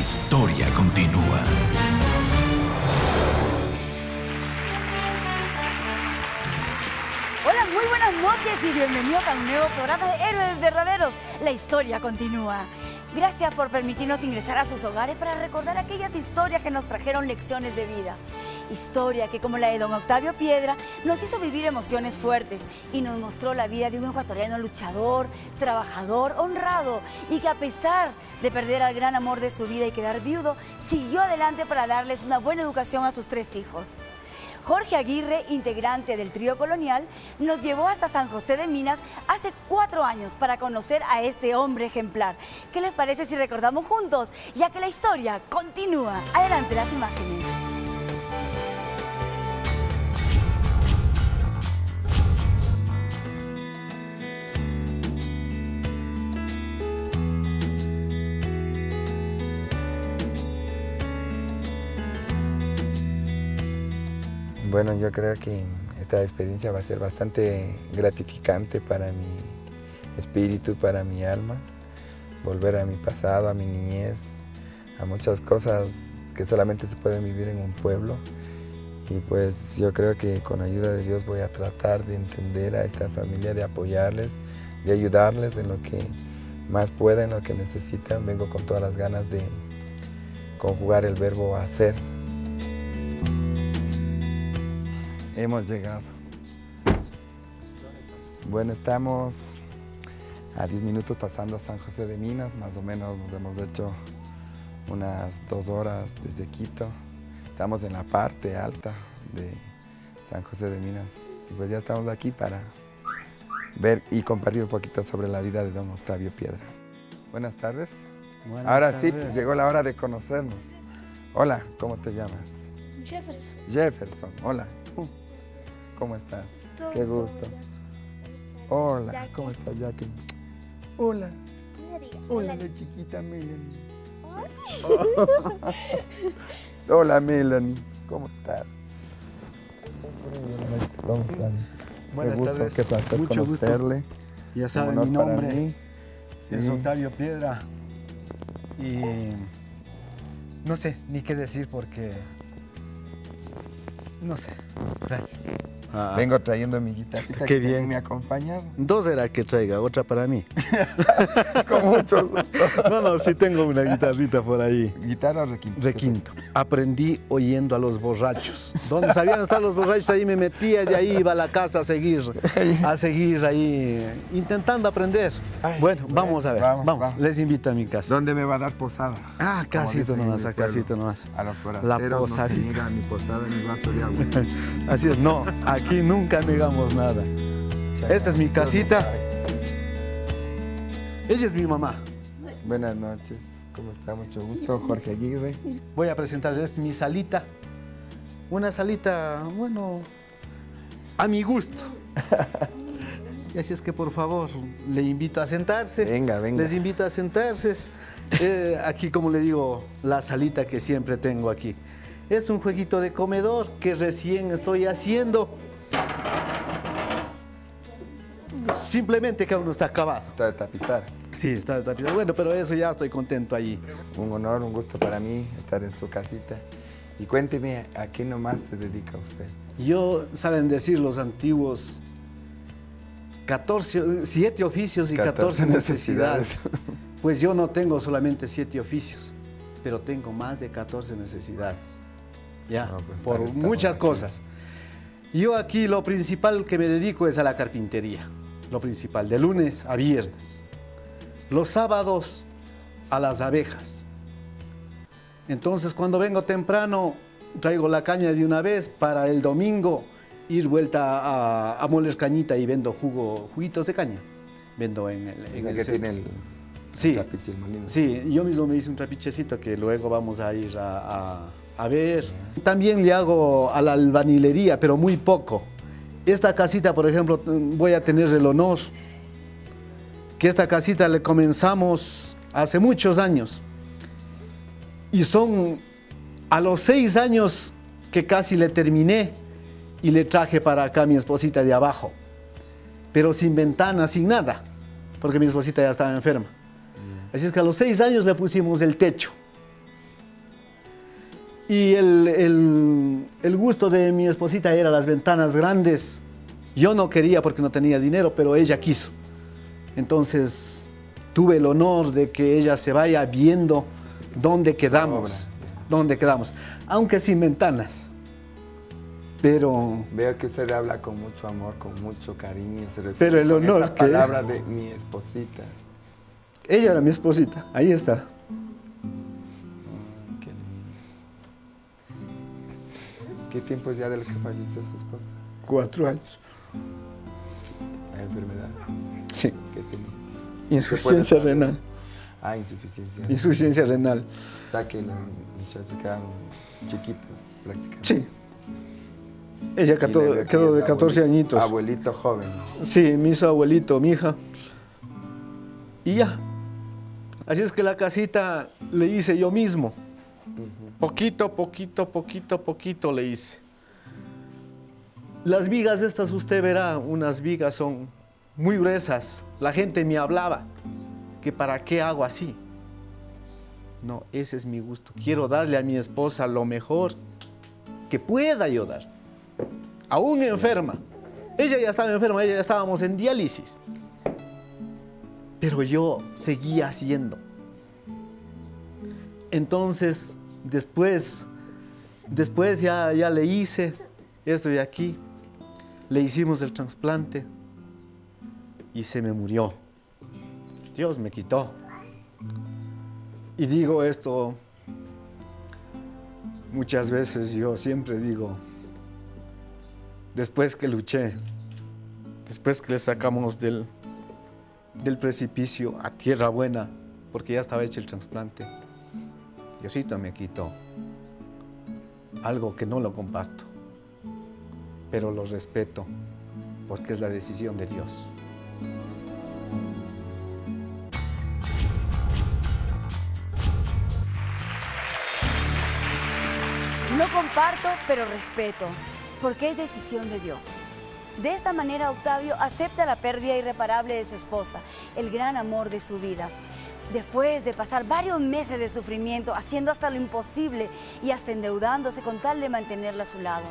historia continúa. Hola, muy buenas noches y bienvenidos a un nuevo programa de Héroes Verdaderos. La historia continúa. Gracias por permitirnos ingresar a sus hogares para recordar aquellas historias que nos trajeron lecciones de vida. Historia que, como la de don Octavio Piedra, nos hizo vivir emociones fuertes y nos mostró la vida de un ecuatoriano luchador, trabajador, honrado y que a pesar de perder al gran amor de su vida y quedar viudo, siguió adelante para darles una buena educación a sus tres hijos. Jorge Aguirre, integrante del trío colonial, nos llevó hasta San José de Minas hace cuatro años para conocer a este hombre ejemplar. ¿Qué les parece si recordamos juntos? Ya que la historia continúa. Adelante las imágenes. Bueno, yo creo que esta experiencia va a ser bastante gratificante para mi espíritu, para mi alma, volver a mi pasado, a mi niñez, a muchas cosas que solamente se pueden vivir en un pueblo. Y pues yo creo que con ayuda de Dios voy a tratar de entender a esta familia, de apoyarles, de ayudarles en lo que más pueda, en lo que necesitan. Vengo con todas las ganas de conjugar el verbo hacer. Hemos llegado. Bueno, estamos a 10 minutos pasando a San José de Minas, más o menos nos hemos hecho unas dos horas desde Quito. Estamos en la parte alta de San José de Minas y pues ya estamos aquí para ver y compartir un poquito sobre la vida de don Octavio Piedra. Buenas tardes. Buenas Ahora sí, tardes. llegó la hora de conocernos. Hola, ¿cómo te llamas? Jefferson. Jefferson, hola. ¿Tú? ¿Cómo estás? Todo Qué gusto. ¿cómo Hola, Jackie. ¿cómo estás, Jackie? Hola, hola, la chiquita Melanie. hola, Melanie, ¿cómo estás? ¿Cómo estás? Buenas qué gusto, tardes. qué placer Mucho gusto. conocerle. Ya Un saben honor mi para nombre. mí. Es Sí. Octavio Piedra. Y no sé ni qué decir porque... No sé. Gracias. Vengo trayendo mi guitarrita Qué que bien. me ha acompañado. Dos era que traiga, otra para mí. Con mucho gusto. No, no, sí tengo una guitarrita por ahí. ¿Guitarra o requinto? Requinto. Aprendí oyendo a los borrachos. Donde sabían estar los borrachos, ahí me metía, de ahí iba a la casa a seguir, a seguir ahí, intentando aprender. Ay, bueno, bueno, vamos a ver, vamos, vamos, vamos. Les invito a mi casa. ¿Dónde me va a dar posada? Ah, casito nomás, mi a casito nomás. A los La forasteros no se posadita. niega ni posada ni vaso de agua. Así es, no, aquí nunca negamos nada. Esta es mi casita. Ella es mi mamá. Buenas noches, ¿cómo está? Mucho gusto, Jorge Aguirre. Voy a presentarles mi salita. Una salita, bueno, a mi gusto. Y así es que por favor, le invito a sentarse. Venga, venga. Les invito a sentarse. Eh, aquí, como le digo, la salita que siempre tengo aquí. Es un jueguito de comedor que recién estoy haciendo. Simplemente que aún no está acabado. Está de tapizar. Sí, está de tapizado. Bueno, pero eso ya estoy contento allí. Un honor, un gusto para mí estar en su casita. Y cuénteme, ¿a qué nomás se dedica usted? Yo, saben decir los antiguos, 14, 7 oficios y 14, 14 necesidades. necesidades. Pues yo no tengo solamente 7 oficios, pero tengo más de 14 necesidades. Ya, No, pues, por muchas cosas. Yo aquí lo principal que me dedico es a la carpintería. Lo principal, de lunes a viernes. Los sábados a las abejas. Entonces cuando vengo temprano traigo la caña de una vez para el domingo ir vuelta a, a moler cañita y vendo jugo, juguitos de caña. Vendo en el, en El que tiene el, Sí. trapiche, el. Sí, yo mismo me hice un trapichecito que luego vamos a ir a, a- a ver. También le hago a la albanilería, pero muy poco. Esta casita, por ejemplo, voy a tener el honor que esta casita le comenzamos hace muchos años. Y son a los seis años que casi le terminé y le traje para acá a mi esposita de abajo. Pero sin ventana, sin nada, porque mi esposita ya estaba enferma. Así es que a los seis años le pusimos el techo. Y el, el- el gusto de mi esposita era las ventanas grandes. Yo no quería porque no tenía dinero, pero ella quiso. Entonces tuve el honor de que ella se vaya viendo dónde quedamos. Dónde quedamos. Aunque sin ventanas. Pero Veo que usted habla con mucho amor, con mucho cariño. Se Pero el honor que- palabra de mi esposita. ella era mi esposita. Ahí está. ¿Qué tiempo es ya del que falleció su esposa? Cuatro años. La enfermedad Sí. que tenía. Insuficiencia renal. Ah, insuficiencia. Insuficiencia renal. O sea que los muchachos quedaron chiquitos prácticamente. Sí. Ella quedó de es 14 abuelito- añitos. Abuelito joven. Sí, me hizo abuelito, mi hija. Y ya. Así es que la casita le hice yo mismo. Poquito, poquito, poquito, poquito le hice. Las vigas estas usted verá, unas vigas son muy gruesas. La gente me hablaba que para qué hago así. No, ese es mi gusto. Quiero darle a mi esposa lo mejor que pueda yo dar. Aún enferma. Ella ya estaba enferma, ella ya estábamos en diálisis. Pero yo seguía haciendo. Entonces, después, después ya, ya le hice esto de aquí, le hicimos el trasplante y se me murió. Dios me quitó. Y digo esto muchas veces, yo siempre digo, después que luché, después que le sacamos del, del precipicio a tierra buena, porque ya estaba hecho el trasplante, Diosito me quitó algo que no lo comparto, pero lo respeto, porque es la decisión de Dios. No comparto, pero respeto, porque es decisión de Dios. De esta manera, Octavio acepta la pérdida irreparable de su esposa, el gran amor de su vida. Después de pasar varios meses de sufrimiento, haciendo hasta lo imposible y hasta endeudándose con tal de mantenerla a su lado.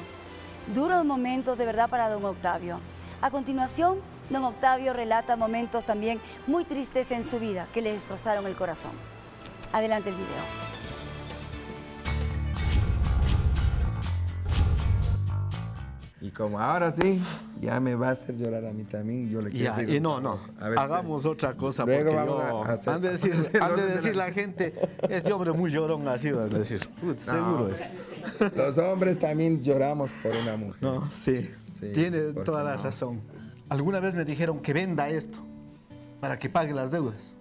Duros momentos de verdad para don Octavio. A continuación, don Octavio relata momentos también muy tristes en su vida que le destrozaron el corazón. Adelante el video. Y como ahora sí, ya me va a hacer llorar a mí también, yo le quiero Ya, y no, no, A ver, hagamos otra cosa Luego porque yo, a hacer- han de decir, han de decir la- gente, este hombre muy llorón así, van a decir, Put, seguro es. Los hombres también lloramos por una mujer. No, sí, Sí, tiene ¿por toda la no? razón. Alguna vez me dijeron que venda esto para que pague las deudas.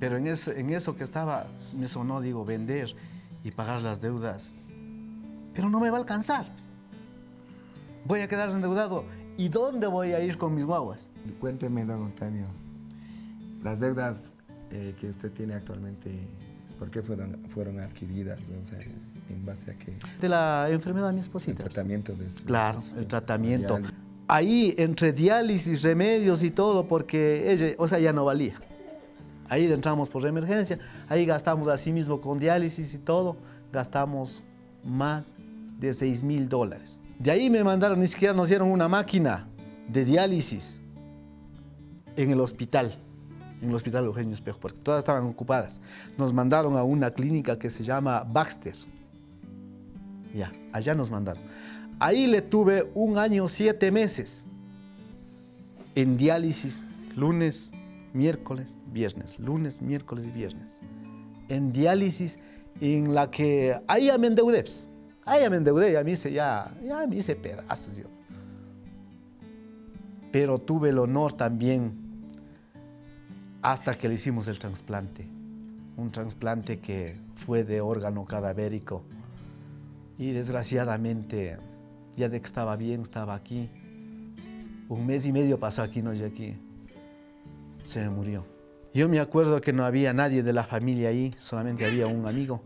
Pero en eso, en eso que estaba, me sonó, digo, vender y pagar las deudas. Pero no me va a alcanzar. Voy a quedar endeudado. ¿Y dónde voy a ir con mis guaguas? Cuénteme, don Octavio, las deudas eh, que usted tiene actualmente, ¿por qué fueron, fueron adquiridas? O sea, ¿en base a qué? De la enfermedad de mi El esposita. tratamiento de su... Claro, de su- el tratamiento. diálisis. Ahí, entre diálisis, remedios y todo, porque ella, o sea, ya no valía. Ahí entramos por emergencia, ahí gastamos así mismo con diálisis y todo, gastamos más de 6 mil dólares. De ahí me mandaron, ni siquiera nos dieron una máquina de diálisis en el hospital, en el hospital Eugenio Espejo, porque todas estaban ocupadas. Nos mandaron a una clínica que se llama Baxter. Ya, allá nos mandaron. Ahí le tuve un año, siete meses en diálisis, lunes, miércoles, viernes, lunes, miércoles y viernes. En diálisis en la que ahí ya. Ahí ya me endeudé, ya me hice, ya, ya me hice pedazos yo. Pero tuve el honor también hasta que le hicimos el trasplante. Un trasplante que fue de órgano cadavérico. Y desgraciadamente, ya de que estaba bien, estaba aquí. Un mes y medio pasó aquí, no ya aquí. Se me murió. Yo me acuerdo que no había nadie de la familia ahí, solamente había un amigo.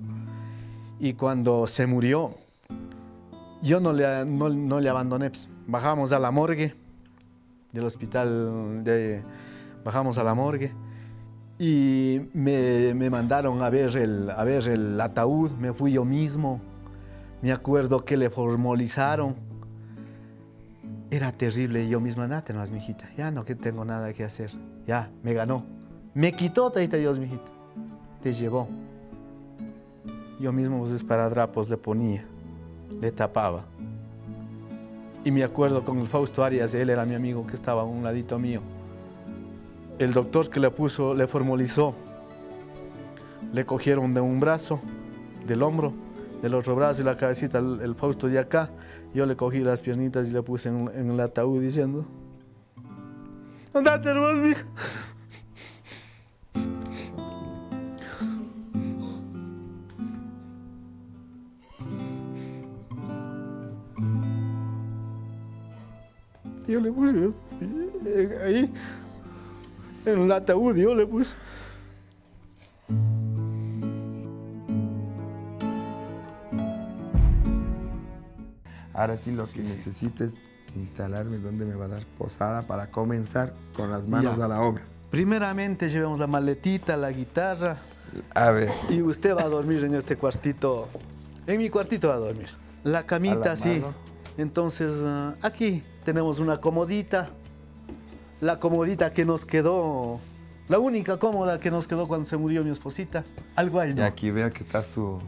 Y cuando se murió, yo no le, no, no le abandoné. pues. Bajamos a la morgue del hospital, bajamos a la morgue Y me, me mandaron a ver, el, a ver el ataúd, me fui yo mismo. Me acuerdo que le formalizaron. Era terrible yo misma, nada, más, mijita. Ya no que tengo nada que hacer. Ya, me ganó. Me quitó, taita Dios, mijita. Te llevó. Yo mismo los esparadrapos le ponía, le tapaba. Y me acuerdo con el Fausto Arias, él era mi amigo que estaba a un ladito mío. El doctor que le puso, le formalizó. Le cogieron de un brazo, del hombro, del otro brazo y la cabecita, el, Fausto de acá. Yo le cogí las piernitas y le puse en, el ataúd diciendo, andate hermano. Yo le puse eh, ahí, en el ataúd, yo le puse. Ahora sí lo que necesito es instalarme donde me va a dar posada para comenzar con las manos Ya. a la obra. Primeramente llevemos la maletita, la guitarra A ver, y usted va a dormir en este cuartito. En mi cuartito va a dormir. La camita, A la sí. Entonces, ah, aquí tenemos una comodita. La comodita que nos quedó, la única cómoda que nos quedó cuando se murió mi esposita. Algo ahí, y ¿no? aquí veo que está su...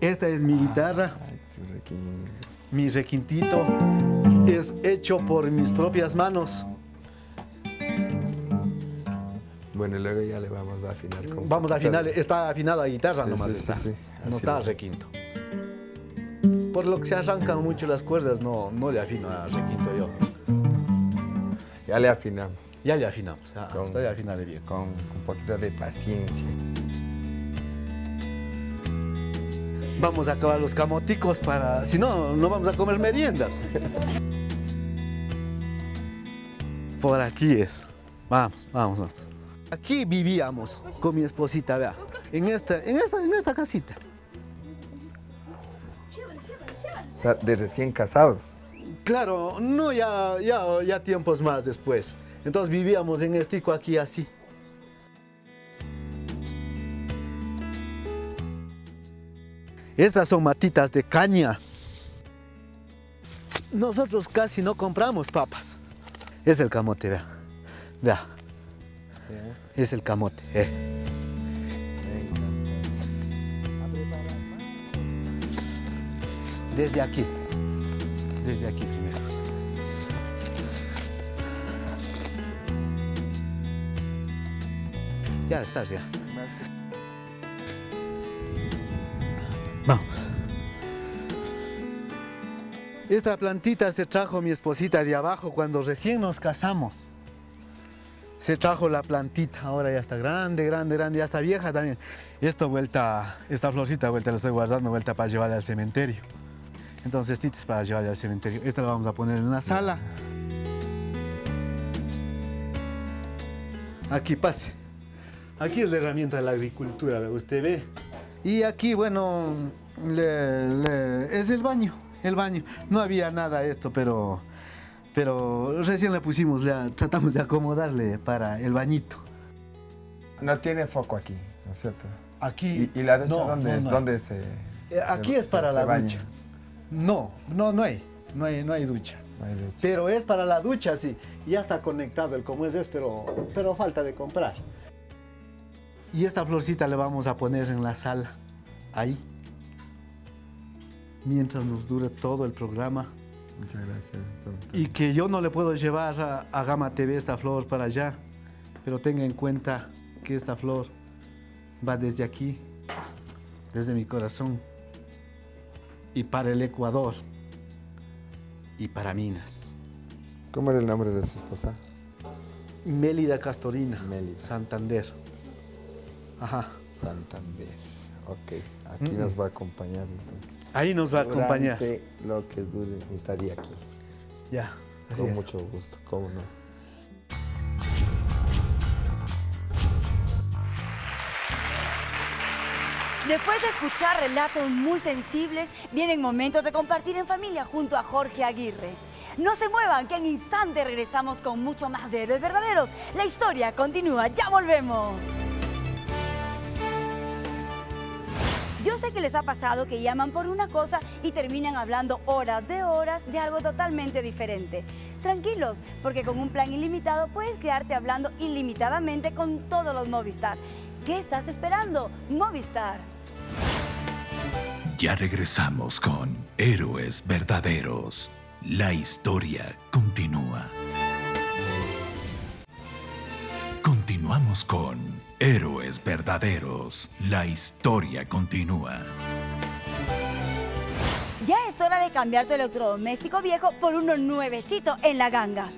Esta es mi guitarra. Ay, su requin- Mi requintito es hecho por mis propias manos. Bueno, y luego ya le vamos a afinar con... Vamos a afinar, está afinado a guitarra Sí, nomás sí, está. sí. No está requinto. Por lo que se arrancan mucho las cuerdas, no, no le afino a requinto yo. Ya le afinamos Ya le afinamos, ah, Con- está ya afinado bien. con un poquito de paciencia. Vamos a acabar los camoticos para, si no, no vamos a comer meriendas. Por aquí es. Vamos, vamos, vamos. Aquí vivíamos con mi esposita, vea. En esta, en esta, en esta casita. O sea, de recién casados. Claro, no ya, ya, ya tiempos más después. Entonces vivíamos en estico aquí así. Estas son matitas de caña. Nosotros casi no compramos papas. Es el camote, vea. Vea, es el camote. eh. Desde aquí. Desde aquí primero. Ya estás, ya. Vamos. Esta plantita se trajo mi esposita de abajo cuando recién nos casamos. Se trajo la plantita, ahora ya está grande, grande, grande, ya está vieja también. Esto vuelta, esta florcita vuelta la estoy guardando, vuelta para llevarla al cementerio. Entonces, esta es para llevarla al cementerio. Esta la vamos a poner en la sala. Aquí pase. Aquí es la herramienta de la agricultura, usted ve. Y aquí, bueno, le- le- es el baño, el baño. No había nada esto, pero, pero recién le pusimos, le tratamos de acomodarle para el bañito. No tiene foco aquí, ¿no es cierto? Aquí. ¿Y, y la ducha no, dónde no, es? ¿Dónde se...? Eh, Aquí se- es para se la baña? ducha. No, no, no hay, no hay, no hay ducha. No hay ducha. Pero es para la ducha, sí. Ya está conectado el como es, es pero, pero falta de comprar. Y esta florcita le vamos a poner en la sala, ahí. Mientras nos dure todo el programa. Muchas gracias. Y que yo no le puedo llevar a, a Gama TV esta flor para allá. Pero tenga en cuenta que esta flor va desde aquí, desde mi corazón, y para el Ecuador, y para Minas. ¿Cómo era el nombre de su esposa? Mélida Castorina, Mélida. Santander. Ajá. Santander. Ok, aquí nos va a acompañar entonces. Ahí nos va a acompañar. Durante lo que dure, estaría aquí. Ya, así Con es. mucho gusto, cómo no. Después de escuchar relatos muy sensibles, vienen momentos de compartir en familia junto a Jorge Aguirre. No se muevan, que en instante regresamos con mucho más de Héroes Verdaderos. La historia continúa, ya volvemos. Yo sé que les ha pasado que llaman por una cosa y terminan hablando horas de horas de algo totalmente diferente. Tranquilos, porque con un plan ilimitado puedes quedarte hablando ilimitadamente con todos los Movistar. ¿Qué estás esperando? Movistar. Ya regresamos con Héroes Verdaderos. La historia continúa. Continuamos con Héroes Verdaderos. La historia continúa. Ya es hora de cambiar tu electrodoméstico viejo por uno nuevecito en la ganga.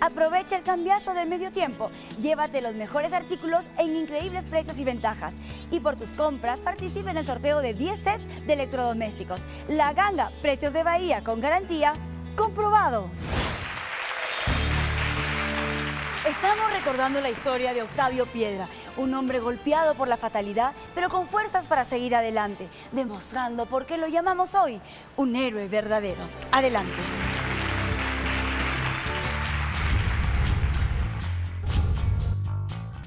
Aprovecha el cambiazo del medio tiempo. Llévate los mejores artículos en increíbles precios y ventajas. Y por tus compras, participa en el sorteo de 10 sets de electrodomésticos. La ganga, precios de Bahía con garantía, comprobado. Estamos recordando la historia de Octavio Piedra, un hombre golpeado por la fatalidad, pero con fuerzas para seguir adelante, demostrando por qué lo llamamos hoy un héroe verdadero. Adelante.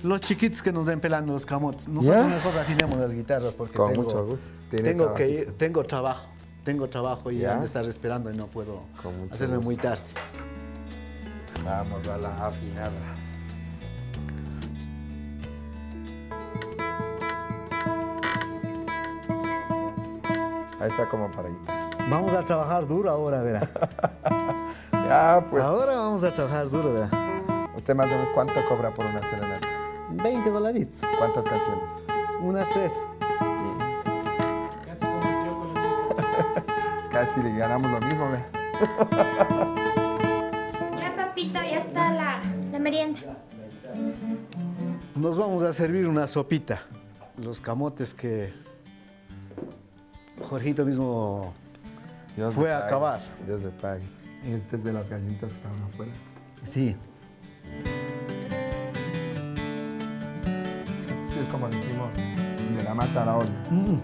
Los chiquitos que nos den pelando los camotes. Nosotros ¿Ya? mejor afinemos las guitarras porque Con tengo, mucho gusto. ¿Tiene tengo que ir, tengo trabajo. Tengo trabajo y ¿Ya? han de estar esperando y no puedo hacerme gusto. muy tarde. Vamos a la afinada. Ahí está como para guitarra. Vamos a trabajar duro ahora, verá. Ya, pues. Ahora vamos a trabajar duro, verá. ¿Usted más o menos cuánto cobra por una serenata? 20 dolaritos. ¿Cuántas canciones? Unas tres. Casi le ganamos lo mismo, ¿ve? Ya, papito, ya está la, la merienda. Nos vamos a servir una sopita. Los camotes que Jorgito mismo Dios Fue a acabar. Dios le pague. Este es de las gallinitas que estaban afuera. Sí. Es como decimos, de la mata a la olla. Mm.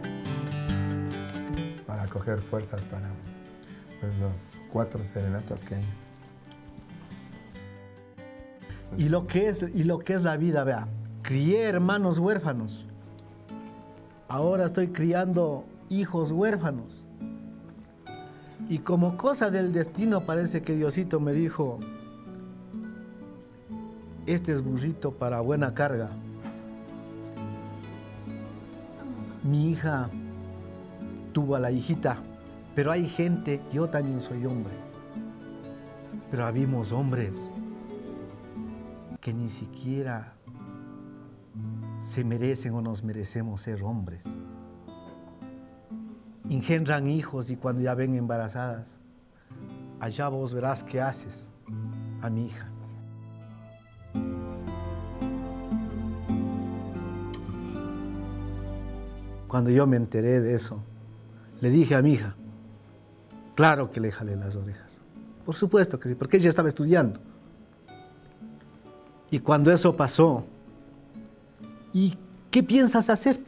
Para coger fuerzas para pues, los cuatro serenatas que hay. Y lo que es, y lo que es la vida, vea. Crié hermanos huérfanos. Ahora estoy criando hijos huérfanos. Y como cosa del destino parece que Diosito me dijo, este es burrito para buena carga. Mi hija tuvo a la hijita, pero hay gente, yo también soy hombre, pero habimos hombres que ni siquiera se merecen o nos merecemos ser hombres. Engendran hijos y cuando ya ven embarazadas, allá vos verás qué haces a mi hija. Cuando yo me enteré de eso, le dije a mi hija, claro que le jalé las orejas. Por supuesto que sí, porque ella estaba estudiando. Y cuando eso pasó, ¿y qué piensas hacer?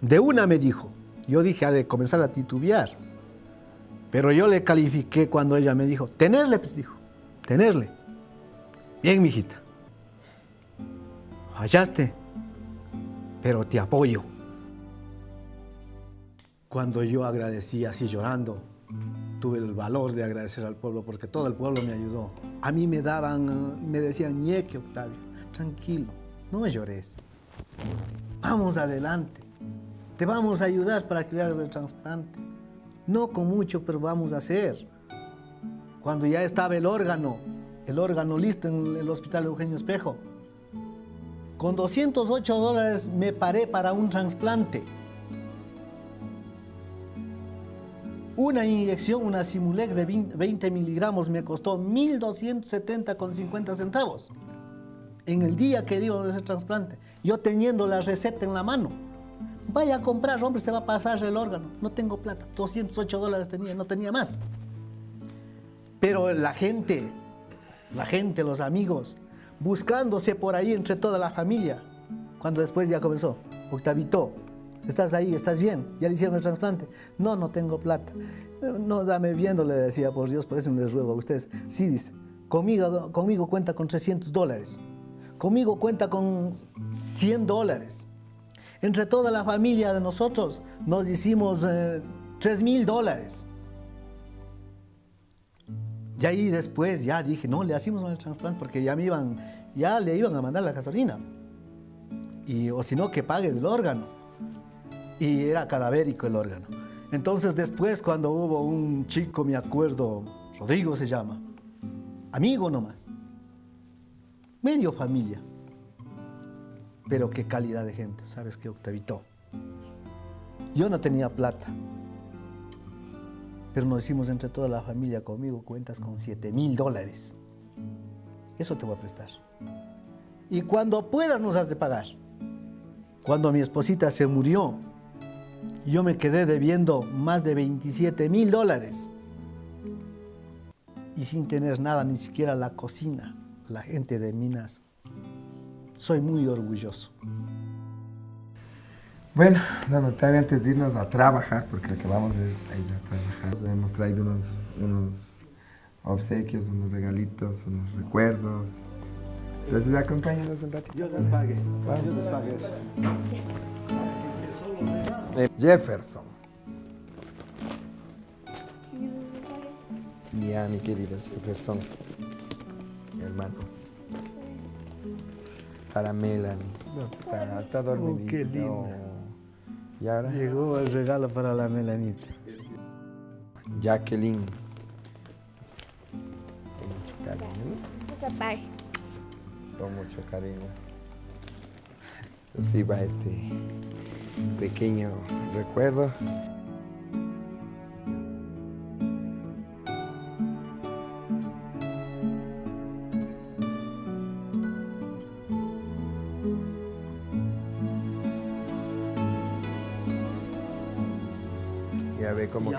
De una me dijo. Yo dije, ha de comenzar a titubear. Pero yo le califiqué cuando ella me dijo, tenerle, pues dijo, tenerle. Bien, mijita. Fallaste, pero te apoyo. Cuando yo agradecí así llorando, tuve el valor de agradecer al pueblo porque todo el pueblo me ayudó. A mí me daban, me decían, ñeque, Octavio, tranquilo, no llores. Vamos adelante. Te vamos a ayudar para que hagas el trasplante. No con mucho, pero vamos a hacer. Cuando ya estaba el órgano, el órgano listo en el hospital Eugenio Espejo, con 208 dólares me paré para un trasplante. Una inyección, una Simulec de 20 miligramos me costó 1.270,50 centavos. En el día que dio ese trasplante, yo teniendo la receta en la mano. Vaya a comprar, hombre, se va a pasar el órgano. No tengo plata. 208 dólares tenía, no tenía más. Pero la gente, la gente, los amigos, buscándose por ahí entre toda la familia. Cuando después ya comenzó, Octavito, ¿estás ahí? ¿Estás bien? ¿Ya le hicieron el trasplante? No, no tengo plata. No, dame viendo, le decía, por Dios, por eso les ruego a ustedes. Sí, dice, conmigo, conmigo cuenta con 300 dólares. Conmigo cuenta con 100 dólares. Entre toda la familia de nosotros nos hicimos eh, 3 mil dólares. Y ahí después ya dije, no, le hacemos el trasplante porque ya me iban, ya le iban a mandar la gasolina. Y, o si no, que pague el órgano. Y era cadavérico el órgano. Entonces después cuando hubo un chico, me acuerdo, Rodrigo se llama, amigo nomás, medio familia, pero qué calidad de gente, ¿sabes qué, Octavito? Yo no tenía plata, pero nos hicimos entre toda la familia conmigo cuentas con 7 mil dólares. Eso te voy a prestar. Y cuando puedas nos has de pagar. Cuando mi esposita se murió, yo me quedé debiendo más de 27 mil dólares. Y sin tener nada, ni siquiera la cocina, la gente de Minas. Soy muy orgulloso. Bueno, don Octavio, antes de irnos a trabajar, porque lo que vamos es a ir a trabajar, hemos traído unos, unos obsequios, unos regalitos, unos recuerdos. Entonces, acompáñenos un ratito. Yo les pagué. Yo les pagué eso. Eh, Jefferson. Ya, mi querido Jefferson, mi hermano. Para Melanie. No, está, está dormidito. Oh, qué linda. Y ahora, Llegó el regalo para la Melanita. Jacqueline. Con mucho cariño. Esta. Con mucho cariño. Reciba este pequeño recuerdo.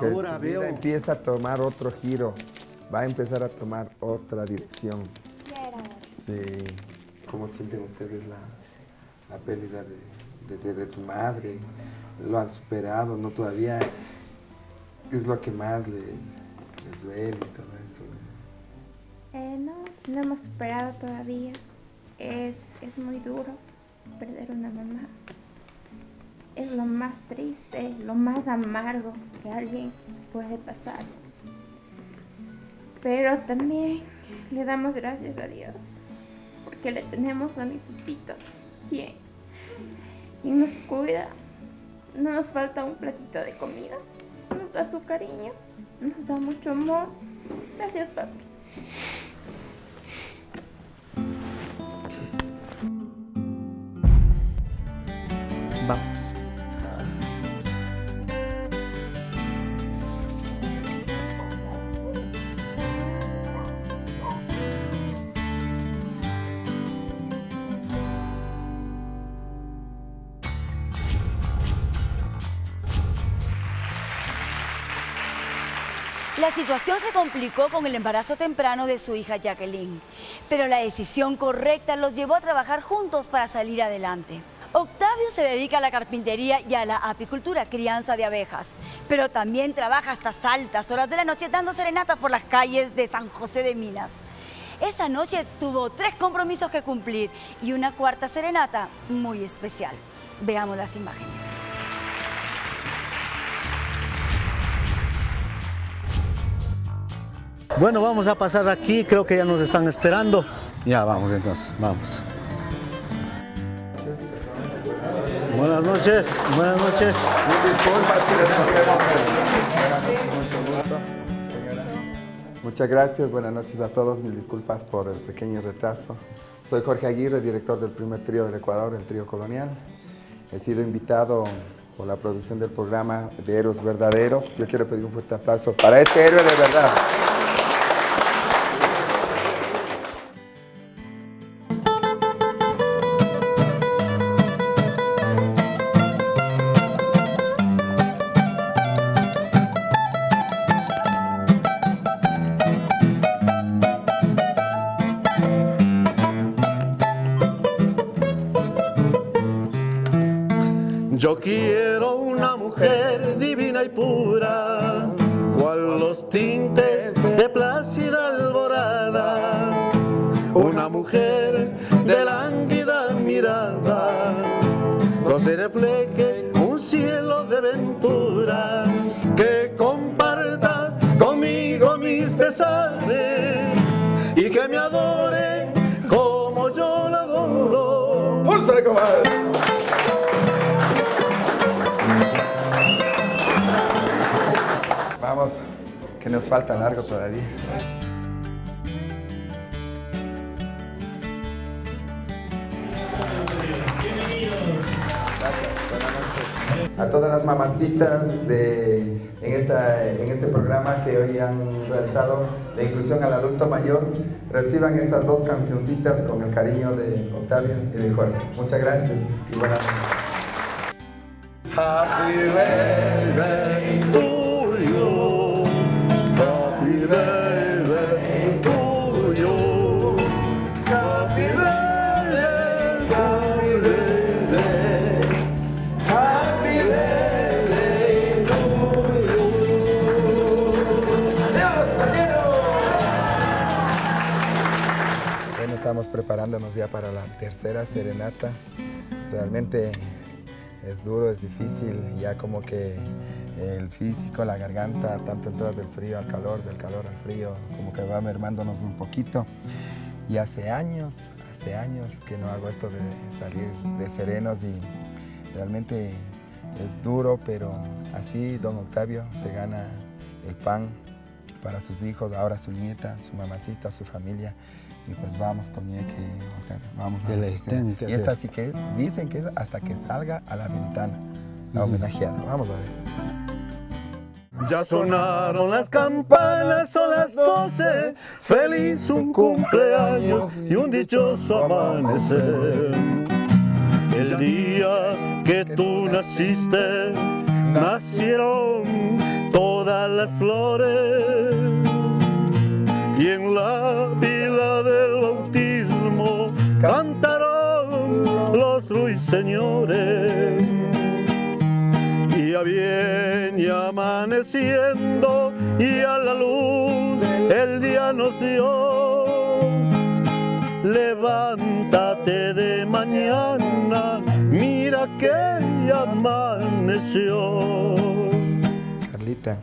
Ahora vida empieza a tomar otro giro. Va a empezar a tomar otra dirección. Sí. ¿Cómo sienten ustedes la, la pérdida de, de- de- de tu madre? ¿Lo han superado? ¿No todavía? ¿Qué es lo que más les, les duele y todo eso? Eh, no, no hemos superado todavía. Es, es muy duro perder una mamá. Es lo más triste, lo más amargo que alguien puede pasar. Pero también le damos gracias a Dios porque le tenemos a mi pupito, quien, quien nos cuida. No nos falta un platito de comida, nos da su cariño, nos da mucho amor. Gracias, papi. Vamos. La situación se complicó con el embarazo temprano de su hija Jacqueline, pero la decisión correcta los llevó a trabajar juntos para salir adelante. Octavio se dedica a la carpintería y a la apicultura, crianza de abejas, pero también trabaja hasta altas horas de la noche dando serenatas por las calles de San José de Minas. Esa noche tuvo tres compromisos que cumplir y una cuarta serenata muy especial. Veamos las imágenes. Bueno, vamos a pasar aquí, creo que ya nos están esperando. Ya, vamos entonces, vamos. Buenas noches, buenas noches. Muchas gracias, buenas noches a todos, mil disculpas por el pequeño retraso. Soy Jorge Aguirre, director del primer trío del Ecuador, el trío colonial. He sido invitado por la producción del programa de Héroes Verdaderos. Yo quiero pedir un fuerte aplauso para este héroe de verdad. A todas las mamacitas de, en, esta, en este programa que hoy han realizado de inclusión al adulto mayor, reciban estas dos cancioncitas con el cariño de Octavio y de Jorge. Muchas gracias y buenas noches. Preparándonos ya para la tercera serenata. Realmente es duro, es difícil, ya como que el físico, la garganta, tanto entrar del frío al calor, del calor al frío, como que va mermándonos un poquito. Y hace años, hace años que no hago esto de salir de serenos y realmente es duro, pero así don Octavio se gana el pan para sus hijos, ahora su nieta, su mamacita, su familia. Y pues vamos con ella que vamos a ver, que Y esta sí que dicen que es hasta que salga a la ventana, la homenajeada. Vamos a ver. Ya sonaron las campanas, son las doce. Feliz un cumpleaños y un dichoso amanecer. El día que tú naciste, nacieron todas las flores. Y en la bautismo cantaron los ruiseñores. Y ya viene amaneciendo y a la luz el día nos dio. Levántate de mañana, mira que ya amaneció. Carlita,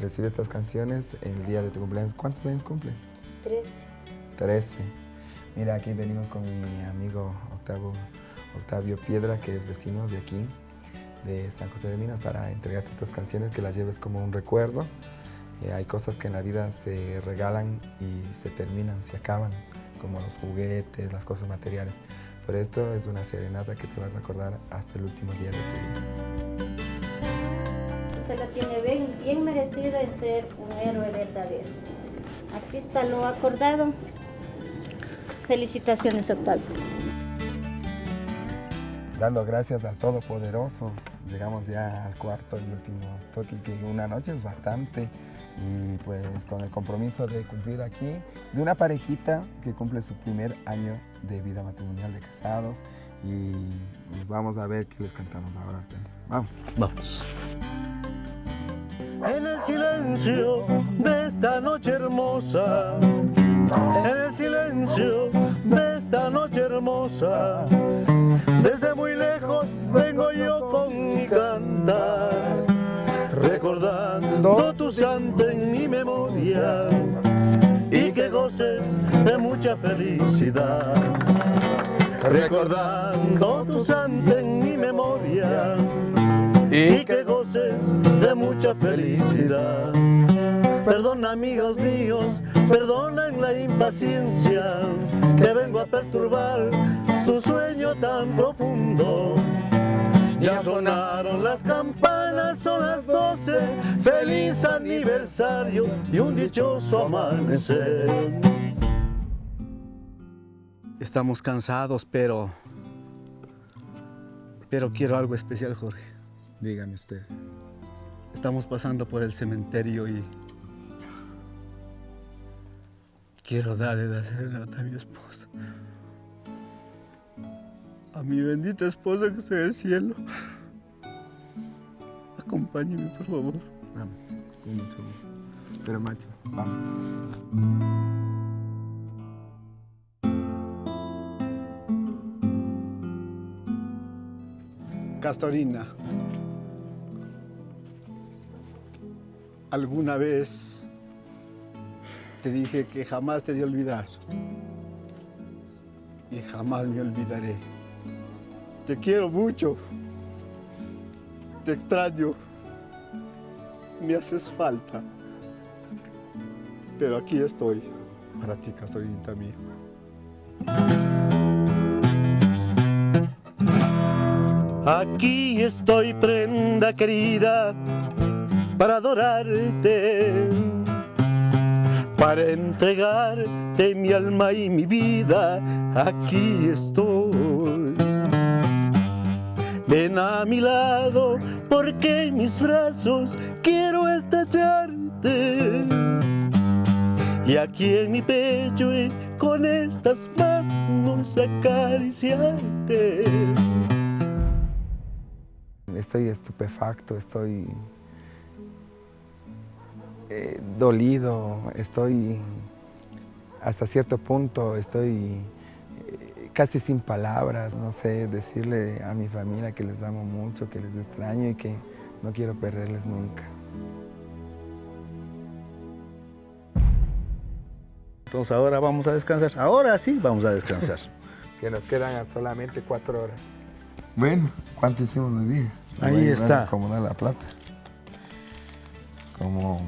recibe estas canciones el día de tu cumpleaños. ¿Cuántos años cumples? Tres. 13. Mira, aquí venimos con mi amigo Octavio, Octavio Piedra, que es vecino de aquí, de San José de Minas, para entregarte estas canciones que las lleves como un recuerdo. Eh, hay cosas que en la vida se regalan y se terminan, se acaban, como los juguetes, las cosas materiales. Pero esto es una serenata que te vas a acordar hasta el último día de tu vida. Usted la tiene bien, bien merecido en ser un héroe verdadero. Aquí está lo acordado. Felicitaciones, Octavio. Dando gracias al Todopoderoso, llegamos ya al cuarto y último toque, que una noche es bastante. Y pues con el compromiso de cumplir aquí, de una parejita que cumple su primer año de vida matrimonial de casados. Y pues vamos a ver qué les cantamos ahora. Vamos. Vamos. En el silencio de esta noche hermosa, en el silencio de esta noche hermosa, desde muy lejos vengo yo con mi cantar, recordando tu santo en mi memoria y que goces de mucha felicidad. Recordando tu santo en mi memoria y que goces de mucha felicidad. Perdona amigos míos, perdonen la impaciencia que vengo a perturbar su sueño tan profundo. Ya sonaron las campanas, son las doce, feliz aniversario y un dichoso amanecer. Estamos cansados, pero... Pero quiero algo especial, Jorge. Dígame usted. Estamos pasando por el cementerio y quiero darle la serenata a mi esposa. A mi bendita esposa que está en el cielo. Acompáñeme, por favor. Vamos, con mucho gusto. Pero macho, vamos. Castorina, alguna vez te dije que jamás te de olvidar. Y jamás me olvidaré. Te quiero mucho, te extraño, me haces falta, pero aquí estoy. Para ti, Castorinita mía. Aquí estoy, prenda querida, para adorarte, para entregarte mi alma y mi vida. Aquí estoy. Ven a mi lado, porque en mis brazos quiero estrecharte. Y aquí en mi pecho, eh, con estas manos acariciarte. Estoy estupefacto, estoy eh, dolido, estoy hasta cierto punto, estoy eh, casi sin palabras, no sé, decirle a mi familia que les amo mucho, que les extraño y que no quiero perderles nunca. Entonces ahora vamos a descansar. Ahora sí vamos a descansar. que nos quedan solamente cuatro horas. Bueno, ¿cuánto hicimos de día? Ahí está. Acomodar la plata. Como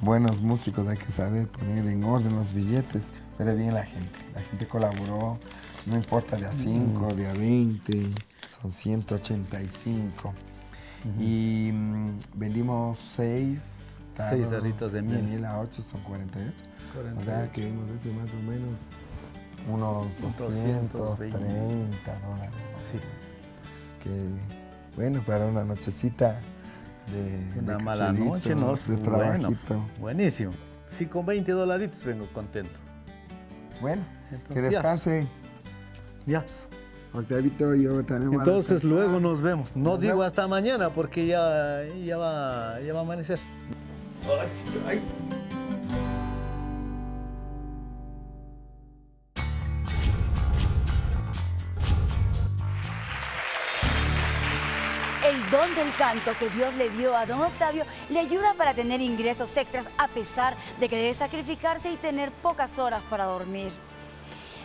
buenos músicos hay que saber poner en orden los billetes, pero bien la gente. La gente colaboró, no importa de a 5, de a 20, son 185. Y mm, vendimos 6 Seis tarritas de miel. a 8 son 48. O 48. sea que hemos hecho más o menos unos 230 dólares. Sí. Que bueno, para una nochecita de. Una mala noche, ¿no? De Bueno, buenísimo. Si con 20 dolaritos vengo contento. Bueno, que Entonces, ya. descanse. Ya. Octavito yo también. a Entonces descansar. luego nos vemos. No Nos digo vemos. hasta mañana porque ya, ya, va, ya va a amanecer. Ay. Don del canto que Dios le dio a don Octavio le ayuda para tener ingresos extras a pesar de que debe sacrificarse y tener pocas horas para dormir.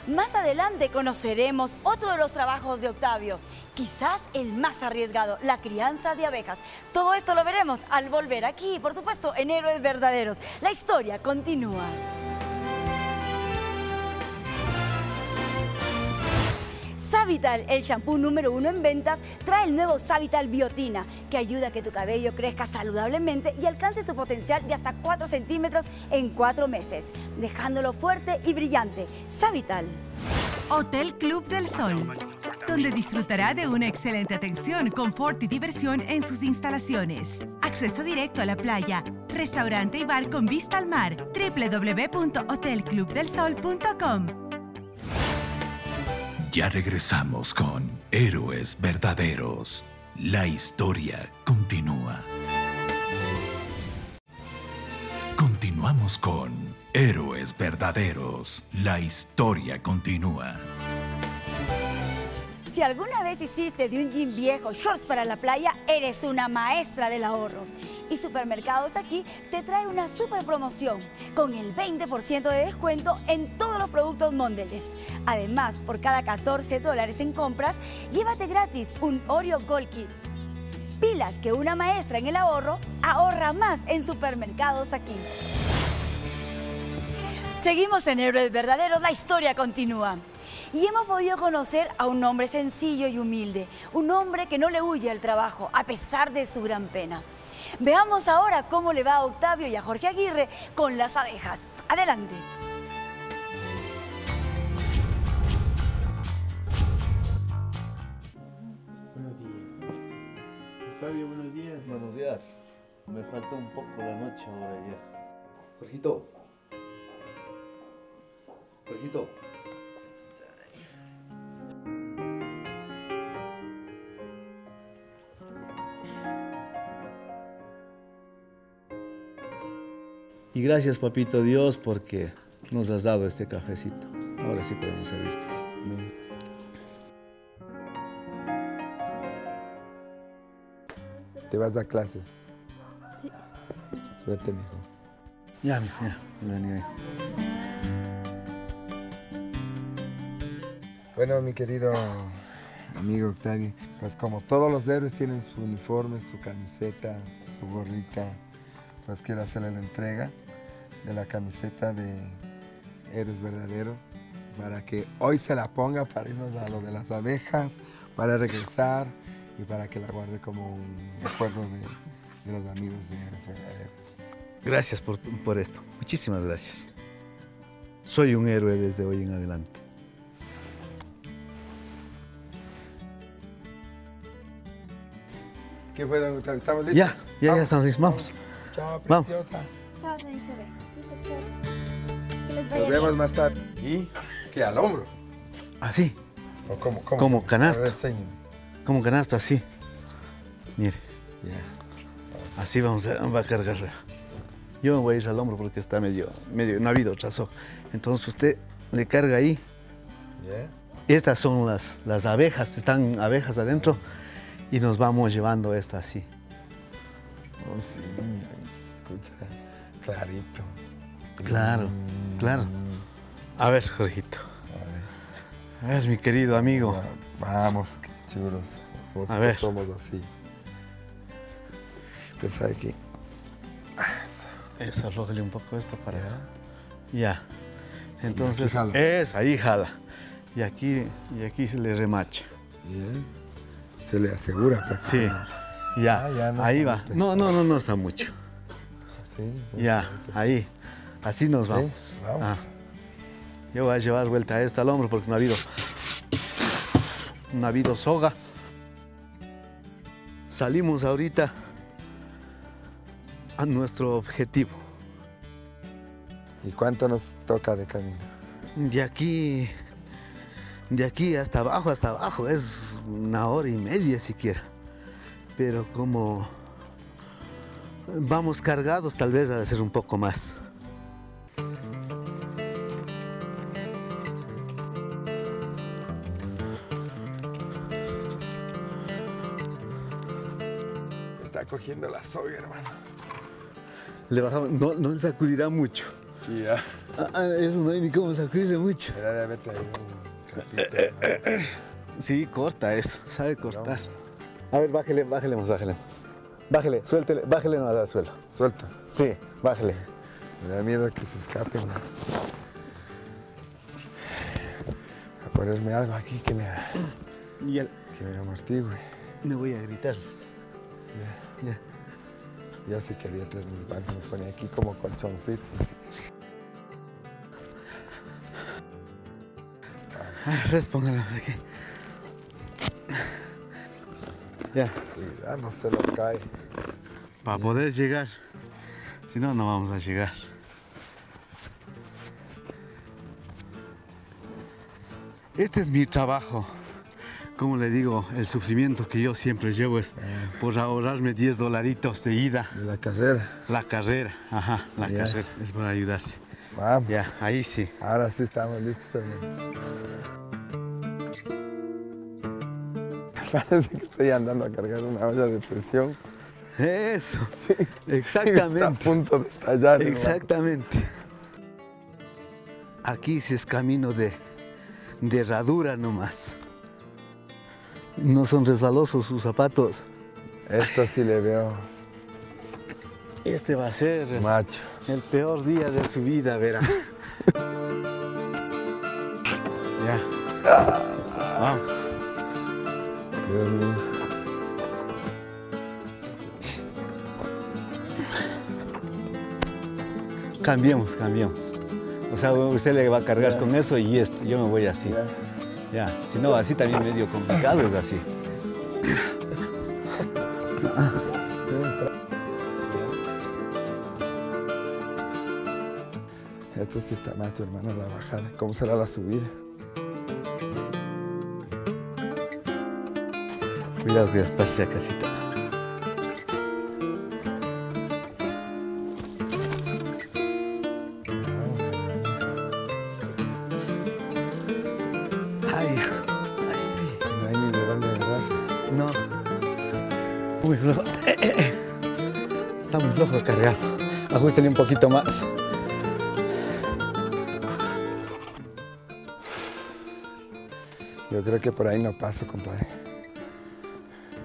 Más adelante conoceremos otro de los trabajos de Octavio, quizás el más arriesgado, la crianza de abejas. Todo esto lo veremos al volver aquí, por supuesto, en Héroes Verdaderos. La historia continúa. Savital, el shampoo número uno en ventas, trae el nuevo Savital Biotina, que ayuda a que tu cabello crezca saludablemente y alcance su potencial de hasta 4 centímetros en 4 meses, dejándolo fuerte y brillante. Savital. Hotel Club del Sol, donde disfrutará de una excelente atención, confort y diversión en sus instalaciones. Acceso directo a la playa, restaurante y bar con vista al mar. www.hotelclubdelsol.com Ya regresamos con Héroes Verdaderos. La historia continúa. Continuamos con Héroes Verdaderos. La historia continúa. Si alguna vez hiciste de un jean viejo shorts para la playa, eres una maestra del ahorro. Y Supermercados aquí te trae una super promoción con el 20% de descuento en todos los productos Mondelez. Además, por cada 14 dólares en compras, llévate gratis un Oreo Gold Kit. Pilas que una maestra en el ahorro ahorra más en Supermercados aquí. Seguimos en Héroes Verdaderos, la historia continúa. Y hemos podido conocer a un hombre sencillo y humilde, un hombre que no le huye al trabajo a pesar de su gran pena. Veamos ahora cómo le va a Octavio y a Jorge Aguirre con las abejas. Adelante. Buenos días. Octavio, buenos días. Buenos días. Me falta un poco la noche ahora ya. Jorgito. Jorgito. Y gracias, papito Dios, porque nos has dado este cafecito. Ahora sí podemos servirnos. ¿Te vas a clases? Sí. Suerte, mijo. Ya, ya. Vení, vení. Bueno, mi querido amigo Octavio, pues como todos los héroes tienen su uniforme, su camiseta, su gorrita, pues quiero hacerle la entrega de la camiseta de Héroes Verdaderos para que hoy se la ponga para irnos a lo de las abejas, para regresar y para que la guarde como un recuerdo de, de los amigos de Héroes Verdaderos. Gracias por, por esto. Muchísimas gracias. Soy un héroe desde hoy en adelante. ¿Qué fue, don Octavio? ¿Estamos listos? Ya, ya, ya estamos listos. Vamos. Chao, Vamos. preciosa. Chao, se dice Que les vaya Nos bien. vemos más tarde. ¿Y qué? ¿Al hombro? Así, ¿O cómo? cómo? Como canasto. Ver, como canasto, así. Mire, Ya. así vamos a, va a cargar. Yo me voy a ir al hombro porque está medio, medio, no ha habido otra soga. Entonces usted le carga ahí. ¿Ya? Estas son las, las abejas, están abejas adentro y nos vamos llevando esto así. Oh, sí, mira, escucha, clarito. Claro, claro. A ver, Jorgito. A ver, mi querido amigo. Vamos, qué chulos. Somos, A ver. somos así. Pues aquí. Eso, arrójale un poco esto para Ya. Entonces, es, ahí jala. Y aquí, y aquí se le remacha. Ya. Se le asegura Sí, prácticamente. ya. Ah, ya no ahí va. mucho. No, no, no, no está mucho. Sí, Ya, ahí. Así nos vamos. vamos. Ah. Yo voy a llevar vuelta a esta al hombro porque no ha habido. No ha habido soga. Salimos ahorita a nuestro objetivo. ¿Y cuánto nos toca de camino? De aquí. De aquí hasta abajo, hasta abajo. Es una hora y media siquiera. Pero como. Vamos cargados, tal vez ha de ser un poco más. Cogiendo la soga, hermano. Le bajamos, no, no le sacudirá mucho. Ya. Ah, ah, eso no hay ni cómo sacudirle mucho. Era de haber traído un capito. hermano. Sí, corta eso, sabe cortar. A ver, bájele, bájele más, bájele. Bájele, suéltele, bájele más al suelo. Suelta. Sí, bájele. Me da miedo que se escapen. A ponerme algo aquí que me, Y el- que me amortigue. me voy a gritarles. Ya. Ya se quería traer mis guantes, me ponía aquí como colchoncito. Ah, Respóngalas aquí. Ya. Cuidado, no se nos cae. Para poder llegar. Si no, no vamos a llegar. Este es mi trabajo. Como le digo, el sufrimiento que yo siempre llevo es por ahorrarme 10 dolaritos de ida. De la carrera. La carrera, ajá, la carrera. Es para ayudarse. Vamos. Ya, ahí sí. Ahora sí estamos listos. Parece que estoy andando a cargar una olla de presión. Eso. Está a Exactamente. punto de estallar. hermano. Exactamente. Aquí sí es camino de, de herradura nomás. No son resbalosos sus zapatos. Esto sí le veo Este va a ser macho. el peor día de su vida, verá. ya. Vamos. Dios mío. Cambiemos, cambiemos. O sea, usted le va a cargar con eso y esto. Yo me voy así. Ya. Si no, así también medio complicado es así. Esto sí está macho, hermano, la bajada. ¿Cómo será la subida? Cuidado, cuidado, pase a casita. Poquito más. Yo creo que por ahí no paso, compadre.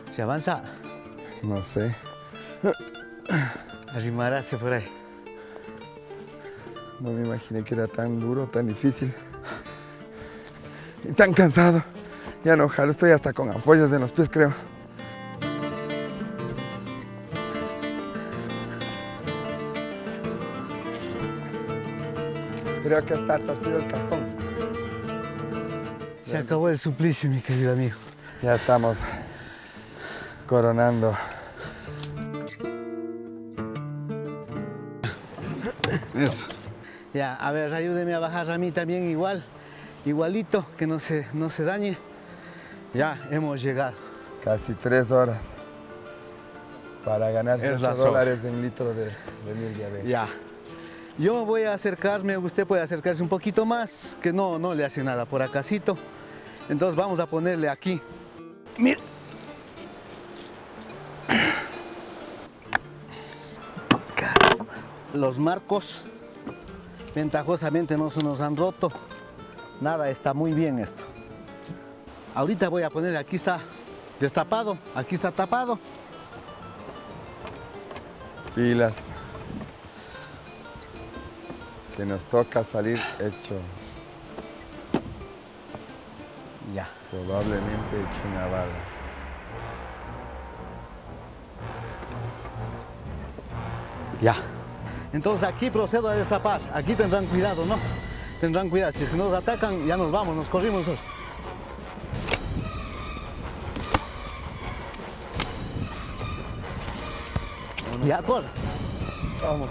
Se avanza. No sé. Arrimarase por ahí. No me imaginé que era tan duro, tan difícil. Y tan cansado. Ya no, jalo, estoy hasta con apoyas en los pies, creo. Creo que está torcido el cajón. Se acabó el suplicio, mi querido amigo. Ya estamos coronando. Eso. Ya, a ver, ayúdeme a bajar a mí también igual, igualito, que no se, no se dañe. Ya, hemos llegado. Casi tres horas para ganar Es 8 la soga. dólares en litro de, de miel de abeja. Ya. Yo voy a acercarme, usted puede acercarse un poquito más, que no, no le hace nada por acasito. Entonces vamos a ponerle aquí. Mira. Los marcos ventajosamente no se nos han roto. Nada, está muy bien esto. Ahorita voy a poner, aquí está destapado, aquí está tapado. Pilas. Que nos toca salir hecho, Ya. probablemente hecho una bala. Ya. Entonces aquí procedo a destapar. Aquí tendrán cuidado, ¿no? Tendrán cuidado. Si es que nos atacan, ya nos vamos, nos corrimos. Ya, corre. Vamos.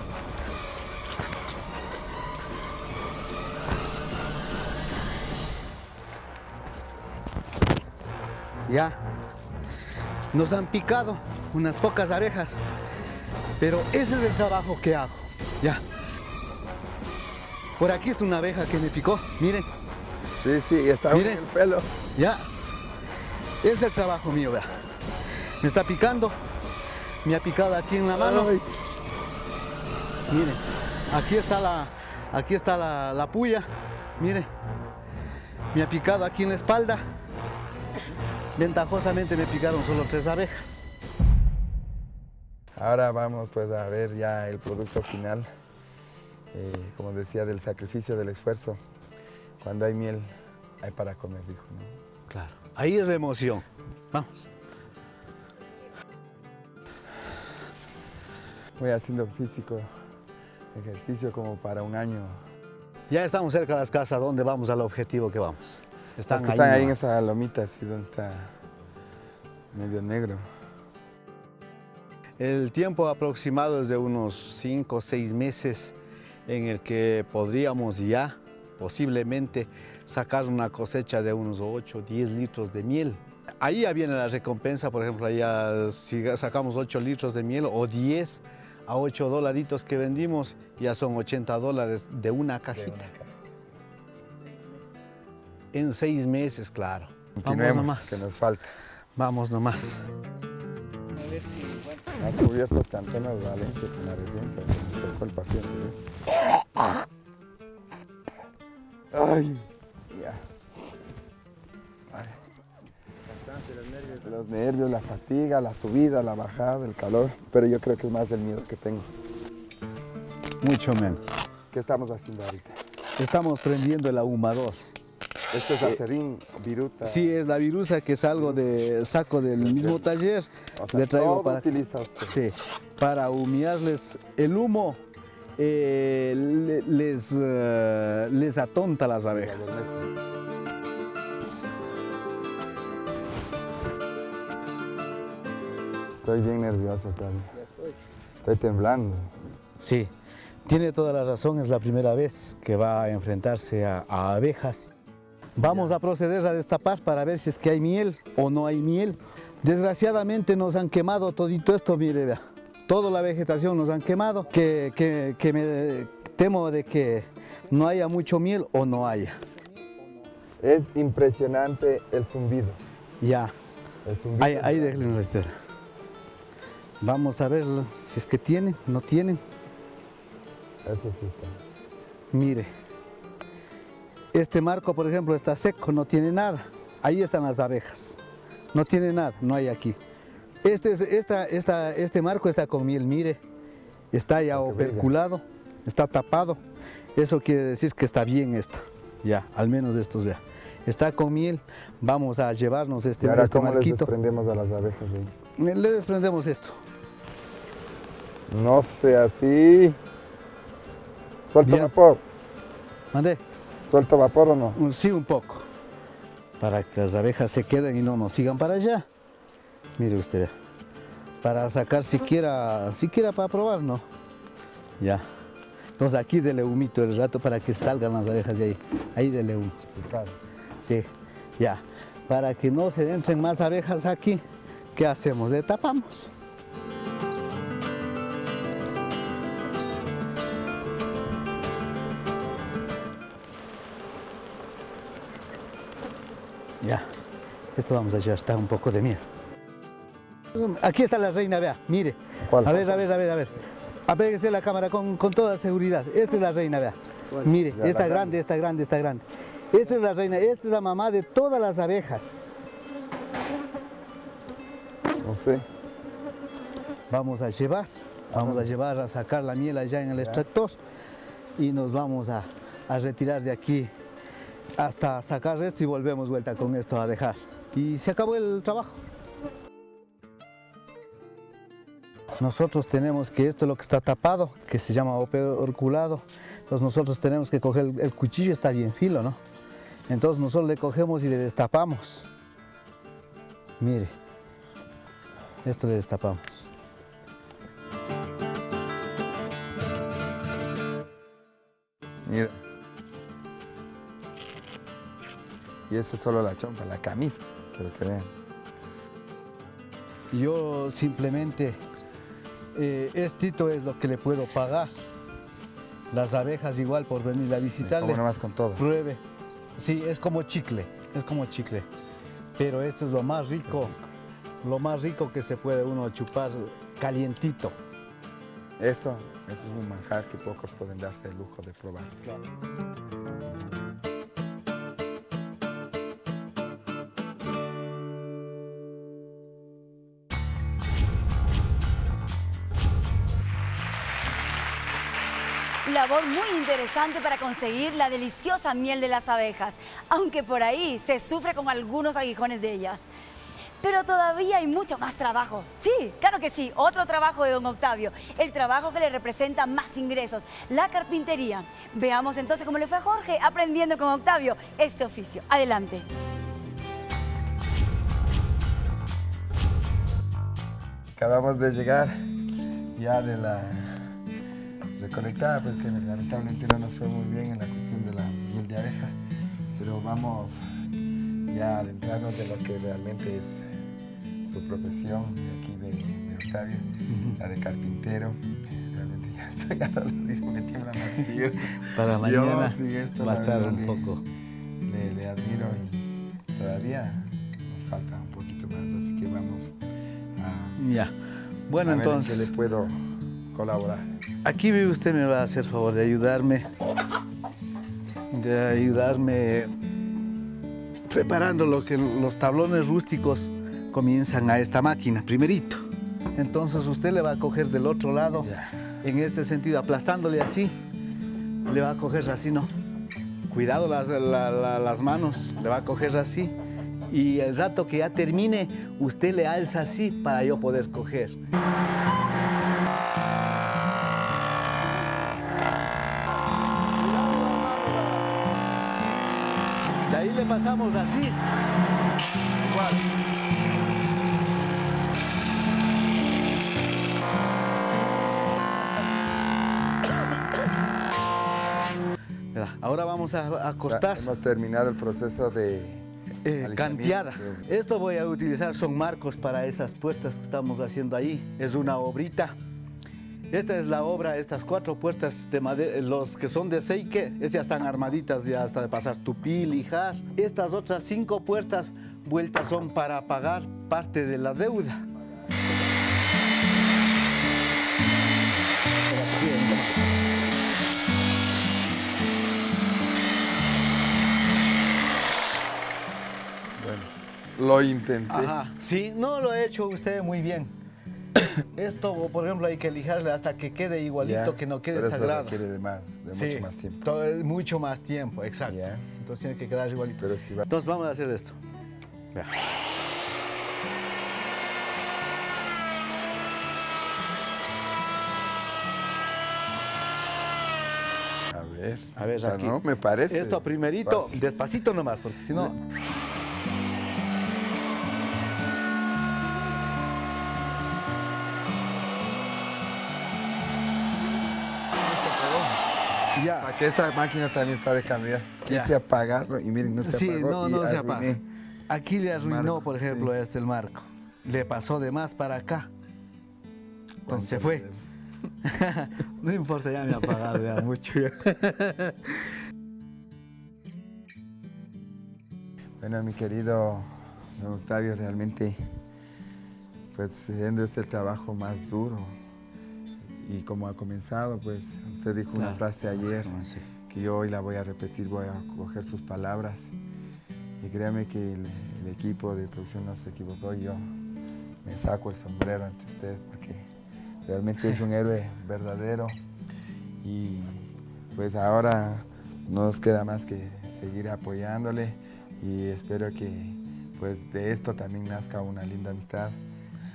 Ya. Nos han picado unas pocas abejas. Pero ese es el trabajo que hago. Ya. Por aquí está una abeja que me picó. Miren. Sí, sí, está Mire. en el pelo. Ya. Ese es el trabajo mío, vea. Me está picando. Me ha picado aquí en la mano. Ay. Mire. Aquí está la, aquí está la, la puya. Mire. Me ha picado aquí en la espalda. Ventajosamente me picaron solo tres abejas. Ahora vamos pues a ver ya el producto final. Eh, como decía, del sacrificio, del esfuerzo. Cuando hay miel, hay para comer, dijo. ¿no? Claro. Ahí es la emoción. Vamos. Voy haciendo físico, ejercicio como para un año. Ya estamos cerca de las casas donde vamos al objetivo que vamos. Están, Los que están ahí en esa lomita, así donde está medio negro. El tiempo aproximado es de unos 5 o 6 meses en el que podríamos ya posiblemente sacar una cosecha de unos 8 o 10 litros de miel. Ahí ya viene la recompensa, por ejemplo, allá si sacamos 8 litros de miel o 10 a 8 dolaritos que vendimos, ya son 80 dólares de una cajita. En 6 meses, claro. Vamos nomás. que nos falta. Vamos nomás. Ha cubierto Cantonas Valencia con la residencia, se nos tocó el paciente. ¿eh? Ay, ya. Los nervios, la fatiga, la subida, la bajada, el calor, pero yo creo que es más del miedo que tengo. Mucho menos. ¿Qué estamos haciendo ahorita? Estamos prendiendo el ahumador. Esto es acerrín, viruta. Sí, es la virusa que salgo de, saco del mismo taller. O sea, le traigo todo para, sí, para humearles el humo. eh, le- les, eh, les atonta las abejas. Estoy bien nervioso, Claudio. Estoy temblando. Sí, tiene toda la razón, es la primera vez que va a enfrentarse a, a abejas. Vamos a proceder a destapar para ver si es que hay miel o no hay miel. Desgraciadamente nos han quemado todito esto, mire, vea. Toda la vegetación nos han quemado, que, que- que me temo de que no haya mucho miel o no haya. Es impresionante el zumbido. Ya, El zumbido. ahí, ahí déjenlo. Vamos a ver si es que tienen, no tienen. Eso sí está. Mire, este marco, por ejemplo, está seco, no tiene nada. Ahí están las abejas. No tiene nada, no hay aquí. Este, es- esta, esta, este marco está con miel, mire. Está ya operculado, está tapado. Eso quiere decir que está bien esta. Ya, al menos estos ya. Está con miel. Vamos a llevarnos este, ¿Y ahora este cómo les marquito. desprendemos a las abejas ahí? Le desprendemos esto. No sea así. ¿Suelto Ya. vapor? ¿Suelto vapor o no? Sí, un poco. Para que las abejas se queden y no nos sigan para allá. Mire usted, para sacar siquiera, siquiera para probar, ¿no? Ya. Entonces aquí dele humito el rato para que salgan las abejas de ahí. Ahí dele humo. Sí, ya. Para que no se entren más abejas aquí, ¿qué hacemos? Le tapamos. Ya. Esto vamos a echar hasta un poco de miel. Aquí está la reina, vea, mire. ¿Cuál? A ver, a ver, a ver, a ver. Apéguese la cámara con, con toda seguridad. Esta es la reina, vea. Mire, Ya, está grande, está grande, está grande. Esta es la reina, esta es la mamá de todas las abejas. No sé. Vamos a llevar, vamos a llevar a sacar la miel allá en el extractor y nos vamos a, a retirar de aquí hasta sacar esto y volvemos vuelta con esto a dejar. Y se acabó el trabajo. Nosotros tenemos que esto es lo que está tapado, que se llama operculado. Entonces nosotros tenemos que coger el, cuchillo, está bien filo, ¿no? Entonces nosotros le cogemos y le destapamos. Mire, esto le destapamos. Mira. Y eso es solo la chompa, la camisa. Quiero que vean. Yo simplemente, eh, esto es lo que le puedo pagar. Las abejas igual por venir a visitarle. Como nomás con todo. Pruebe. Sí, es como chicle, es como chicle. Pero esto es lo más rico, lo más rico que se puede uno chupar calientito. Esto, esto es un manjar que pocos pueden darse el lujo de probar. Labor muy interesante para conseguir la deliciosa miel de las abejas, aunque por ahí se sufre con algunos aguijones de ellas. Pero todavía hay mucho más trabajo. Sí, claro que sí, otro trabajo de don Octavio, el trabajo que le representa más ingresos, la carpintería. Veamos entonces cómo le fue a Jorge aprendiendo con Octavio este oficio. Adelante. Acabamos de llegar ya de la recolectada, pues que lamentablemente no nos fue muy bien en la cuestión de la miel de abeja, pero vamos ya a adentrarnos de lo que realmente es su profesión de aquí de, de Octavio, la de carpintero. Realmente ya estoy adolorido, me tiemblan las piernas. Para Yo, mañana sí, esto va a estar un le- poco. Le, le admiro y todavía nos falta un poquito más, así que vamos a Ya. Bueno, a ver en qué entonces, le puedo colaborar. Aquí ve usted me va a hacer favor de ayudarme, de ayudarme preparando lo que los tablones rústicos comienzan a esta máquina, primerito. Entonces usted le va a coger del otro lado, en este sentido, aplastándole así, le va a coger así, ¿no? Cuidado las, la- la- las manos, le va a coger así. Y el rato que ya termine, usted le alza así para yo poder coger. Pasamos así. Ahora vamos a, a cortar. hemos terminado el proceso de Eh, canteada. Esto voy a utilizar, son marcos para esas puertas que estamos haciendo ahí. Es una obrita. Esta es la obra, estas cuatro puertas de madera, eh, los que son de seique, esas ya están armaditas, ya hasta de pasar tupí, lijas. Estas otras cinco puertas vueltas son para pagar parte de la deuda. Bueno, lo intenté. Ajá. Sí, no lo he hecho usted muy bien. Esto, por ejemplo, hay que lijarle hasta que quede igualito, Ya, que no quede pero esta eso requiere de más, de Sí, mucho más tiempo. todo- mucho más tiempo, exacto. Ya. Entonces tiene que quedar igualito. Pero si va- Entonces vamos a hacer esto. Vea. A ver. A ver, aquí. No, me parece. Esto primerito, fácil. despacito nomás, porque si no... Ya. Para que esta máquina también está de cambiar. Ya. Quise apagarlo y miren, no se Sí, apagó. no, no se apaga. Aquí le arruinó, marco, por ejemplo, sí. este el marco. Le pasó de más para acá. Entonces se fue. no importa, ya me ha apagado ya mucho. ya. Bueno, mi querido don Octavio, realmente, pues siendo este trabajo más duro y como ha comenzado, pues usted dijo una frase ayer que yo hoy la voy a repetir, voy a coger sus palabras y créame que el, el equipo de producción no se equivocó y yo me saco el sombrero ante usted porque realmente es un héroe verdadero y pues ahora no nos queda más que seguir apoyándole y espero que pues de esto también nazca una linda amistad.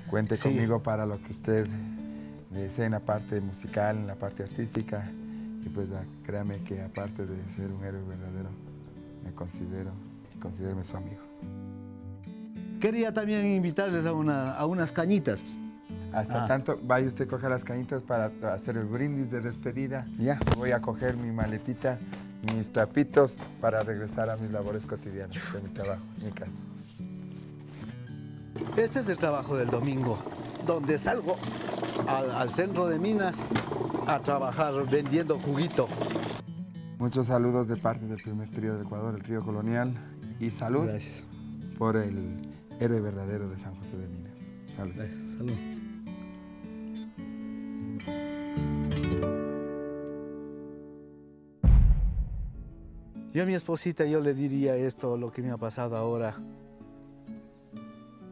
Cuente Sí. conmigo para lo que usted desee en la parte musical, en la parte artística y pues ah, créame que aparte de ser un héroe verdadero, me considero considero su amigo. Quería también invitarles a, una, a unas cañitas. Hasta Ah. tanto, vaya usted a coger las cañitas para hacer el brindis de despedida. Ya. Voy a coger mi maletita, mis tapitos para regresar a mis labores cotidianas de mi trabajo, mi casa. Este es el trabajo del domingo, donde salgo al, al centro de minas a trabajar vendiendo juguito. Muchos saludos de parte del primer trío del Ecuador, el trío colonial, y salud Gracias. por el héroe verdadero de San José de Minas. Salud. Salud. Yo a mi esposita yo le diría esto, lo que me ha pasado ahora,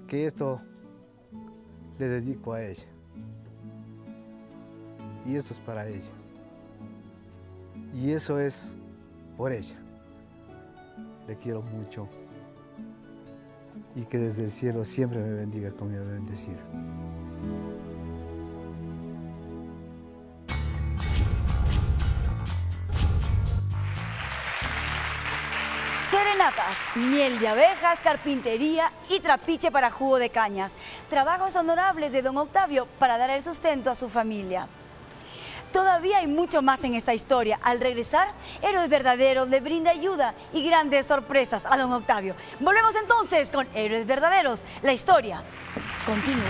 que esto le dedico a ella. Y esto es para ella. Y eso es por ella. Le quiero mucho. Y que desde el cielo siempre me bendiga como ha bendecido. Serenatas, miel de abejas, carpintería y trapiche para jugo de cañas. Trabajos honorables de don Octavio para dar el sustento a su familia. Todavía hay mucho más en esta historia. Al regresar, Héroes Verdaderos le brinda ayuda y grandes sorpresas a don Octavio. Volvemos entonces con Héroes Verdaderos. La historia continúa.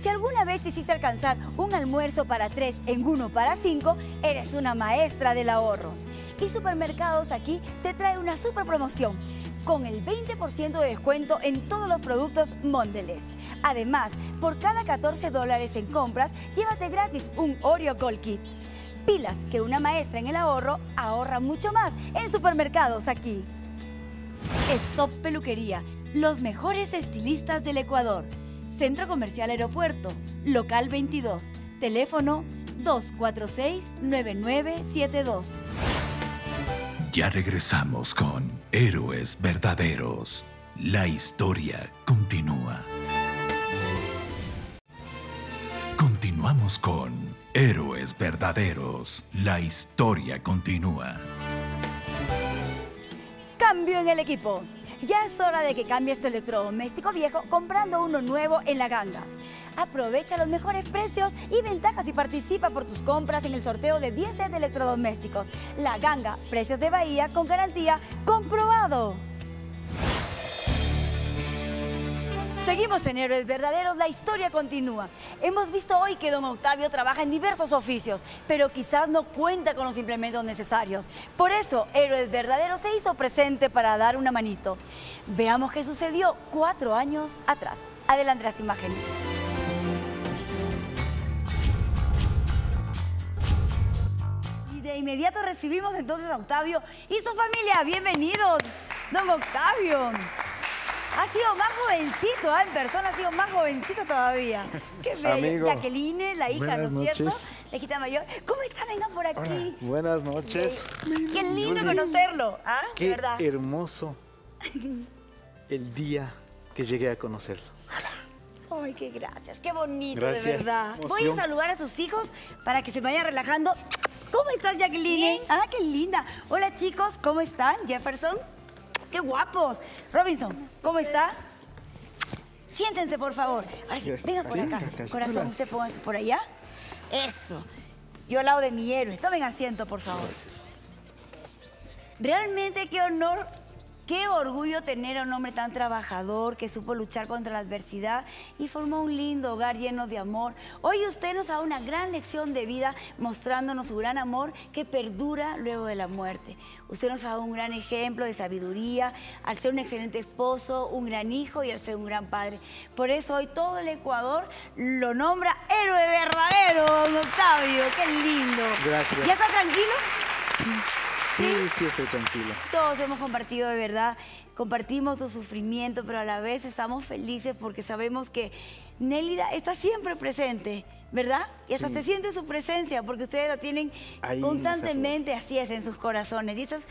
Si alguna vez hiciste alcanzar un almuerzo para tres en uno para cinco, eres una maestra del ahorro. Y Supermercados aquí te trae una super promoción con el 20% de descuento en todos los productos Mondelez. Además, por cada 14 dólares en compras, llévate gratis un Oreo Gold Kit. Pilas que una maestra en el ahorro ahorra mucho más en Supermercados aquí. Stop Peluquería, los mejores estilistas del Ecuador. Centro Comercial Aeropuerto, local 22, teléfono 246-9972. Ya regresamos con Héroes Verdaderos. La historia continúa. Continuamos con Héroes Verdaderos. La historia continúa. Cambio en el equipo. Ya es hora de que cambies tu electrodoméstico viejo comprando uno nuevo en la ganga. Aprovecha los mejores precios y ventajas y participa por tus compras en el sorteo de 10 sets de electrodomésticos. La ganga, precios de Bahía con garantía comprobado. Seguimos en Héroes Verdaderos, la historia continúa. Hemos visto hoy que don Octavio trabaja en diversos oficios, pero quizás no cuenta con los implementos necesarios. Por eso, Héroes Verdaderos se hizo presente para dar una manito. Veamos qué sucedió cuatro años atrás. Adelante las imágenes. De inmediato recibimos entonces a Octavio y su familia. Bienvenidos. Don Octavio. Ha sido más jovencito, ¿ah? en persona ha sido más jovencito todavía. Qué bello. Jacqueline, la hija, Buenas ¿no es cierto? La hijita mayor. ¿Cómo está? Venga por aquí. Buenas noches. Qué lindo Yuli, conocerlo, ¿ah? Qué verdad. hermoso el día que llegué a conocerlo. Ay, qué gracias, qué bonito, Gracias. de verdad. Voy a saludar a sus hijos para que se vayan relajando. ¿Cómo estás, Jacqueline? Ah, qué linda. Hola, chicos, ¿cómo están? Jefferson, qué guapos. Robinson, ¿cómo está? Siéntense, por favor. Ahora sí, vengan por acá. Corazón, usted póngase por allá. Eso. Yo al lado de mi héroe. Tomen asiento, por favor. Realmente qué honor, qué orgullo tener a un hombre tan trabajador que supo luchar contra la adversidad y formó un lindo hogar lleno de amor. Hoy usted nos da una gran lección de vida mostrándonos su gran amor que perdura luego de la muerte. Usted nos ha dado un gran ejemplo de sabiduría al ser un excelente esposo, un gran hijo y al ser un gran padre. Por eso hoy todo el Ecuador lo nombra héroe verdadero, don Octavio. Qué lindo. Gracias. ¿Ya está tranquilo? Sí, sí, estoy tranquilo. Todos hemos compartido de verdad, compartimos su sufrimiento, pero a la vez estamos felices porque sabemos que Nélida está siempre presente, ¿verdad? Y hasta Sí. se siente su presencia porque ustedes la tienen Ahí, constantemente, así es, en sus corazones. Y eso es-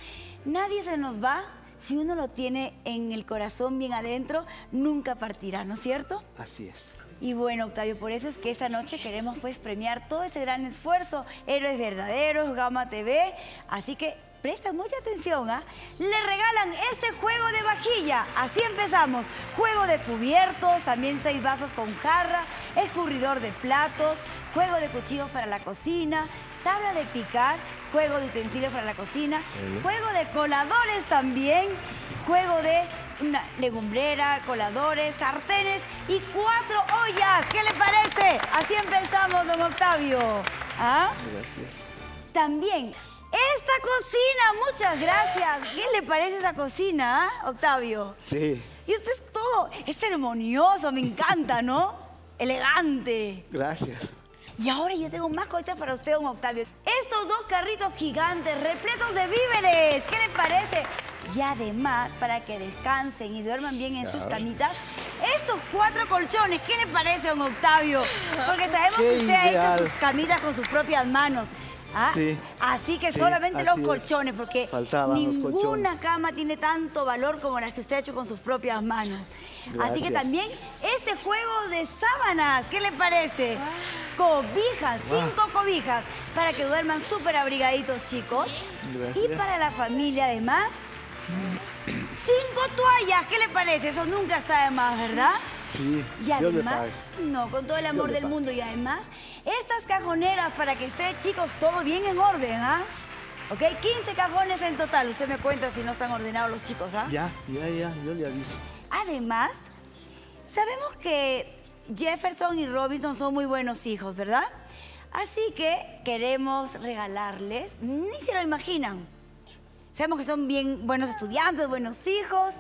nadie se nos va. Si uno lo tiene en el corazón bien adentro, nunca partirá, ¿no es cierto? Así es. Y bueno, Octavio, por eso es que esta noche queremos pues premiar todo ese gran esfuerzo, Héroes Verdaderos, Gama TV, así que presta mucha atención, ¿ah? Le regalan este juego de vajilla, así empezamos, juego de cubiertos, también seis vasos con jarra, escurridor de platos, juego de cuchillos para la cocina, tabla de picar, juego de utensilios para la cocina, juego de coladores también, juego de una legumbrera, coladores, sartenes y cuatro ollas. ¿Qué le parece? Así empezamos, don Octavio. ¿Ah? Gracias. También, esta cocina, muchas gracias. ¿Qué le parece esa cocina, Octavio? Sí, Y usted es todo, es ceremonioso, me encanta, ¿no? Elegante. gracias. Y ahora yo tengo más cosas para usted, don Octavio. Estos dos carritos gigantes repletos de víveres, ¿qué le parece? Y además, para que descansen y duerman bien en sus camitas, estos cuatro colchones, ¿qué le parece, don Octavio? Porque sabemos Qué que usted ha ideal. hecho sus camitas con sus propias manos. ¿Ah? Sí. Así que Sí, solamente los así colchones, porque ninguna colchones. cama tiene tanto valor como las que usted ha hecho con sus propias manos. Así que también este juego de sábanas, ¿qué le parece? Cobijas, cinco cobijas, para que duerman súper abrigaditos, chicos. Gracias. Y para la familia, además, cinco toallas, ¿qué le parece? Eso nunca está de más, ¿verdad? Sí, Y Dios además, no, con todo el amor del mundo y además, estas cajoneras para que esté, chicos, todo bien en orden, ¿ah? ¿Ok? 15 cajones en total. Usted me cuenta si no están ordenados los chicos, ¿ah? Ya, ya, ya, yo le aviso. Además, sabemos que Jefferson y Robinson son muy buenos hijos, ¿verdad? Así que queremos regalarles, ni se lo imaginan. Sabemos que son bien buenos estudiantes, buenos hijos.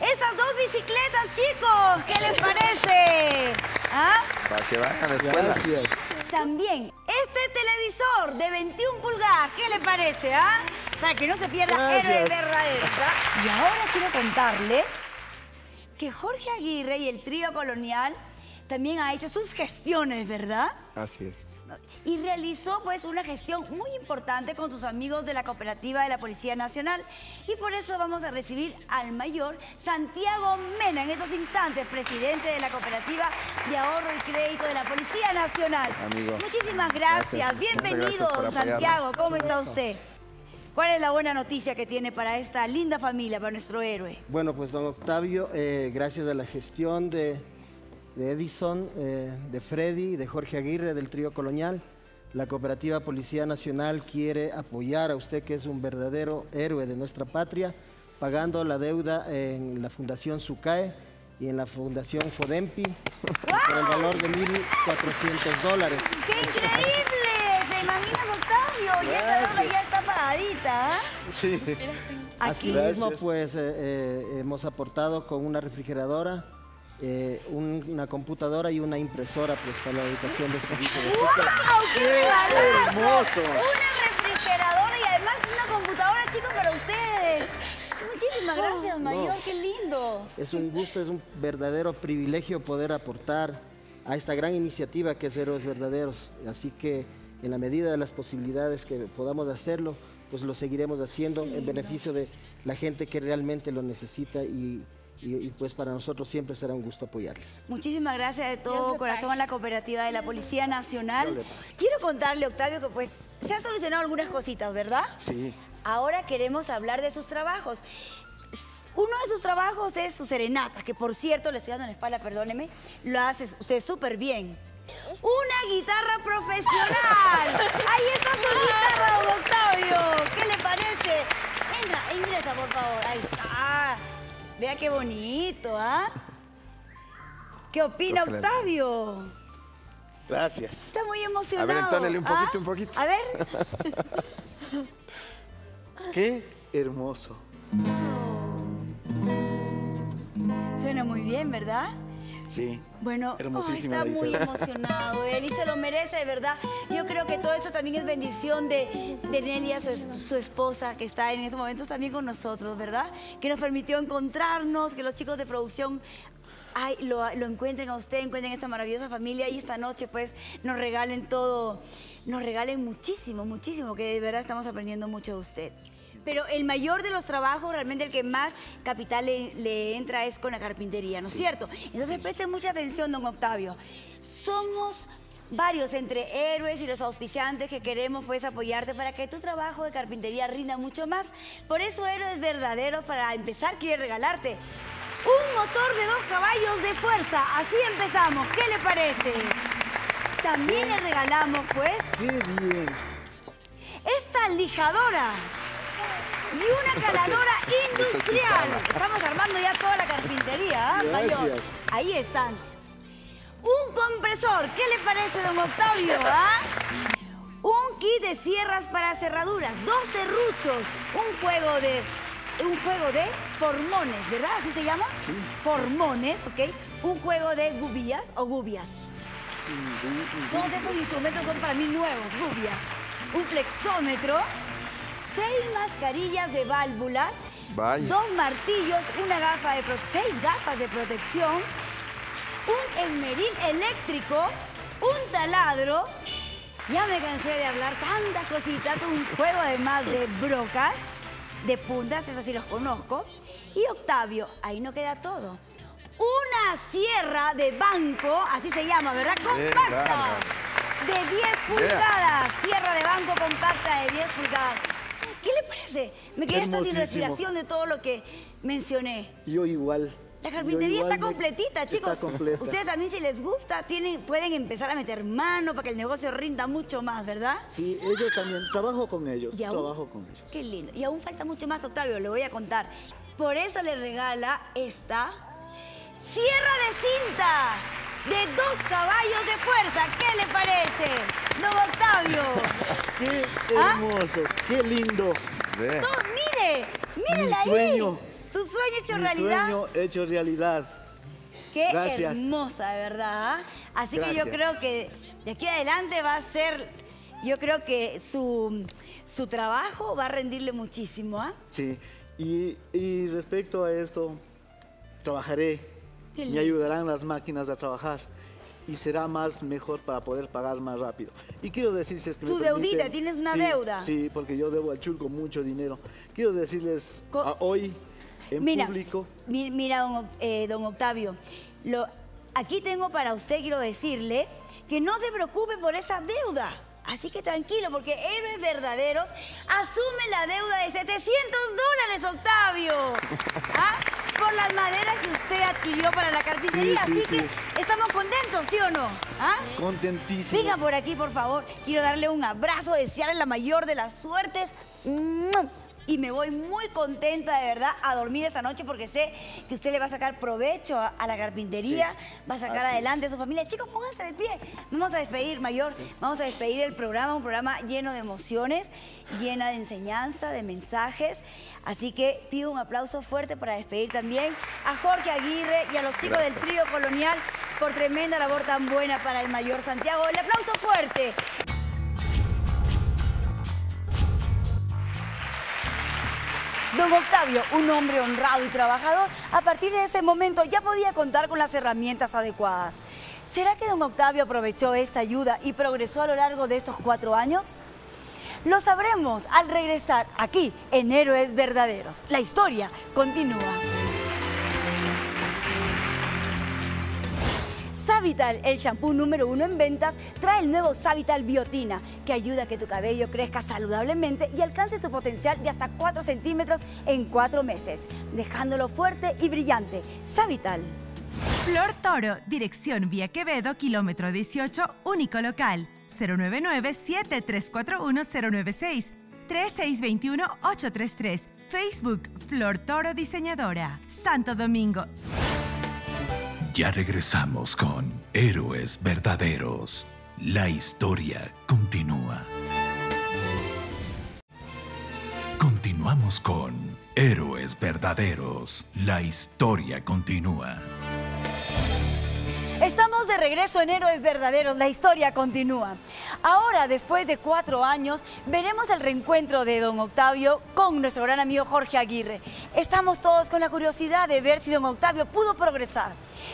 Esas dos bicicletas, chicos, ¿qué les parece? ¿Ah? Para que vayan a la escuela. Gracias. También este televisor de 21 pulgadas, ¿qué le parece? Ah? Para que no se pierda Gracias. verdaderos. ¿ah? Y ahora quiero contarles que Jorge Aguirre y el trío colonial también ha hecho sus gestiones, ¿verdad? Así es. Y realizó pues una gestión muy importante con sus amigos de la cooperativa de la Policía Nacional. Y por eso vamos a recibir al mayor Santiago Mena en estos instantes, presidente de la cooperativa de ahorro y crédito de la Policía Nacional. Amigo. Muchísimas gracias. Gracias. Bienvenido, gracias. Santiago. ¿Cómo está usted? ¿Cuál es la buena noticia que tiene para esta linda familia, para nuestro héroe? Bueno, pues don Octavio, eh, gracias a la gestión de, de Edison, eh, de Freddy, de Jorge Aguirre, del trío colonial, la Cooperativa Policía Nacional quiere apoyar a usted que es un verdadero héroe de nuestra patria, pagando la deuda en la Fundación SUCAE y en la Fundación FODEMPI por el valor de 1.400 dólares. ¡Qué increíble! ¿Te imaginas, Octavio? Ya esa deuda ya está pagadita. ¿ah? Sí. Aquí. Asimismo, pues eh, eh, hemos aportado con una refrigeradora, eh, un- una computadora y una impresora pues, para la educación de estos hijos. ¡Wow! ¡Qué regalazo! hermoso! Una refrigeradora y además una computadora, chicos, para ustedes. Muchísimas Muchísimas gracias, Mayor, No. qué lindo. Es un gusto, es un verdadero privilegio poder aportar a esta gran iniciativa que es Héroes Verdaderos. Así que en la medida de las posibilidades que podamos hacerlo, pues lo seguiremos haciendo en beneficio de la gente que realmente lo necesita y, y- y, pues para nosotros siempre será un gusto apoyarles. Muchísimas gracias de todo corazón a la cooperativa de la Policía Nacional. Quiero contarle, Octavio, que pues se han solucionado algunas cositas, ¿verdad? Sí. Ahora queremos hablar de sus trabajos. Uno de sus trabajos es su serenata, que por cierto, le estoy dando en la espalda, perdóneme, lo hace usted súper bien. ¡Una guitarra profesional! ¡Ahí está su guitarra, don Octavio! ¿Qué le parece? Entra, ingresa, por favor. Ahí está. Vea qué bonito, ¿ah? ¿Qué opina. Octavio? Gracias. Está muy emocionado. A ver, entónele un ¿ah? poquito, un poquito. A ver. Qué hermoso. Suena muy bien, ¿verdad? Sí. Bueno, Hermosísima está muy emocionado él y se lo merece, de verdad. Yo creo que todo esto también es bendición de, de Nelia, su, su esposa, que está en estos momentos también con nosotros, ¿verdad? Que nos permitió encontrarnos, que los chicos de producción ay, lo, lo encuentren a usted, encuentren esta maravillosa familia y esta noche pues nos regalen todo, nos regalen muchísimo, muchísimo, que de verdad estamos aprendiendo mucho de usted. Pero el mayor de los trabajos, realmente el que más capital le, le entra es con la carpintería, ¿no es cierto? Entonces presten mucha atención, don Octavio. Somos varios entre héroes y los auspiciantes que queremos pues apoyarte para que tu trabajo de carpintería rinda mucho más. Por eso Héroes Verdaderos, para empezar, quiere regalarte un motor de dos caballos de fuerza. Así empezamos. ¿Qué le parece? También le regalamos pues Qué bien. esta lijadora y una caladora industrial. Estamos armando ya toda la carpintería, ¿ah. Mayor? Ahí están. Un compresor, ¿qué le parece, don Octavio? ah? Un kit de sierras para cerraduras, dos serruchos, un juego de. Un juego de formones, ¿verdad? ¿Así se llama? Sí. Formones, ¿ok? Un juego de gubillas o gubias. Todos esos instrumentos son para mí nuevos, gubias. Un flexómetro, seis mascarillas de válvulas, Vaya. dos martillos, una gafa de seis gafas de protección, un esmeril eléctrico, un taladro. Ya me cansé de hablar tantas cositas, un juego además de brocas, de puntas, esas sí los conozco. Y Octavio, ahí no queda todo. Una sierra de banco, así se llama, ¿verdad? Compacta. De 10 pulgadas. Sierra de banco compacta de 10 pulgadas. ¿Qué le parece? Me quedé hasta sin respiración de todo lo que mencioné. Yo igual. La carpintería está completita, chicos. Está completa. Ustedes también si les gusta, tienen, pueden empezar a meter mano para que el negocio rinda mucho más, ¿verdad? Sí, ellos también. Trabajo con ellos. ¿Y aún? Trabajo con ellos. Qué lindo. Y aún falta mucho más, Octavio, le voy a contar. Por eso le regala esta sierra de cinta de dos caballos de fuerza. ¿Qué le parece? Don Octavio. Qué ¿Ah? hermoso. Qué lindo. Todo- mire, mírela ahí. sueño. Su sueño hecho Mi realidad. sueño hecho realidad. Qué Gracias. hermosa, de verdad. Así que yo creo que de aquí adelante va a ser, yo creo que su, su trabajo va a rendirle muchísimo, ¿ah? Sí. Y, y respecto a esto, trabajaré. Qué Me ayudarán las máquinas a trabajar. Y será más mejor para poder pagar más rápido. Y quiero decirles que me Tu deudita, permiten- tienes una Sí, deuda. Sí, porque yo debo al chulco mucho dinero. Quiero decirles Co- a- hoy en mira, público. mi- mira, don, eh, don Octavio, lo, aquí tengo para usted, quiero decirle, que no se preocupe por esa deuda. Así que tranquilo, porque Héroes Verdaderos asume la deuda de 700 dólares, Octavio. ¿Ah? Por las maderas que usted adquirió para la. Sí, sí, Así que estamos contentos, ¿sí o no? ¿Ah? Contentísimo. Venga por aquí, por favor. Quiero darle un abrazo, desearle la mayor de las suertes. ¡Mua! Y me voy muy contenta, de verdad, a dormir esa noche porque sé que usted le va a sacar provecho a, a la carpintería, va a sacar así adelante a su familia. Chicos, pónganse de pie. Vamos a despedir, Mayor. Vamos a despedir el programa, un programa lleno de emociones, llena de enseñanza, de mensajes. Así que pido un aplauso fuerte para despedir también a Jorge Aguirre y a los chicos del trío colonial por tremenda labor tan buena para el Mayor Santiago. El aplauso fuerte. Don Octavio, un hombre honrado y trabajador, a partir de ese momento ya podía contar con las herramientas adecuadas. ¿Será que don Octavio aprovechó esta ayuda y progresó a lo largo de estos cuatro años? Lo sabremos al regresar aquí en Héroes Verdaderos. La historia continúa. Savital, el shampoo número uno en ventas, trae el nuevo Savital Biotina, que ayuda a que tu cabello crezca saludablemente y alcance su potencial de hasta 4 centímetros en 4 meses, dejándolo fuerte y brillante. Savital. Flor Toro, dirección Vía Quevedo, kilómetro 18, único local. 099-7341-096, 3621-833. Facebook, Flor Toro Diseñadora. Santo Domingo. Ya regresamos con Héroes Verdaderos. La historia continúa. Continuamos con Héroes Verdaderos. La historia continúa. Estamos de regreso en Héroes Verdaderos, la historia continúa. Ahora, después de cuatro años, veremos el reencuentro de don Octavio con nuestro gran amigo Jorge Aguirre. Estamos todos con la curiosidad de ver si don Octavio pudo progresar.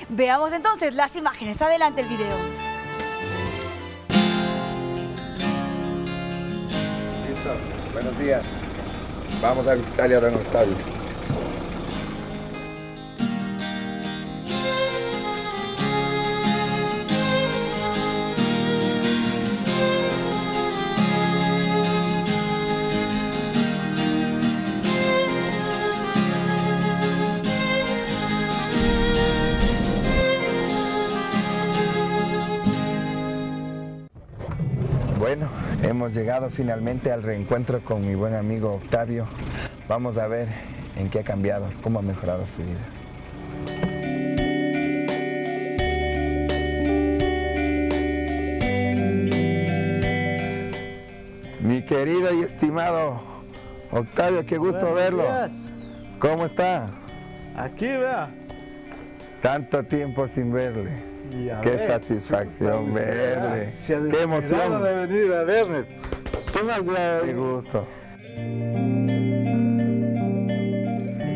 Veamos entonces las imágenes. Adelante el video. Listo, buenos días. Vamos a visitarle a don Octavio. Hemos llegado finalmente al reencuentro con mi buen amigo Octavio. Vamos a ver en qué ha cambiado, cómo ha mejorado su vida. Mi querido y estimado Octavio, qué gusto Buenos verlo. días. ¿Cómo está? Aquí, vea. Tanto tiempo sin verle. Qué satisfacción chuta, verle. Qué emoción. de venir a verme. ¿Qué más? Qué gusto.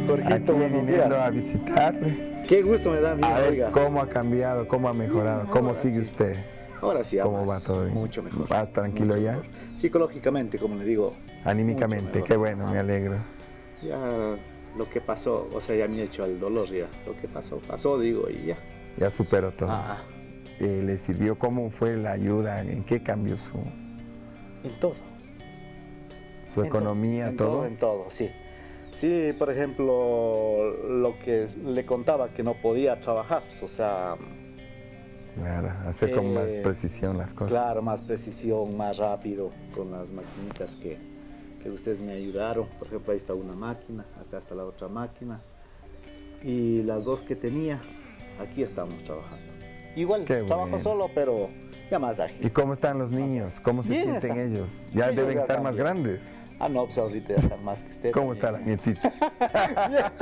Jorgito, Aquí viniendo días. a visitarle. Qué gusto me da a mí, A ver cómo ha cambiado, cómo ha mejorado, cómo Ahora sigue sí. usted. Ahora sí, ¿Cómo va todo bien? Mucho mejor. ¿Vas tranquilo Mucho ya? mejor. Psicológicamente, como le digo. Anímicamente, qué bueno, me alegro. Ya lo que pasó, o sea, ya me he hecho el dolor ya. Lo que pasó, pasó, digo, y ya. Ya superó todo. Eh, ¿Le sirvió? ¿Cómo fue la ayuda? ¿En qué cambió su, en todo. su En economía, todo? En todo, sí. Sí, por ejemplo, lo que le contaba que no podía trabajar, pues, o sea, Claro, hacer con más Eh, precisión las cosas. claro, más precisión, más rápido, con las maquinitas que, que ustedes me ayudaron. Por ejemplo, ahí está una máquina, acá está la otra máquina. Y las dos que tenía, aquí estamos trabajando. Igual, Qué trabajo solo, pero ya más ágil. ¿Y cómo están los niños? ¿Cómo se Bien sienten están. ellos? Ya Ellos deben ya estar más bien. grandes. Ah, no, pues ahorita ya están más que usted. ¿Cómo está la nietita?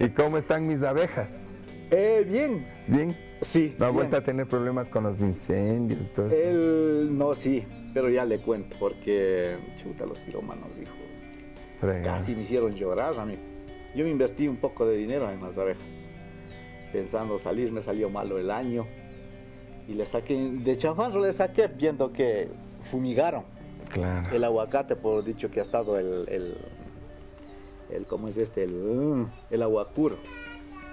¿Y cómo están mis abejas? Eh, bien. ¿Bien? Sí. ¿No ha vuelto a tener problemas con los incendios y todo eso? Él, no, sí, pero ya le cuento, porque chuta, los pirómanos, hijo. Fregado. Casi me hicieron llorar a mí. Yo me invertí un poco de dinero en las abejas. Pensando salir, me salió malo el año. Y le saqué, de chanfanro le saqué viendo que fumigaron. Claro. El aguacate, por dicho que ha estado el, el, el ¿cómo es este? El, el aguacuro.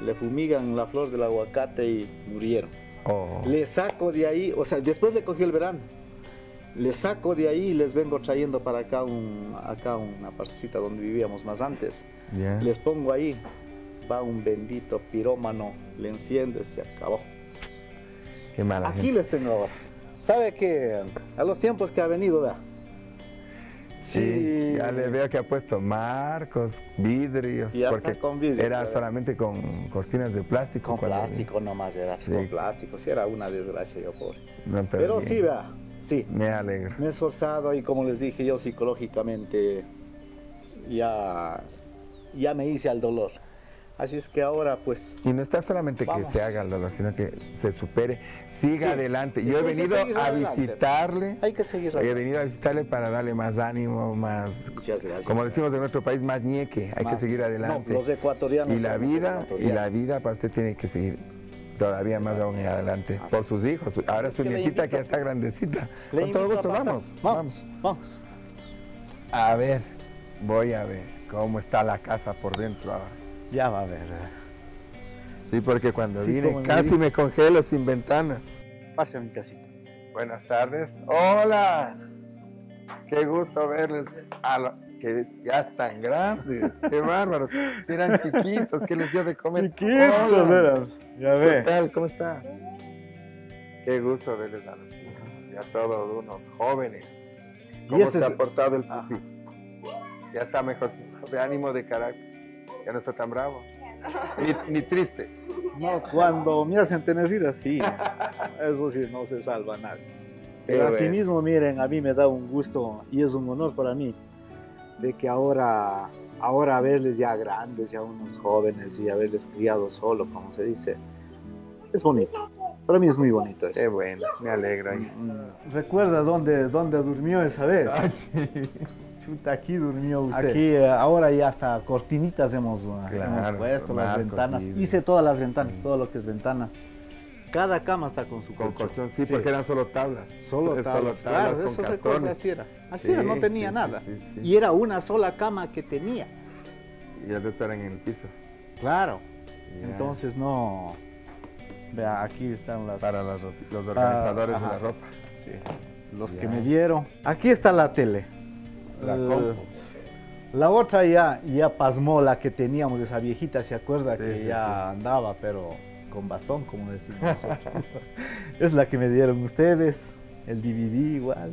Le fumigan la flor del aguacate y murieron. Oh, Le saco de ahí, o sea, después le cogió el verano. Le saco de ahí y les vengo trayendo para acá, un, acá una partecita donde vivíamos más antes. ya. Les pongo ahí, va un bendito pirómano, le enciende, se acabó. Qué mala Aquí gente. les tengo ahora. ¿Sabe que a los tiempos que ha venido, vea? Sí, Sí. ya le veo que ha puesto marcos, vidrios, porque con vidrios, era solamente con cortinas de plástico. Con plástico nomás era, Sí. con plástico, sí era una desgracia yo pobre. No, Pero sí, vea, sí. Me alegro. Me he esforzado y como les dije yo psicológicamente ya, ya me hice al dolor. Así es que ahora pues... Y no está solamente que se haga el dolor, sino que se supere, siga Sí. adelante. Yo he venido a adelante. visitarle. Hay que seguir He adelante. venido a visitarle para darle más ánimo, más, Muchas gracias. como decimos de nuestro país, más ñeque. Hay que seguir adelante. No, los ecuatorianos Y la vida, y la vida para usted tiene que seguir todavía más aún en adelante. Por sus hijos. Ahora su nietita que ya está grandecita. Le Con todo gusto, vamos. Vamos, vamos. A ver, voy a ver cómo está la casa por dentro ahora. Ya va a ver. Sí, porque cuando Sí, vine casi me congelo sin ventanas. Pase a mi casita. Buenas tardes. Hola. Qué gusto verles. A lo- que ya están grandes. Qué bárbaros. Si eran chiquitos, ¿qué les dio de comer? Chiquitos Hola. eran. Ya ¿Qué ve. tal? ¿Cómo está? Qué gusto verles a los hijos. Ya todos unos jóvenes. ¿Cómo se ha es- portado el pupi? Ya está mejorcito de ánimo, de carácter. Ya no está tan bravo. Ni, ni triste. No, cuando me hacen tener ira, sí. Eso sí, no se salva nadie. Pero asimismo, miren, a mí me da un gusto y es un honor para mí de que ahora, ahora verles ya grandes, ya unos jóvenes y haberles criado solo, como se dice, es bonito. Para mí es muy bonito eso. Qué bueno, me alegro. ¿Recuerda dónde, dónde durmió esa vez? Ah, sí. Chuta, aquí durmió usted. Aquí eh, ahora ya hasta cortinitas hemos, eh, Claro, hemos puesto, las ventanas. Hice todas las ventanas, todo lo que es ventanas. Cada cama está con su Con colchón. colchón, sí, porque eran solo tablas. Solo Es tablas, claro, con eso cartones. así era. Así Sí, era, no tenía sí, nada. sí, sí, sí. Y era una sola cama que tenía. Y el resto eran en el piso. Claro. Ya. Entonces no... Vea, aquí están las... Para ro- los organizadores de la ropa. Sí, los que me dieron. Aquí está la tele. La compu. La otra ya, ya pasmó, la que teníamos, esa viejita, ¿se acuerda? Sí, que sí, ya andaba, pero con bastón, como decimos nosotros. es la que me dieron ustedes, el DVD igual,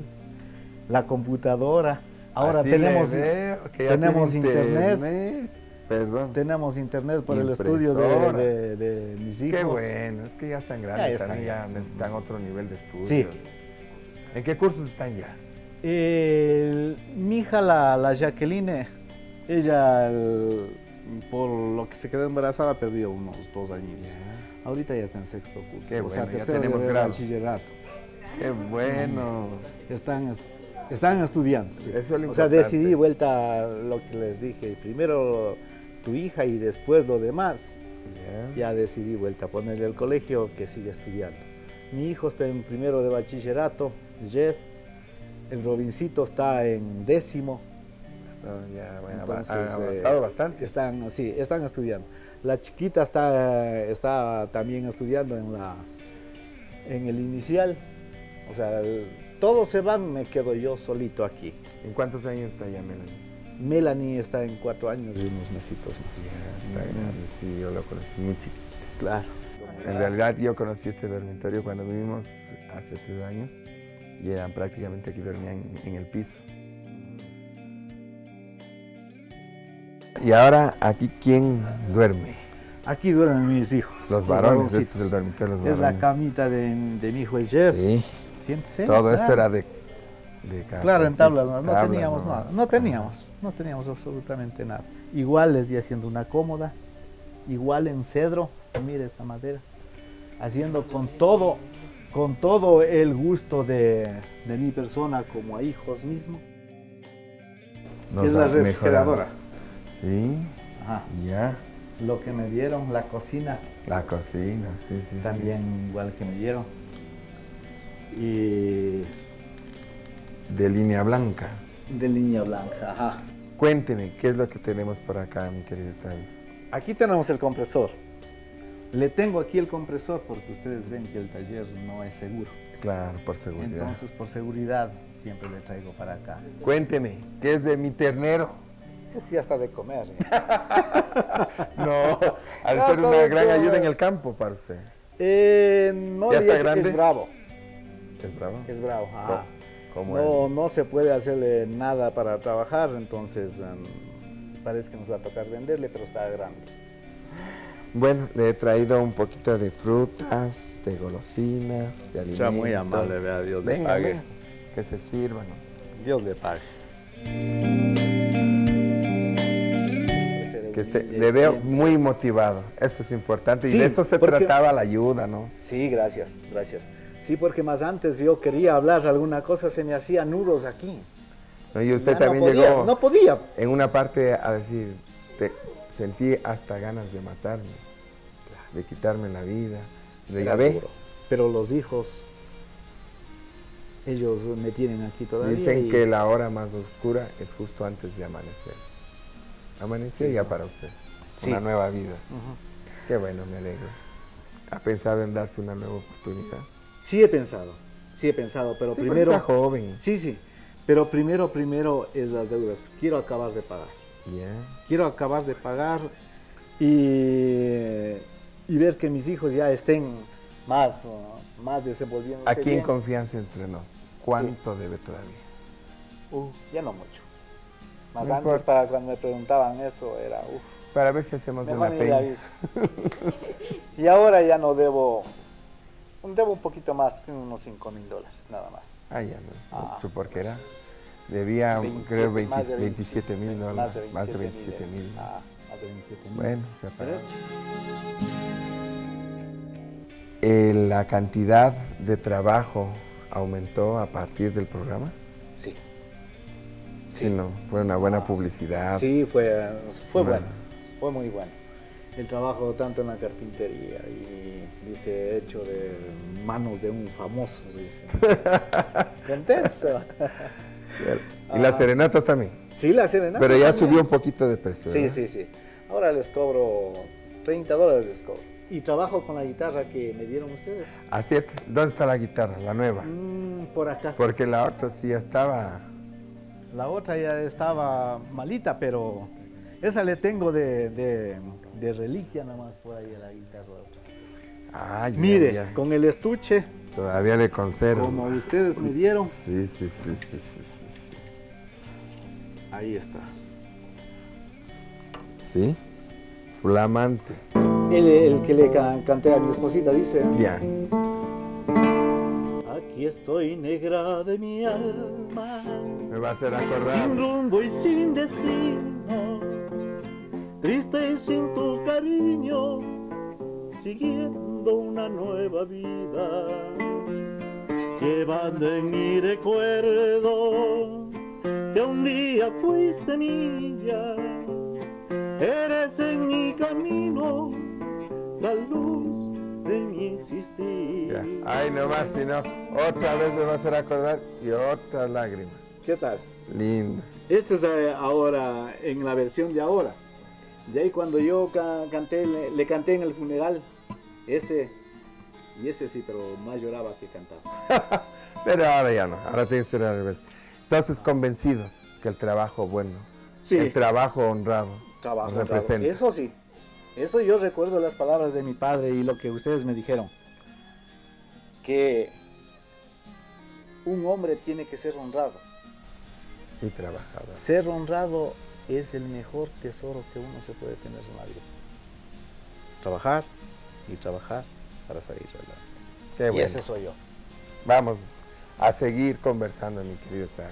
la computadora. Ahora Así tenemos, le veo, que ya tenemos internet. Perdón. Tenemos internet por el estudio de, Impresora. de- de mis hijos. Qué bueno, es que ya están grandes Ya están también, ya necesitan otro nivel de estudios. Sí. ¿En qué cursos están ya? El- mi hija, la, la Jacqueline, ella, el- por lo que se quedó embarazada, perdió unos dos años. Ahorita ya está en sexto curso. Qué o sea, bueno, ya tenemos grado. bachillerato. Qué bueno. Están, están estudiando. sí. Eso es lo o sea, decidí vuelta a lo que les dije. Primero tu hija y después lo demás. Ya decidí vuelta a ponerle al colegio que siga estudiando. Mi hijo está en primero de bachillerato, Jeff. El Robincito está en décimo. No, ya, bueno, Entonces, ha eh, avanzado bastante. Están, sí, están estudiando. La chiquita está, está también estudiando en, la, en el inicial. O sea, el- todos se van, me quedo yo solito aquí. ¿En cuántos años está ya Melanie? Melanie está en cuatro años y unos mesitos más. Ya, está grande, sí, yo lo conocí muy chiquito. Claro. En realidad yo conocí este dormitorio cuando vivimos hace tres años y eran prácticamente aquí dormían en el piso. Y ahora aquí quién duerme? Aquí duermen mis hijos. Los varones, este es el dormitorio de los Es la varones. camita de, de mi hijo Jeff. Sí. Siéntese. Todo esto era de, de Claro, en tablas no, no tablas, teníamos no. nada. No teníamos, no teníamos absolutamente nada. Igual les di haciendo una cómoda, igual en cedro, mire esta madera, haciendo con todo, con todo el gusto de, de mi persona como a hijos mismo. Nos es la refrigeradora. Sí, Ajá. ya. Lo que me dieron, la cocina, La cocina, sí, sí, sí. también igual que me dieron. Y De línea blanca. de línea blanca, ajá. Cuénteme, ¿qué es lo que tenemos por acá, mi querido Tavi? Aquí tenemos el compresor. Le tengo aquí el compresor porque ustedes ven que el taller no es seguro. Claro, por seguridad. Entonces, por seguridad, siempre le traigo para acá. Cuénteme, ¿qué es de mi ternero? Es ya está de comer. No, ha de Ya ser una gran ayuda en el campo, parce. Eh, no ¿Ya está grande? Es bravo. ¿Es bravo? Es bravo. ajá. Como No, no se puede hacerle nada para trabajar, entonces em, parece que nos va a tocar venderle, pero está grande. Bueno, le he traído un poquito de frutas, de golosinas, de alimentos. Sea muy amable, vea, Dios le Venga, pague. venga, que se sirvan. Dios le pague. Que esté, le veo muy motivado, eso es importante. y de eso se trataba la ayuda, ¿no? Sí, gracias, gracias. Sí, porque más antes yo quería hablar alguna cosa, se me hacía nudos aquí. y usted también llegó. No podía. En una parte a decir, te, sentí hasta ganas de matarme, de quitarme la vida. Pero ya ve. Pero los hijos, ellos me tienen aquí todavía. Dicen que la hora más oscura es justo antes de amanecer. Amanecer ya para usted. Una nueva vida. Qué bueno, me alegro. ¿Ha pensado en darse una nueva oportunidad? Sí he pensado, sí he pensado, pero primero... Está joven. Sí, sí, pero primero, primero es las deudas. Quiero acabar de pagar. Quiero acabar de pagar y, y, ver que mis hijos ya estén más, más desenvolviendo. Aquí en confianza entre nos, ¿cuánto debe todavía? Uh, ya no mucho. Más antes para cuando me preguntaban eso era... Para ver si hacemos una peña. y ahora ya no debo Debo un poquito más, unos 5 mil dólares, nada más. Ah, ya no. Ah. ¿Su Debía, creo, 27 mil dólares. Más de 27 mil. Ah, más de 27 mil. Bueno, se aparece. Eh, ¿La cantidad de trabajo aumentó a partir del programa? Sí. Sí, no, fue una buena publicidad. Sí, fue, fue bueno, fue muy bueno el trabajo tanto en la carpintería y dice hecho de manos de un famoso, dice. ¡Qué intenso! ¿Y las serenatas también? Sí, las serenatas. Pero ya subió un poquito de precio. Sí, sí, sí. Ahora les cobro 30 dólares les cobro. Y trabajo con la guitarra que me dieron ustedes. Ah, cierto. ¿Dónde está la guitarra, la nueva? Mm, por acá. Porque la otra sí ya estaba... La otra ya estaba malita, pero esa le tengo de de reliquia nada más por ahí a la guitarra. Ah, Mire, con el estuche. Todavía le conservo. Como ustedes me dieron. Sí, sí, sí, sí, sí, sí. Ahí está. ¿Sí? Flamante. El, que le canté a mi esposita dice. Ya. Aquí estoy negra de mi alma. Me va a hacer acordar. Sin rumbo y sin destino triste y sin tu cariño, siguiendo una nueva vida, llevando en mi recuerdo que un día fuiste mía, eres en mi camino la luz de mi existir. Ay, no más, sino otra vez me va a hacer acordar y otra lágrima. ¿Qué tal? Lindo. Este es eh, ahora, en la versión de ahora. De ahí cuando yo canté, le, canté en el funeral, este, y ese sí, pero más lloraba que cantaba. pero ahora ya no, ahora tiene que ser al revés. Entonces, convencidos que el trabajo bueno, el trabajo honrado, trabajo representa. Eso sí, eso yo recuerdo las palabras de mi padre y lo que ustedes me dijeron, que un hombre tiene que ser honrado. Y trabajador. Ser honrado es el mejor tesoro que uno se puede tener en la vida. Trabajar y trabajar para salir adelante. y ese soy yo. Vamos a seguir conversando, mi querido Tag.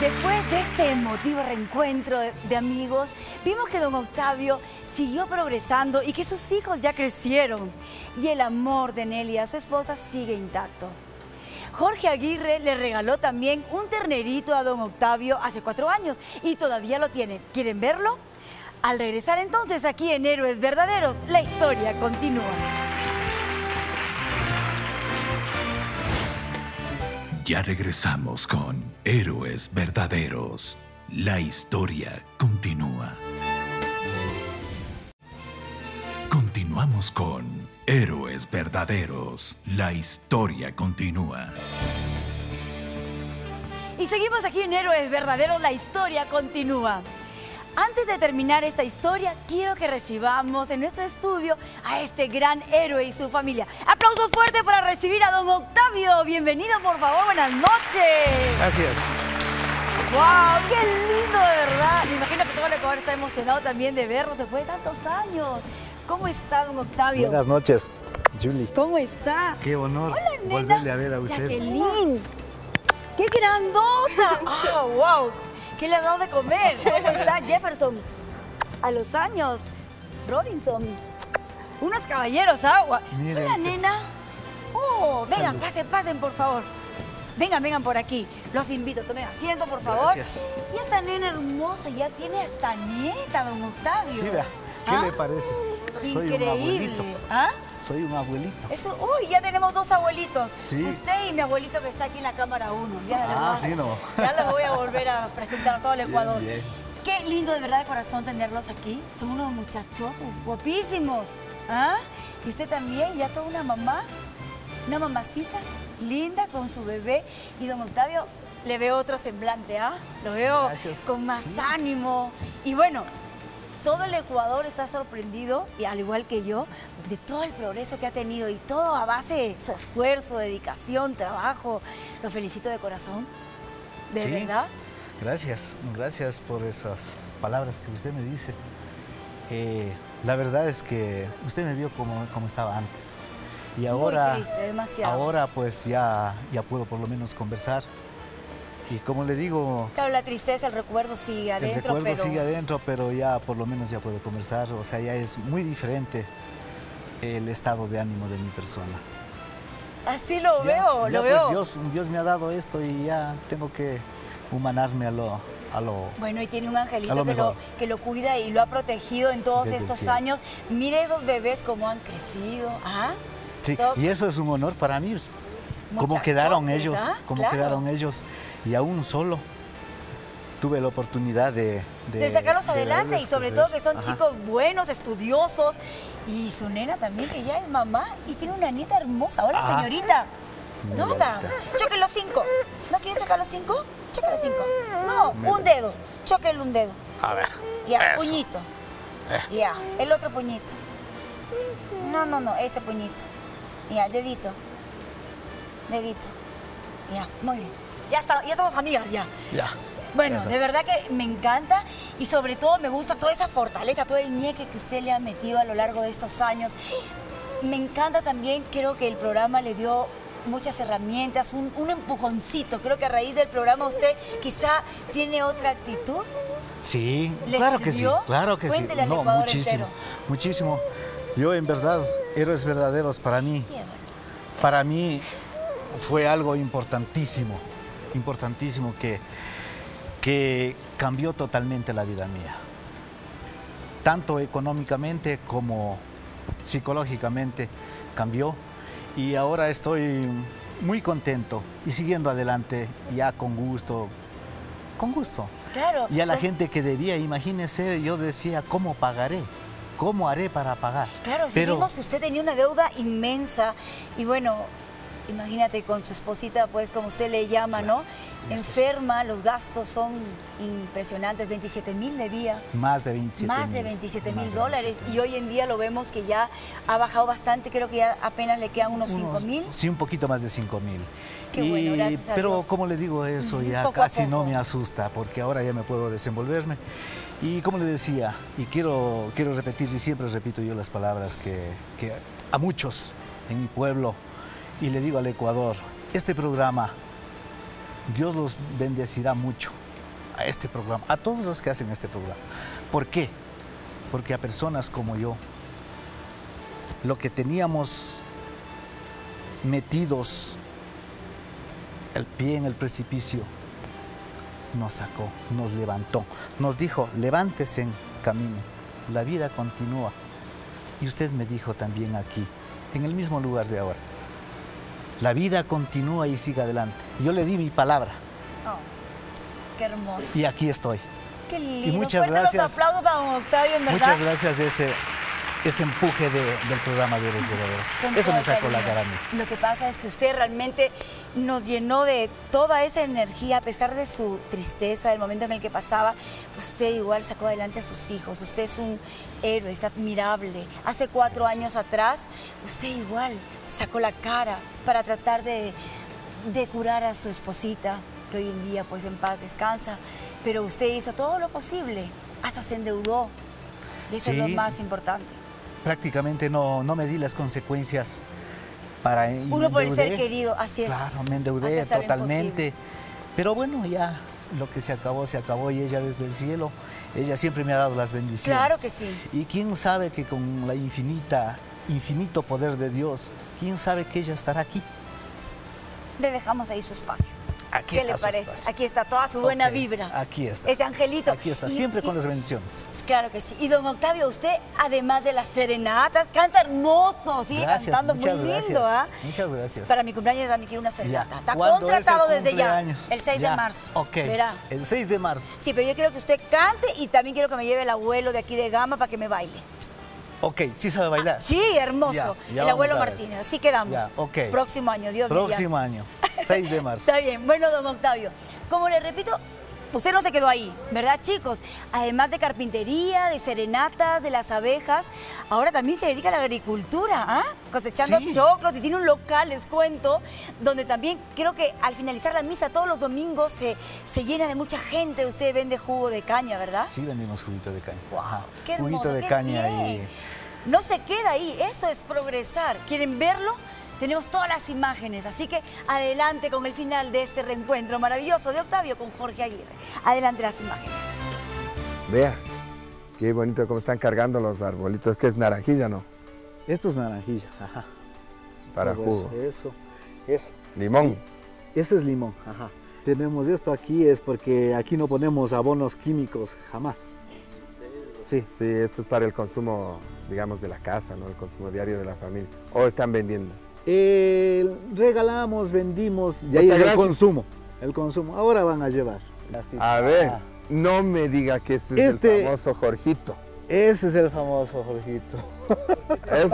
Después de este emotivo reencuentro de, amigos, vimos que don Octavio siguió progresando y que sus hijos ya crecieron. Y el amor de Nelly a su esposa sigue intacto. Jorge Aguirre le regaló también un ternerito a don Octavio hace cuatro años y todavía lo tiene. ¿Quieren verlo? Al regresar entonces aquí en Héroes Verdaderos, la historia continúa. Ya regresamos con Héroes Verdaderos. La historia continúa. Continuamos con Héroes Verdaderos. La historia continúa. Y seguimos aquí en Héroes Verdaderos. La historia continúa. Antes de terminar esta historia, quiero que recibamos en nuestro estudio a este gran héroe y su familia. Aplausos fuertes para recibir a don Octavio. Bienvenido, por favor. Buenas noches. Gracias. ¡Wow! ¡Qué lindo, de verdad! Me imagino que todo el Ecuador está emocionado también de verlos después de tantos años. ¿Cómo está, don Octavio? Buenas noches. Julie. ¿Cómo está? Qué honor Hola, nena. volverle a ver a usted. Jacqueline. ¡Qué grandota! ¡Ah, wow! ¿Qué le has dado de comer? ¿Cómo está Jefferson? A los años. Robinson. Unos caballeros, agua. Mire Hola, usted. nena. Oh, vengan, pasen, pasen, por favor. Vengan, vengan por aquí. Los invito. Tomen asiento, por favor. Gracias. Y esta nena hermosa ya tiene hasta nieta, don Octavio. Sí, vea. ¿Qué ¿Ah? le parece? Soy un Increíble. abuelito. ¿Ah? Soy un abuelito. Eso, uy, ya tenemos dos abuelitos. Sí. Usted y mi abuelito que está aquí en la cámara uno. Ya, Ah, voy sí, no. Ya les voy a volver a presentar a todo el Ecuador. bien. Qué lindo de verdad de corazón tenerlos aquí. Son unos muchachotes, guapísimos. ¿Ah? Y usted también, ya toda una mamá, una mamacita linda con su bebé. Y don Octavio, le veo otro semblante, ¿ah? Lo veo Gracias. con más Sí. ánimo. Y bueno, todo el Ecuador está sorprendido, y al igual que yo, de todo el progreso que ha tenido y todo a base de su esfuerzo, dedicación, trabajo. Lo felicito de corazón. De Sí. verdad. Gracias, gracias por esas palabras que usted me dice. Eh, la verdad es que usted me vio como, como estaba antes. Y ahora, triste, demasiado. ahora pues ya, ya puedo por lo menos conversar. Y como le digo, Claro, la tristeza, el recuerdo sigue el adentro, recuerdo pero sigue adentro, pero ya por lo menos ya puedo conversar. O sea, ya es muy diferente el estado de ánimo de mi persona. así lo Ya- veo, ya, lo pues, veo. Dios, Dios me ha dado esto y ya tengo que humanarme a lo... Bueno, y tiene un angelito lo que lo, que lo cuida y lo ha protegido en todos Desde el estos años. Mire esos bebés cómo han crecido. ¿ah? Sí, y eso es un honor para mí. Cómo quedaron ellos, ¿ah? cómo Claro. quedaron ellos. Y aún solo tuve la oportunidad de... de, sacarlos de adelante y sobre todo que son Ajá. chicos buenos, estudiosos y su nena también que ya es mamá y tiene una nieta hermosa. Hola Ajá. señorita. Ahorita. Choque los cinco. ¿No quiere chocar los cinco? Choque los cinco. No, Mira. un dedo. Choquele un dedo. A ver. Ya, eso. puñito. Eh. Ya, el otro puñito. No, no, no, este puñito. Ya, dedito. Dedito. Ya, muy bien. Ya, está, ya somos amigas ya. Ya. Bueno, de verdad que me encanta y sobre todo me gusta toda esa fortaleza, todo el ñeque que usted le ha metido a lo largo de estos años. Me encanta también, creo que el programa le dio muchas herramientas, un, un empujoncito. Creo que a raíz del programa usted quizá tiene otra actitud. Sí, ¿Le claro que sí, claro que Cuéntele sí. No, muchísimo, entero. muchísimo. Yo en verdad, héroes verdaderos para mí, para mí fue algo importantísimo, importantísimo que, que cambió totalmente la vida mía. Tanto económicamente como psicológicamente cambió y ahora estoy muy contento y siguiendo adelante ya con gusto, con gusto. Claro. Y a la pues, gente que debía, imagínese, yo decía, ¿cómo pagaré? ¿Cómo haré para pagar? Claro, si Pero vimos que usted tenía una deuda inmensa y bueno, imagínate con su esposita, pues como usted le llama, ¿no? Enferma, los gastos son impresionantes, 27 mil debía. más de 27 Más de mil. 27 Más mil dólares 27 y hoy en día lo vemos que ya ha bajado bastante, creo que ya apenas le quedan unos 5 Unos- mil. Sí, un poquito más de 5 mil. Qué bueno, gracias a Pero Dios. como le digo, eso ya poco casi no me asusta, porque ahora ya me puedo desenvolverme. Y como le decía, y quiero, quiero repetir, y siempre repito yo las palabras que, que a muchos en mi pueblo, y le digo al Ecuador, este programa, Dios los bendecirá mucho a este programa, a todos los que hacen este programa. ¿Por qué? Porque a personas como yo, lo que teníamos metidos el pie en el precipicio, nos sacó, nos levantó, nos dijo, levántese en camino, la vida continúa. Y usted me dijo también aquí, en el mismo lugar de ahora, la vida continúa y sigue adelante. Yo le di mi palabra Oh, qué hermoso. y aquí estoy. Qué lindo. muchas Fuerte los gracias. aplausos para don Octavio, en verdad. Muchas gracias de ese, ese empuje de- del programa de los verdaderos. Eso me sacó la cara a mí. Lo que pasa es que usted realmente nos llenó de toda esa energía, a pesar de su tristeza, del momento en el que pasaba, usted igual sacó adelante a sus hijos. Usted es un héroe, es admirable. Hace cuatro años atrás, usted igual sacó la cara para tratar de, de curar a su esposita, que hoy en día pues en paz descansa. Pero usted hizo todo lo posible, hasta se endeudó. Y eso es lo Sí. más importante. prácticamente no, no me di las consecuencias para... Uno por el ser querido, así es. Claro, me endeudé totalmente. Pero bueno, ya lo que se acabó, se acabó y ella desde el cielo, ella siempre me ha dado las bendiciones. Claro que sí. Y quién sabe que con la infinita, infinito poder de Dios, quién sabe que ella estará aquí. Le dejamos ahí su espacio. Aquí ¿Qué está le su parece? espacio. Aquí está toda su buena vibra. Aquí está. Ese angelito. Aquí está, Y- siempre y- con las bendiciones. Claro que sí. Y don Octavio, usted, además de las serenatas, canta hermoso, sigue Gracias, cantando muy lindo. ¿ah? Muchas gracias. Para mi cumpleaños también quiero una serenata. Ya. Está ¿Cuándo es contratado desde ya. El 6 Ya. de marzo. Ok. Verá. El 6 de marzo. Sí, pero yo quiero que usted cante y también quiero que me lleve el abuelo de aquí de Gama para que me baile. Ok, sí sabe bailar. Sí, hermoso. Ya, ya el abuelo. Martínez. Así quedamos. Ya, ok. Próximo año, Dios Próximo mediante. año, 6 de marzo. Está bien. Bueno, don Octavio, como le repito, usted no se quedó ahí, ¿verdad, chicos? Además de carpintería, de serenatas, de las abejas, ahora también se dedica a la agricultura, ¿ah? Cosechando Sí. choclos y tiene un local, les cuento, donde también creo que al finalizar la misa todos los domingos se, se llena de mucha gente. Usted vende jugo de caña, ¿verdad? Sí, vendimos juguito de caña. Ajá. Qué hermoso, Juguito de qué caña bien. y No se queda ahí, eso es progresar. ¿Quieren verlo? Tenemos todas las imágenes, así que adelante con el final de este reencuentro maravilloso de Octavio con Jorge Aguirre. Adelante las imágenes. Vea, qué bonito cómo están cargando los arbolitos, que es naranjilla, ¿no? Esto es naranjilla, ajá. Para Todo jugo. Eso, eso. Limón. Ese es limón, ajá. Tenemos esto aquí es porque aquí no ponemos abonos químicos jamás. Sí. Sí, esto es para el consumo, digamos, de la casa, ¿no? El consumo diario de la familia. O están vendiendo. Eh, regalamos, vendimos, y ahí es el consumo. El consumo. Ahora van a llevar. A ver, Ah, no me diga que este, es Este- el famoso Jorgito. ese es el famoso Jorgito. Es-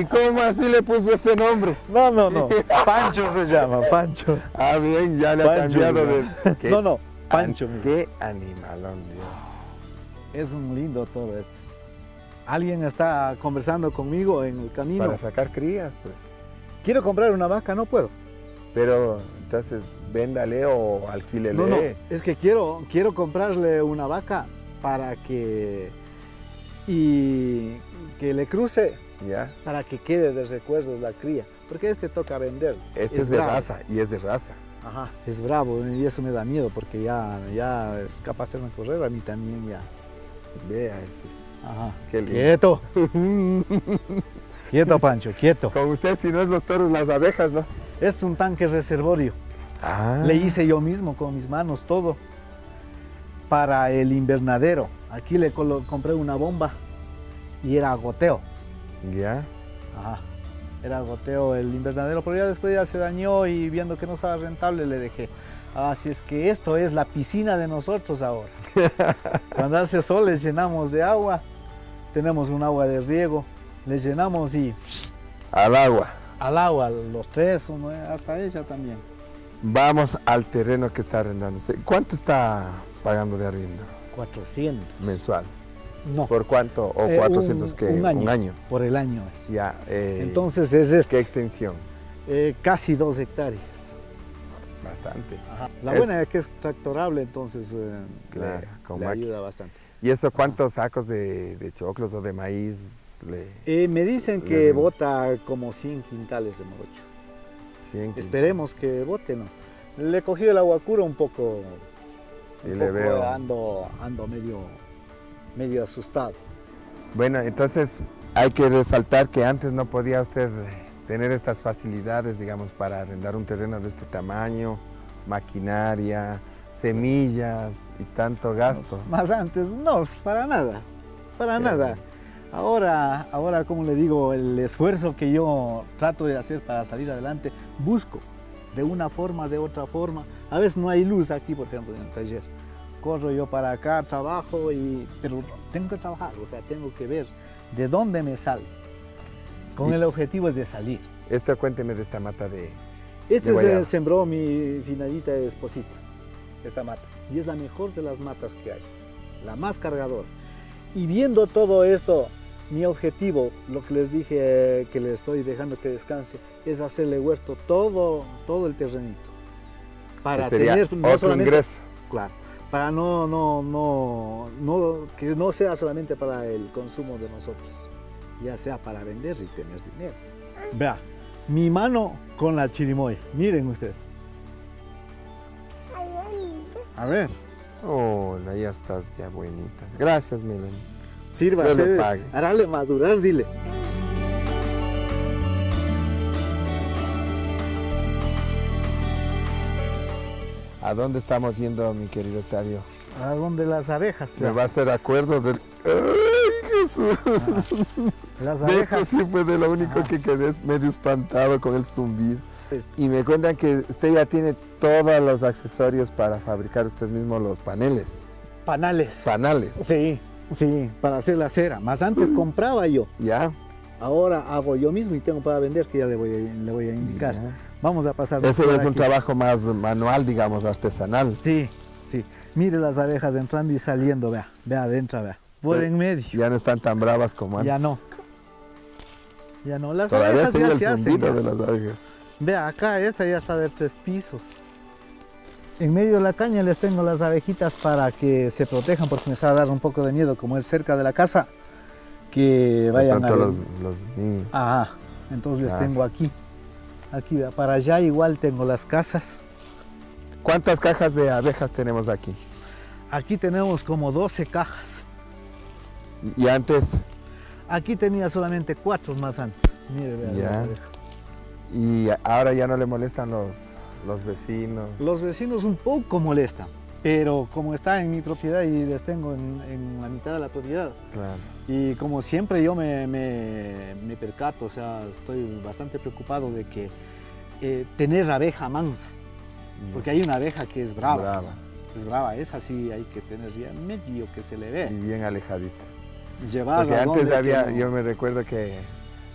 ¿Y cómo así le puso ese nombre? No, no, no. Pancho se llama, Pancho. Ah, bien, ya le ha cambiado ¿no? de... ¿Qué No, no, Pancho, an-. Qué animalón, Dios. Es un lindo todo esto. Alguien está conversando conmigo en el camino. Para sacar crías, pues. Quiero comprar una vaca, no puedo. Pero entonces véndale o alquílele. No, no, es que quiero, quiero comprarle una vaca para que y que le cruce Ya. para que quede de recuerdos la cría, porque este toca vender. Este es, de bravo. raza y es de raza. Ajá, es bravo y eso me da miedo porque ya, ya es capaz de hacerme correr a mí también ya. Vea ese. Ajá. Qué lindo. Quieto. quieto, Pancho, quieto. Con usted, si no es los toros, las abejas, ¿no? Es un tanque reservorio. Ah. Le hice yo mismo con mis manos todo para el invernadero. Aquí le compré una bomba y era goteo. Ya. Ajá. Era goteo el invernadero, pero ya después ya se dañó y viendo que no estaba rentable le dejé. Así es que esto es la piscina de nosotros ahora. Cuando hace sol les llenamos de agua, tenemos un agua de riego, les llenamos y Al agua. al agua, los tres, uno, hasta ella también. Vamos al terreno que está arrendando usted. ¿Cuánto está pagando de arriendo 400. mensual? No. ¿Por cuánto? ¿O Eh, 400 un- qué? un año. Por el año. Ya. eh, Entonces es esto. ¿Qué extensión? Eh, casi dos hectáreas. Bastante. La Es- buena es que es tractorable, entonces eh, Claro, le, con le ayuda bastante. ¿Y eso cuántos sacos de, de choclos o de maíz le...? Eh, me dicen le que bota como 100 quintales de morocho. 100 Esperemos que bote, ¿no? Le he cogido el aguacura un poco. Sí, un le poco, veo. Ando, ando medio, medio asustado. Bueno, entonces hay que resaltar que antes no podía usted tener estas facilidades, digamos, para arrendar un terreno de este tamaño, maquinaria, semillas y tanto gasto. Más antes, no, para nada, para nada. Ahora, ahora, como le digo, el esfuerzo que yo trato de hacer para salir adelante, busco de una forma, de otra forma. A veces no hay luz aquí, por ejemplo, en el taller. Corro yo para acá, trabajo, y, pero tengo que trabajar, o sea, tengo que ver de dónde me sale. Con Y- el objetivo es de salir. Esto cuénteme de esta mata de... Este de guayaba. se sembró mi finadita esposita, esta mata. Y es la mejor de las matas que hay, la más cargadora. Y viendo todo esto, mi objetivo, lo que les dije que le estoy dejando que descanse, es hacerle huerto todo, todo el terrenito. Para sería tener no otro ingreso. Claro. Para no, no, no, no, que no sea solamente para el consumo de nosotros. ya sea para vender y tener dinero. Vea, mi mano con la chirimoya, miren ustedes. A ver, Hola, ya estás ya buenitas. Gracias, Melanie. Sirva, le pague. harale madurar, dile. ¿A dónde estamos yendo, mi querido Octavio? ¿A dónde las abejas? Me va a hacer acuerdo del... ¡Ay, Jesús! Las De esto abejas. sí fue de lo único que quedé medio espantado con el zumbido. Pues- Y me cuentan que usted ya tiene todos los accesorios para fabricar usted mismo los paneles. Panales. Panales. Sí, sí, para hacer la cera. Más antes compraba yo. ¿Ya? Ahora hago yo mismo y tengo para vender que ya le voy a, le voy a indicar. Ya. Vamos a pasar. Ese es un trabajo más manual, digamos, artesanal. Sí, sí. Mire las abejas entrando y saliendo, vea. Vea adentro, vea. Por Pero en medio. Ya no están tan bravas como antes. Ya no. Ya no. Las Todavía abejas sigue ya el hacen, zumbido de las abejas. Vea, acá esta ya está de tres pisos. En medio de la caña les tengo las abejitas para que se protejan porque me va a dar un poco de miedo, como es cerca de la casa, que vayan Están a... los, los niños. Ajá, entonces les Ah. tengo aquí. Aquí, para allá igual tengo las casas. ¿Cuántas cajas de abejas tenemos aquí? Aquí tenemos como 12 cajas. Y antes, Aquí tenía solamente cuatro más antes. Mire, vea, Ya. las abejas. y ahora ya no le molestan los, los vecinos. Los vecinos un poco molestan, pero como está en mi propiedad y les tengo en, en la mitad de la propiedad, Claro. y como siempre yo me, me- me percato, o sea, estoy bastante preocupado de que eh, tener abeja mansa, porque hay una abeja que es brava, Brava. es brava, esa sí hay que tener ya medio que se le Y ve, bien alejadito. llevarla Porque antes había, no- yo me recuerdo que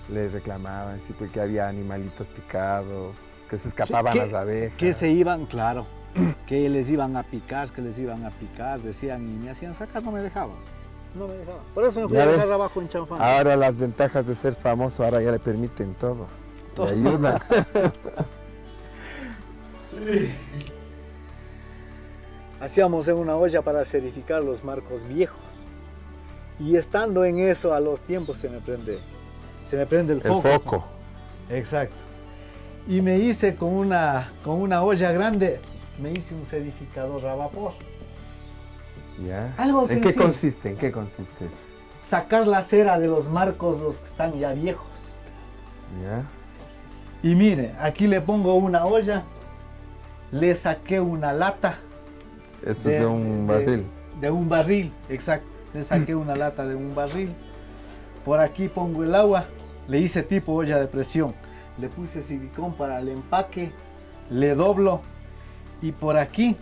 les reclamaban, sí, porque había animalitos picados, que se escapaban que- las abejas. que se iban, claro, que les iban a picar, que les iban a picar, decían y me hacían sacar, no me dejaban. No me dejaban. Por eso me fui a dejar abajo en Chanfán. Ahora las ventajas de ser famoso, ahora ya le permiten todo. Todo. Le ayudan. Hacíamos en una olla para serificar los marcos viejos. Y estando en eso a los tiempos se me prende, se me prende el El foco. foco. Exacto. Y me hice con una, con una olla grande, me hice un serificador a vapor. ¿Ya? Algo ¿En qué consiste? ¿En qué consiste eso? Sacar la cera de los marcos, los que están ya viejos. ¿Ya? Y mire, aquí le pongo una olla, le saqué una lata. Esto es de un de- barril. De, un barril, exacto. Le saqué una lata de un barril. Por aquí pongo el agua, le hice tipo olla de presión. Le puse silicón para el empaque, le doblo y por aquí,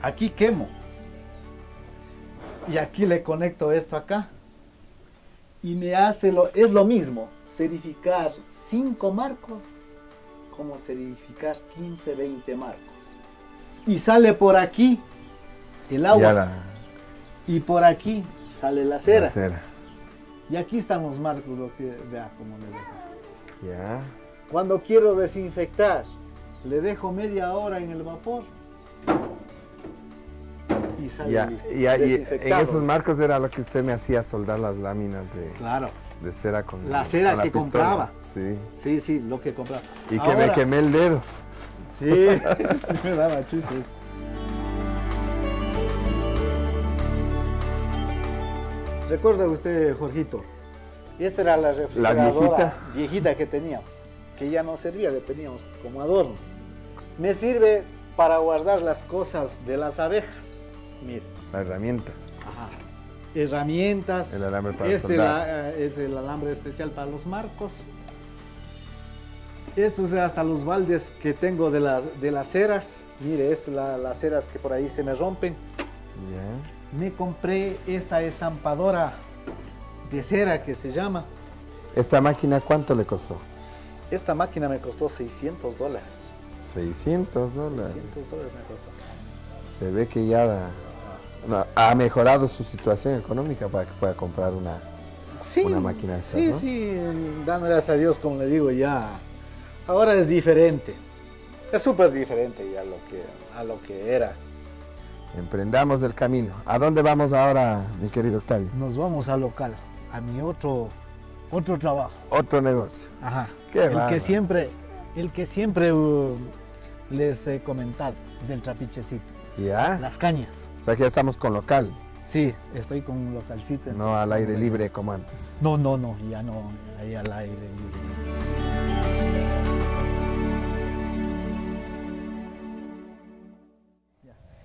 aquí quemo. Y aquí le conecto esto acá. Y me hace lo, es lo mismo, serificar 5 marcos como serificar 15, 20 marcos. Y sale por aquí el agua. La, Y por aquí sale la cera. la cera. Y aquí están los marcos, lo que vea cómo me deja. Ya. Cuando quiero desinfectar, le dejo media hora en el vapor. Y sale listo, y en esos marcos era lo que usted me hacía soldar las láminas de, Claro. de cera con La cera con que pistola. compraba. Sí. Sí, sí, lo que compraba. Y que me quemé el dedo. Sí, sí me daba chistes. Recuerda usted, Jorgito, esta era la refrigeradora viejita. viejita que teníamos, que ya no servía, le teníamos como adorno. Me sirve para guardar las cosas de las abejas. Mire, La herramienta. herramientas. El alambre para es, el, soldar. eh, es el alambre especial para los marcos. Estos son hasta los baldes que tengo de, las de las ceras. Mire, es la- las ceras que por ahí se me rompen. Ya. Me compré esta estampadora de cera que se llama. ¿Esta máquina cuánto le costó? Esta máquina me costó 600 dólares. 600 dólares. 600 dólares me costó. Se ve que ya no, ha mejorado su situación económica para que pueda comprar una, Sí, una máquina sí, ¿no? sí, dando gracias a Dios, como le digo, ya. Ahora es diferente. Es súper diferente ya a lo que, a lo que era. Emprendamos del camino. ¿A dónde vamos ahora, mi querido Octavio? Nos vamos al local, a mi otro otro trabajo. Otro negocio. Ajá. Qué el que siempre, el que siempre uh, les he comentado del trapichecito. ¿Ya? Las cañas. O sea que ya estamos con local, Sí, estoy con un localcito. no al aire libre como antes. No, no, no, ya no, ahí al aire libre.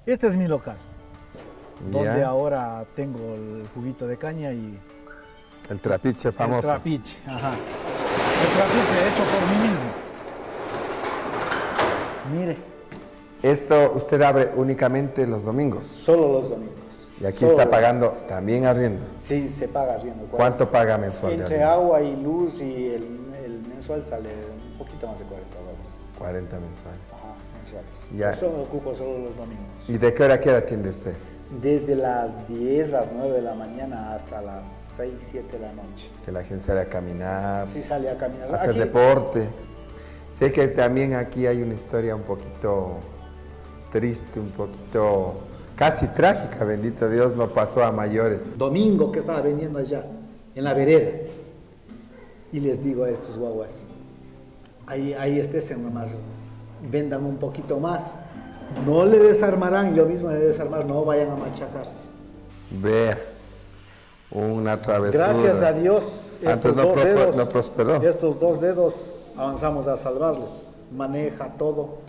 Este es mi local, donde ahora tengo el juguito de caña y El trapiche famoso. el trapiche. Ajá. El trapiche hecho por mí mismo. Mire, Esto usted abre únicamente los domingos. solo los domingos. Y aquí Solo. está pagando también arriendo. Sí, se paga arriendo. ¿Cuánto paga mensual de Entre agua y luz y el, el mensual sale un poquito más de 40 dólares. 40 mensuales. Ajá, mensuales. Ya. Eso me ocupo solo los domingos. ¿Y de qué hora a qué hora atiende usted? Desde las 10, las 9 de la mañana hasta las 6, 7 de la noche. Que la gente sale a caminar, Así sale a caminar. hacer Aquí- deporte. Sé que también aquí hay una historia un poquito triste, un poquito casi trágica, bendito Dios, no pasó a mayores. Domingo que estaba vendiendo allá, en la vereda. Y les digo a estos guaguas, ahí, ahí estésen nomás, vendan un poquito más. No le desarmarán, yo mismo le desarmar, no vayan a machacarse. Vea, una travesura. Gracias a Dios, Antes estos no, dos dedos, no prosperó. estos dos dedos avanzamos a salvarles. Maneja todo,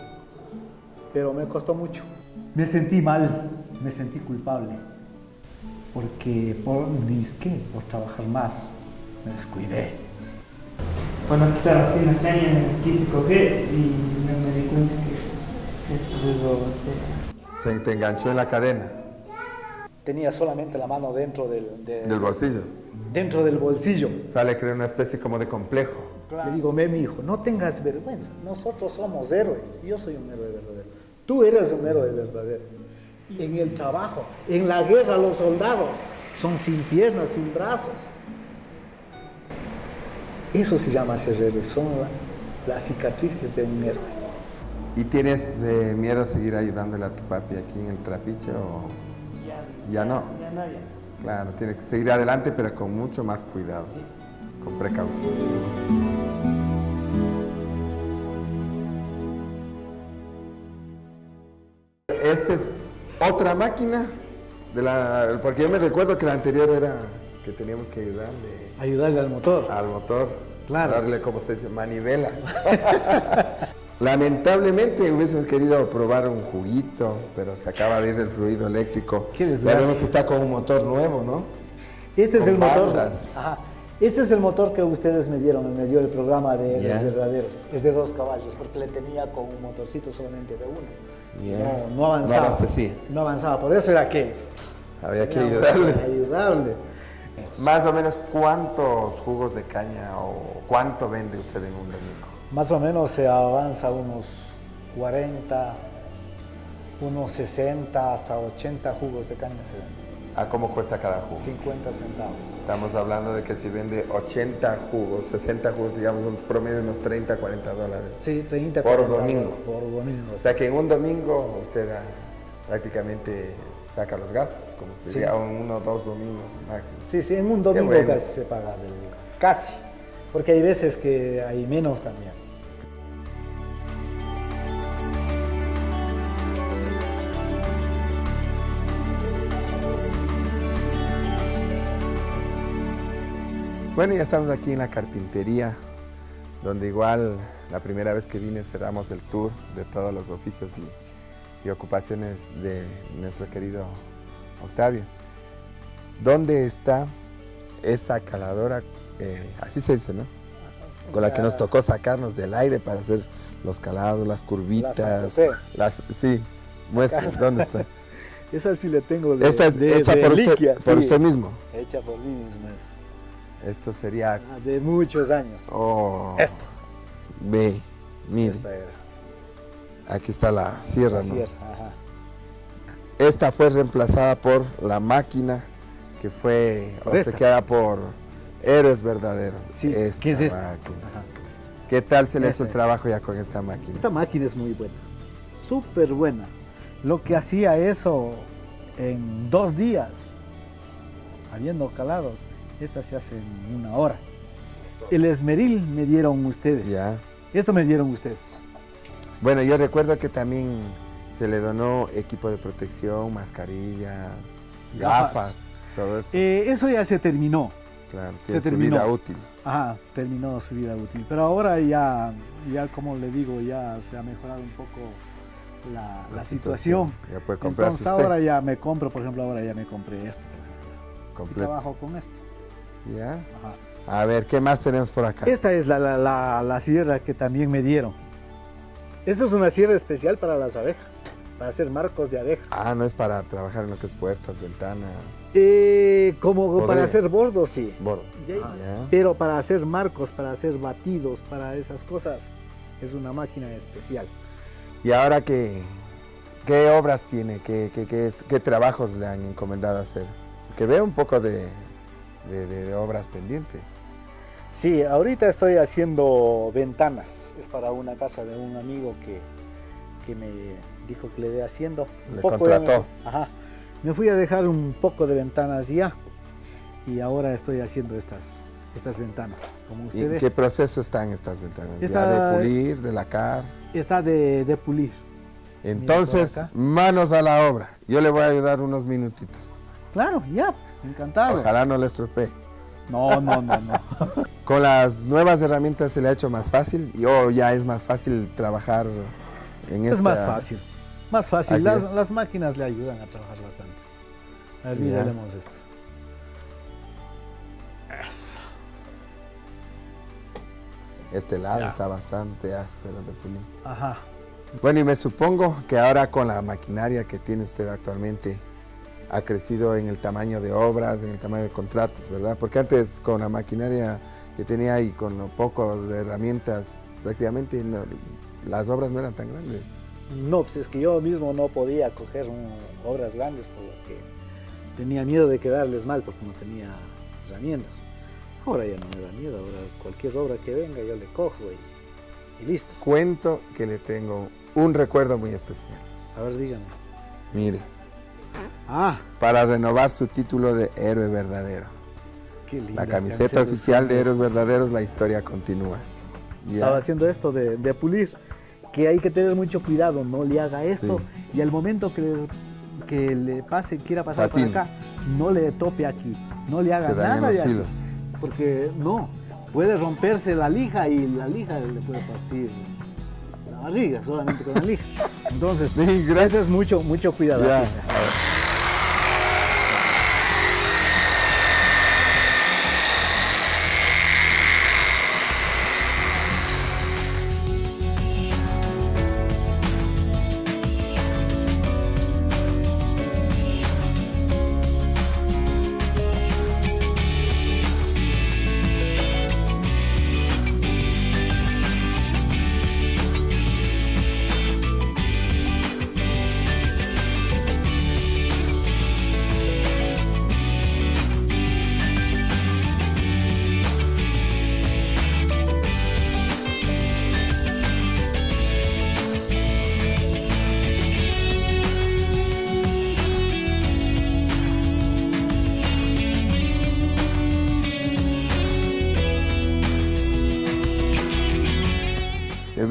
pero me costó mucho. Me sentí mal, me sentí culpable, porque por disque, por trabajar más, me descuidé. Bueno, en la caña, me quise coger y no me di cuenta que esto luego se... Se te enganchó en la cadena Tenía solamente la mano dentro del, de- del bolsillo. dentro del bolsillo. Sale, creo, una especie como de complejo. Le digo, ve mi hijo, no tengas vergüenza, nosotros somos héroes, yo soy un héroe verdadero, tú eres un héroe verdadero. En el trabajo, en la guerra los soldados son sin piernas, sin brazos. Eso se llama ser héroe, son la- las cicatrices de un héroe. ¿Y tienes eh, miedo a seguir ayudándole a tu papi aquí en el trapiche o ya no? Ya no, ya. Claro, tienes que seguir adelante, pero con mucho más cuidado, con precaución. Esta es otra máquina, de la, porque yo me recuerdo que la anterior era que teníamos que ayudarle Ayudarle al motor. al motor, Claro. darle, como se dice, manivela. Lamentablemente hubiésemos querido probar un juguito, pero se acaba de ir el fluido eléctrico. Qué Ya vemos que está con un motor nuevo, ¿no? Este es el motor. Ajá. Este es el motor que ustedes me dieron, me dio el programa de los verdaderos. Es de dos caballos, porque le tenía con un motorcito solamente de uno. No, no avanzaba. No avanzaba, por eso era que Había que ayudarle. que ayudarle. Más o menos, ¿cuántos jugos de caña o cuánto vende usted en un domingo? Más o menos se avanza unos 40, unos 60 hasta 80 jugos de caña se venden. ¿A cómo cuesta cada jugo? 50 centavos. Estamos hablando de que si vende 80 jugos, 60 jugos, digamos, un promedio de unos 30, 40 dólares. Sí, 30 Por 40 domingo. Por domingo. O sea que en un domingo usted ah, prácticamente saca los gastos, como se Sí. diría, uno o dos domingos máximo. Sí, sí, en un domingo bueno. casi se paga. del- casi. Porque hay veces que hay menos también. Bueno, ya estamos aquí en la carpintería, donde igual la primera vez que vine cerramos el tour de todos los oficios y, y ocupaciones de nuestro querido Octavio. ¿Dónde está esa caladora? eh, así se dice, ¿no? Con la que nos tocó sacarnos del aire para hacer los calados, las curvitas. José. Las, sí, muestras, ¿dónde está? Esa sí le tengo de, Esta es de- hecha de por usted- reliquia, por usted mismo. Hecha por mí mismo. es. Esto sería... Ah, De muchos años. Oh, Esto. Ve, mire. Esta era. Aquí está la sierra, La ¿no? ajá. Esta fue reemplazada por la máquina que fue Por esta. obsequiada por Héroes Verdaderos. Sí, Esta ¿qué es esta? máquina. ¿Qué tal se le ha hecho el trabajo ya con esta máquina? Esta máquina es muy buena, súper buena. Lo que hacía eso en dos días, habiendo calados, esta se hace en una hora. El esmeril me dieron ustedes. Ya. Esto me dieron ustedes. Bueno, yo recuerdo que también se le donó equipo de protección, mascarillas, Gafas. gafas, todo eso. Eh, eso ya se terminó. claro, se tiene su terminó. vida útil. Ajá, terminó su vida útil. Pero ahora ya, ya como le digo, ya se ha mejorado un poco la, La la situación. situación. Ya puede Entonces usted. ahora ya me compro, por ejemplo, ahora ya me compré esto. ejemplo. Y Completo. trabajo con esto. ¿Ya? Ajá. A ver, ¿qué más tenemos por acá? Esta es la- la sierra que también me dieron. Esta es una sierra especial para las abejas, para hacer marcos de abeja. Ah, no es para trabajar en lo que es puertas, ventanas, Eh, como Podría. para hacer bordos, sí. bordo. Ya. Pero para hacer marcos, para hacer batidos, para esas cosas, es una máquina especial. ¿Y ahora qué, qué obras tiene? ¿Qué, qué, qué- qué trabajos le han encomendado hacer? Que veo un poco de, de- de- de obras pendientes. Sí, ahorita estoy haciendo ventanas. Es para una casa de un amigo que, que me dijo que le dé haciendo. Un Le poco contrató. me- ajá. Me fui a dejar un poco de ventanas ya. Y ahora estoy haciendo estas, estas ventanas. Como ¿Y en qué proceso están estas ventanas? Esta- ¿Ya de pulir, de lacar? Está de, de pulir. Entonces, manos a la obra. Yo le voy a ayudar unos minutitos. Claro, ya. Encantado. Ojalá no le estropee. No, no, no, no. Con las nuevas herramientas se le ha hecho más fácil y o ya es más fácil trabajar en Es esta... más fácil. Más fácil. Las, las máquinas le ayudan a trabajar bastante. A ver, Ya. miraremos esto. Este lado Ya. está bastante áspero de pulir. Ajá. Bueno, y me supongo que ahora con la maquinaria que tiene usted actualmente ha crecido en el tamaño de obras, en el tamaño de contratos, ¿verdad? Porque antes con la maquinaria que tenía y con lo poco de herramientas, prácticamente no- las obras no eran tan grandes. No, pues es que yo mismo no podía coger un- obras grandes por lo que tenía miedo de quedarles mal porque no tenía herramientas. Ahora ya no me da miedo, ahora cualquier obra que venga yo le cojo y, y listo. Cuento que le tengo un recuerdo muy especial. A ver, dígame. Mire, Ah, para renovar su título de héroe verdadero. qué. La camiseta oficial de Héroes Verdaderos, la historia continúa. Estaba haciendo esto de, de pulir, que hay que tener mucho cuidado, no le haga esto y al momento que le, que le pase, quiera pasar Patine. por acá, no le tope aquí, no le haga Se nada de aquí, porque no, puede romperse la lija y la lija le puede partir la barriga solamente con la lija. Entonces, gracias mucho, mucho cuidado. Ya.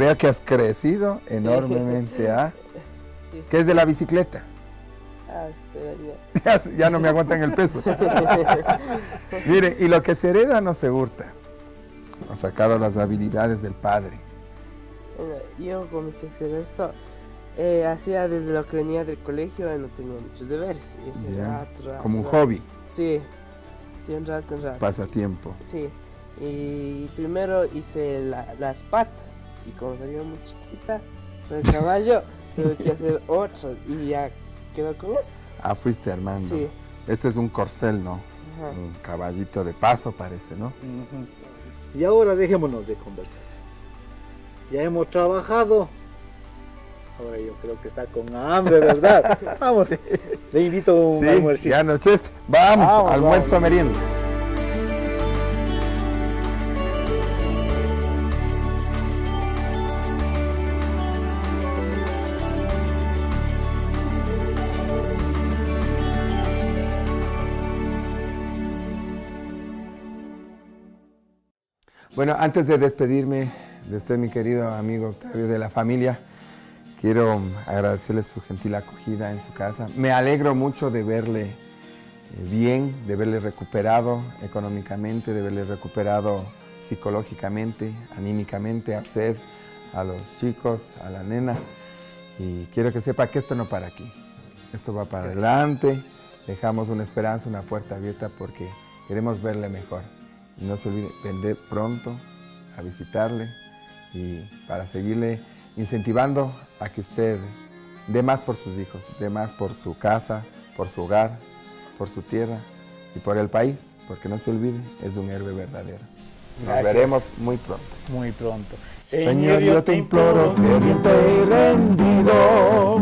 Veo que has crecido enormemente, ¿ah? ¿Qué es de la bicicleta? Ah, esperaría. Ya, ya no me aguantan el peso. Mire, y lo que se hereda no se hurta. Ha sacado las habilidades del padre. Yo comencé a hacer esto, eh, hacía desde lo que venía del colegio, no tenía muchos deberes. rato, rato, como un rato. hobby. Sí, sí, un rato, un rato. Pasatiempo. Sí, y primero hice la- las patas, y como salieron muy chiquitas, el caballo tuve que hacer otras, y ya quedó con esto. Ah, fuiste armando. Sí. Este es un corcel, ¿no? Ajá. Un caballito de paso parece, ¿no? Y ahora dejémonos de conversación. Ya hemos trabajado. Ahora yo creo que está con hambre, ¿verdad? Vamos, le invito a un Sí, almuercito. ya anochece. Vamos, Vamos, almuerzo, vamos. merienda. Bueno, antes de despedirme de usted, mi querido amigo Octavio, de la familia, quiero agradecerle su gentil acogida en su casa. Me alegro mucho de verle eh, bien, de verle recuperado económicamente, de verle recuperado psicológicamente, anímicamente a usted, a los chicos, a la nena. Y quiero que sepa que esto no para aquí. Esto va para adelante. Dejamos una esperanza, una puerta abierta porque queremos verle mejor. Y no se olvide vender pronto a visitarle y para seguirle incentivando a que usted dé más por sus hijos, dé más por su casa, por su hogar, por su tierra y por el país, porque no se olvide, es un héroe verdadero. Nos veremos muy pronto. Muy pronto. Señor, yo te imploro, ferviente y rendido,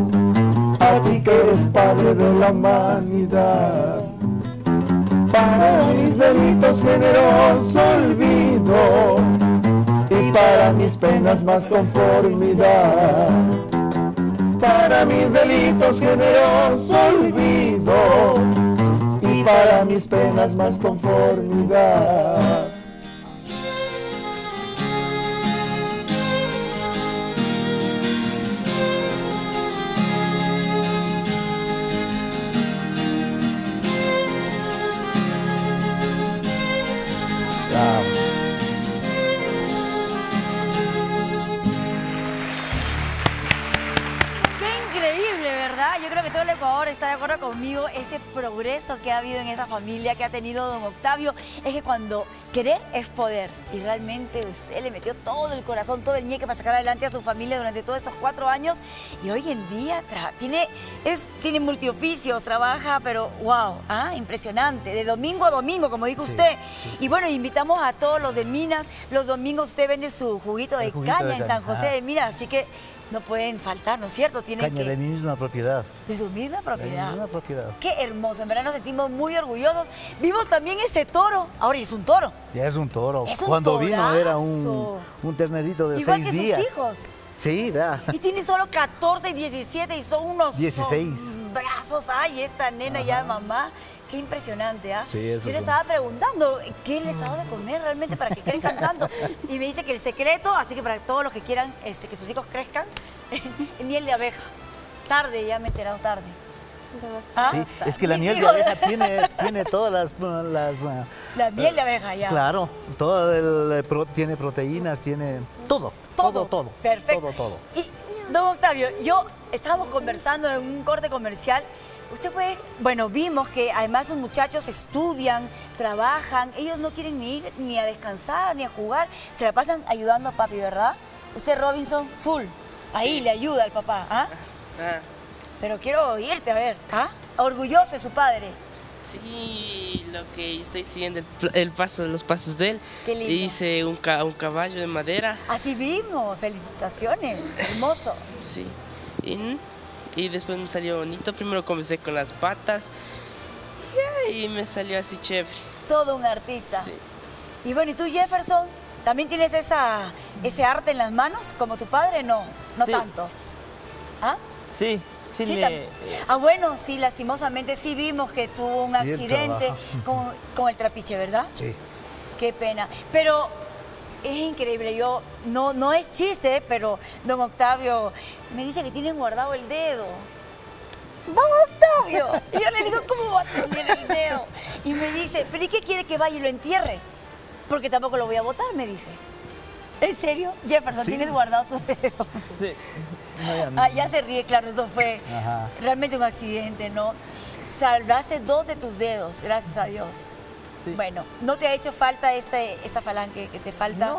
a ti que eres Padre de la humanidad. Para mis delitos generoso olvido, y para mis penas más conformidad. Para mis delitos generoso olvido, y para mis penas más conformidad. Qué está de acuerdo conmigo. Ese progreso que ha habido en esa familia que ha tenido don Octavio es que cuando querer es poder. Y realmente usted le metió todo el corazón, todo el ñeque para sacar adelante a su familia durante todos estos cuatro años. Y hoy en día tiene, es, tiene multioficios, trabaja, pero wow, ¿ah? impresionante. De domingo a domingo, como dijo usted. Y bueno, invitamos a todos los de Minas. Los domingos usted vende su juguito de juguito caña de en San José de Minas. Así que no pueden faltar, ¿no es cierto? Tienen Caña que... de mi misma propiedad. De su misma De propiedad. mi misma propiedad. Qué hermoso, en verdad nos sentimos muy orgullosos. Vimos también ese toro, ahora es un toro. Ya es un toro. Es un Cuando vino era un, un ternerito de Igual seis que días. sus hijos. Sí, vea. Y tiene solo 14 y 17 y son unos 16. brazos. Ay, esta nena ya mamá. Qué impresionante, ¿ah? Sí, eso Yo le estaba preguntando qué les ha dado de comer realmente para que crezcan tanto. Y me dice que el secreto, así que para todos los que quieran este, que sus hijos crezcan, es miel de abeja. Tarde, ya me he enterado tarde. ¿Ah? Sí, es que la miel de abeja tiene, tiene todas las... las ah, La miel de abeja, ya. Claro, todo el, eh, pro- tiene proteínas, tiene todo, todo, todo. Perfecto. Todo, todo. Y, don Octavio, yo estábamos conversando en un corte comercial. Usted puede, bueno, vimos que además sus muchachos estudian, trabajan, ellos no quieren ni ir ni a descansar ni a jugar, se la pasan ayudando a papi, ¿verdad? Usted, Robinson, full, ahí le ayuda al papá, ¿ah? Pero quiero oírte, a ver, ¿ah? Orgulloso de su padre. Sí, lo que estoy siguiendo el, el paso, los pasos de él. Qué lindo. Hice un, ca- un caballo de madera. Así vimos, felicitaciones, hermoso. Sí. Y, y después me salió bonito. Primero comencé con las patas. Y ahí me salió así chévere. Todo un artista. Y bueno, ¿y tú, Jefferson? ¿También tienes esa, ese arte en las manos como tu padre? No, no Sí. tanto. ¿Ah? Sí, sí, Sí, me- tam- ah, bueno, sí, lastimosamente sí vimos que tuvo un Sí, accidente con, con el trapiche, ¿verdad? Sí. Qué pena. Pero es increíble, yo, no, no es chiste, pero don Octavio me dice que tienen guardado el dedo. ¡Don Octavio! Y yo le digo, ¿cómo va a tener el dedo? Y me dice, ¿pero y qué quiere que vaya y lo entierre? Porque tampoco lo voy a botar, me dice. ¿En serio? Jefferson, Sí. ¿tienes guardado tu dedo? Sí. No, ya no. Ah, ya se ríe, claro, eso fue Ajá. realmente un accidente, ¿no? Salvaste dos de tus dedos, gracias a Dios. Bueno, ¿no te ha hecho falta este, esta falange que te falta?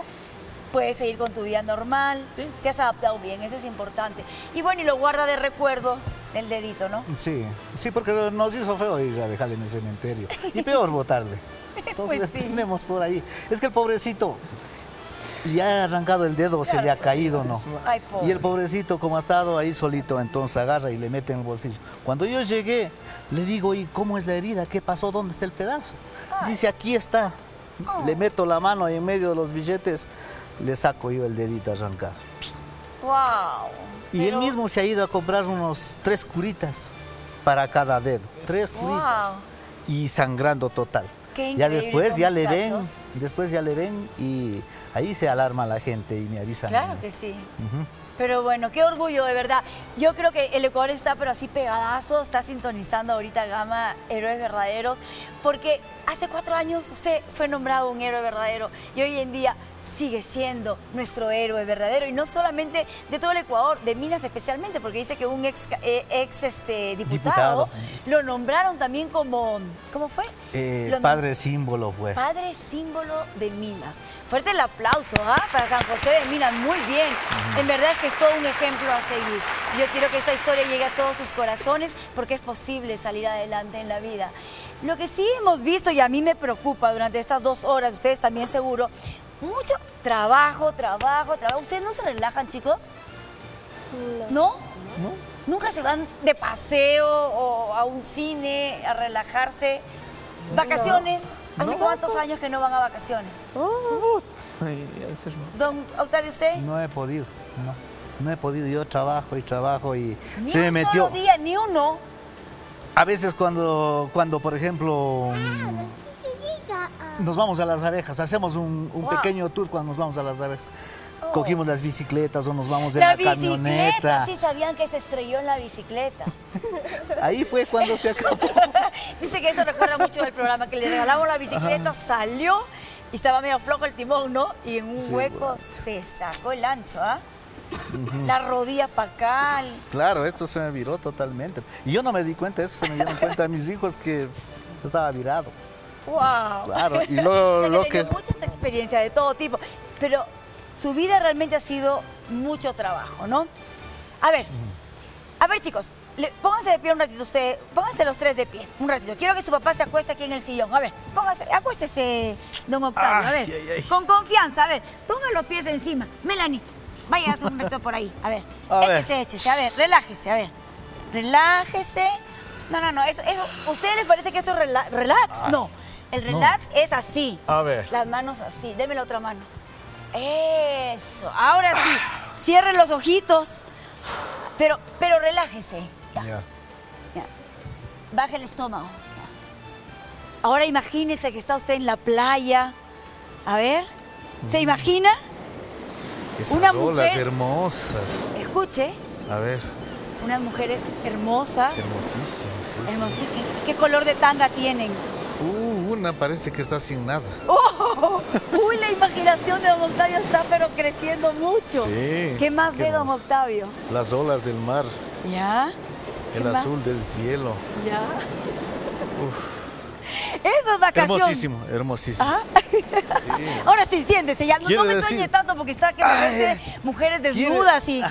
Puedes seguir con tu vida normal, te has adaptado bien, eso es importante. Y bueno, y lo guarda de recuerdo el dedito, ¿no? Sí, sí, porque nos hizo feo ir a dejarle en el cementerio. Y peor botarle. Entonces Pues sí. tenemos por ahí. Es que el pobrecito ya ha arrancado el dedo, se le ha caído, ¿no? Ay. Y el pobrecito, como ha estado ahí solito, entonces agarra y le mete en el bolsillo. Cuando yo llegué, le digo, ¿y cómo es la herida? ¿Qué pasó? ¿Dónde está el pedazo? Dice, aquí está. Le meto la mano ahí en medio de los billetes, le saco yo el dedito arrancado. ¡Wow! Y él mismo se ha ido a comprar unos tres curitas para cada dedo. Tres curitas. ¡Wow! Y sangrando total. Qué ya después ya le ven, después ya le ven y ahí se alarma la gente y me avisan. Claro que sí. Pero bueno, qué orgullo, de verdad. Yo creo que el Ecuador está pero así pegadazo, está sintonizando ahorita Gama Héroes Verdaderos, porque hace cuatro años usted fue nombrado un héroe verdadero y hoy en día sigue siendo nuestro héroe verdadero y no solamente de todo el Ecuador, de Minas especialmente, porque dice que un ex, eh, ex este, diputado, Diputado. lo nombraron también como, ¿cómo fue? Eh, padre símbolo fue. Padre símbolo de Minas. Fuerte el aplauso ¿ah? para San José de Minas, muy bien. En verdad es que es todo un ejemplo a seguir. Yo quiero que esta historia llegue a todos sus corazones porque es posible salir adelante en la vida. Lo que sí hemos visto y a mí me preocupa durante estas dos horas, ustedes también seguro, mucho trabajo, trabajo, trabajo. ¿Ustedes no se relajan, chicos? ¿No? ¿Nunca se van de paseo o a un cine a relajarse? ¿Vacaciones? ¿Hace cuántos años que no van a vacaciones? Don Octavio, ¿usted? No he podido, no. No he podido, yo trabajo y trabajo y Ni se me un metió. solo día, ni uno. A veces cuando, cuando por ejemplo, mm, nos vamos a las abejas, hacemos un, un Wow. pequeño tour cuando nos vamos a las abejas. Cogimos las bicicletas o nos vamos en La la, bicicleta, camioneta. sí sabían que se estrelló en la bicicleta. Ahí fue cuando se acabó. Dice que eso recuerda mucho del programa, que le regalamos la bicicleta, salió y estaba medio flojo el timón, ¿no? Y en un Sí, hueco se sacó el ancho, ¿ah? La rodilla para acá. Claro, esto se me viró totalmente. Y yo no me di cuenta, eso se me dieron cuenta mis hijos que estaba virado. ¡Wow! Claro, y lo- O sea, que lo tenía que- muchas experiencias de todo tipo, pero su vida realmente ha sido mucho trabajo, ¿no? A ver, a ver chicos, le- pónganse de pie un ratito ustedes, pónganse los tres de pie, un ratito. Quiero que su papá se acueste aquí en el sillón. A ver, póngase, acuéstese, don Octavio, a ver, Ay, ay, ay. con confianza, a ver, pongan los pies encima. Melanie, vaya a un momento por ahí, a ver, A ver. échese, échese, a ver, relájese, a ver, relájese. No, no, no, eso, eso, ¿a ustedes les parece que eso es rela- relax? Ay, no, el no. relax es así. A ver. Las manos así, deme la otra mano. Eso, ahora sí, cierre los ojitos, pero, pero relájese. Ya, Ya. ya. Baje el estómago. ya. Ahora imagínese que está usted en la playa. A ver, ¿se imagina? Esas Una olas mujer- hermosas. Escuche, A ver, unas mujeres hermosas. hermosísimas. sí, sí. hermosísimas. ¿Qué color de tanga tienen? Uh, una parece que está sin nada. ¡Oh! Uy, la imaginación de don Octavio está pero creciendo mucho. Sí, ¿Qué más qué ve don más. Octavio? Las olas del mar, ¿Ya? el azul del cielo. ¿Ya? Esas vacaciones. Hermosísimo, hermosísimo. ¿Ah? Sí. Ahora sí, siéntese ya. No, no Quiere me decir- sueñe tanto porque está que parece mujeres desnudas y.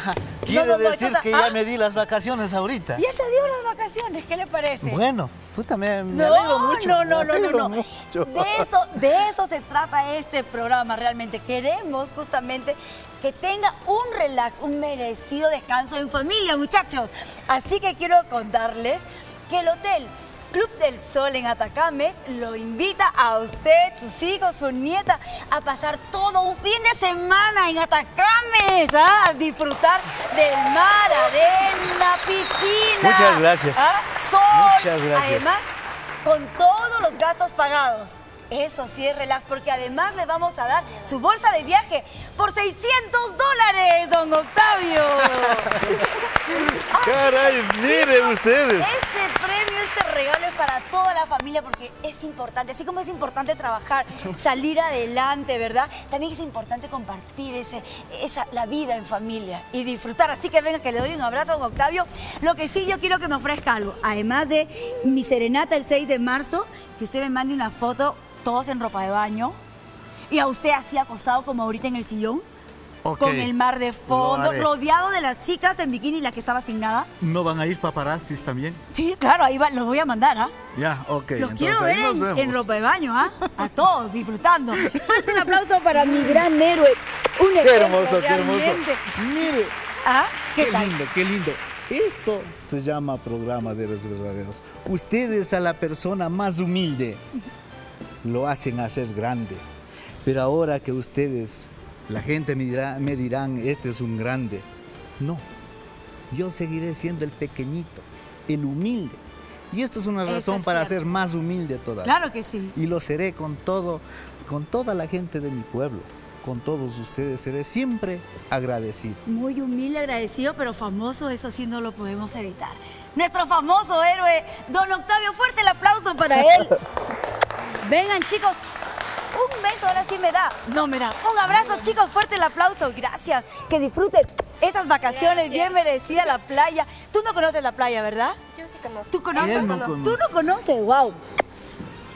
Quiere No, no, no, decir que ah, ya me di las vacaciones ahorita. Ya se dio las vacaciones, ¿qué le parece? Bueno, puta, me, me No, alegro mucho. no, no, no, no, no. mucho. De eso, de eso se trata este programa realmente. Queremos justamente que tenga un relax, un merecido descanso en familia, muchachos. Así que quiero contarles que el hotel Club del Sol en Atacames lo invita a usted, sus hijos, su nieta a pasar todo un fin de semana en Atacames, ¿ah? a disfrutar del mar, arena, piscina. Muchas gracias. ¿ah? Sol. Muchas gracias. Además, con todos los gastos pagados. Eso sí es relax, porque además le vamos a dar su bolsa de viaje por 600 dólares, don Octavio. Caray, miren ustedes. Este premio, este regalo es para toda la familia porque es importante, así como es importante trabajar, salir adelante, ¿verdad? También es importante compartir ese, esa, la vida en familia y disfrutar. Así que venga, que le doy un abrazo a don Octavio. Lo que sí yo quiero que me ofrezca algo, además de mi serenata el 6 de marzo, que usted me mande una foto todos en ropa de baño y a usted así acostado como ahorita en el sillón. Ok, Con el mar de fondo, rodeado de las chicas en bikini, la que estaba asignada. ¿No van a ir paparazzis también? Sí, claro, ahí va, los voy a mandar, ¿ah? Ya, ok. Los quiero ver en, ropa de baño, ¿ah? A todos, disfrutando. Un aplauso para mi gran héroe. Un Qué ejemplo, hermoso, qué hermoso. Mire. ¿Ah? ¿Qué, Qué tal? lindo, qué lindo. Esto se llama programa de los verdaderos. Ustedes a la persona más humilde lo hacen hacer grande. Pero ahora que ustedes, la gente me, dirá, me dirán, este es un grande. No, yo seguiré siendo el pequeñito, el humilde. Y esto es una razón es para cierto. ser más humilde todavía. Claro que sí. Y lo seré con todo, con toda la gente de mi pueblo, con todos ustedes seré siempre agradecido. Muy humilde, agradecido, pero famoso, eso sí no lo podemos evitar. Nuestro famoso héroe, don Octavio, fuerte el aplauso para él. Vengan chicos, un beso ahora sí me da, no me da. Un abrazo chicos, fuerte el aplauso, gracias. Que disfruten esas vacaciones bien merecidas, la playa. Tú no conoces la playa, ¿verdad? Yo sí conozco. ¿Tú conoces? No Tú no conoces, wow.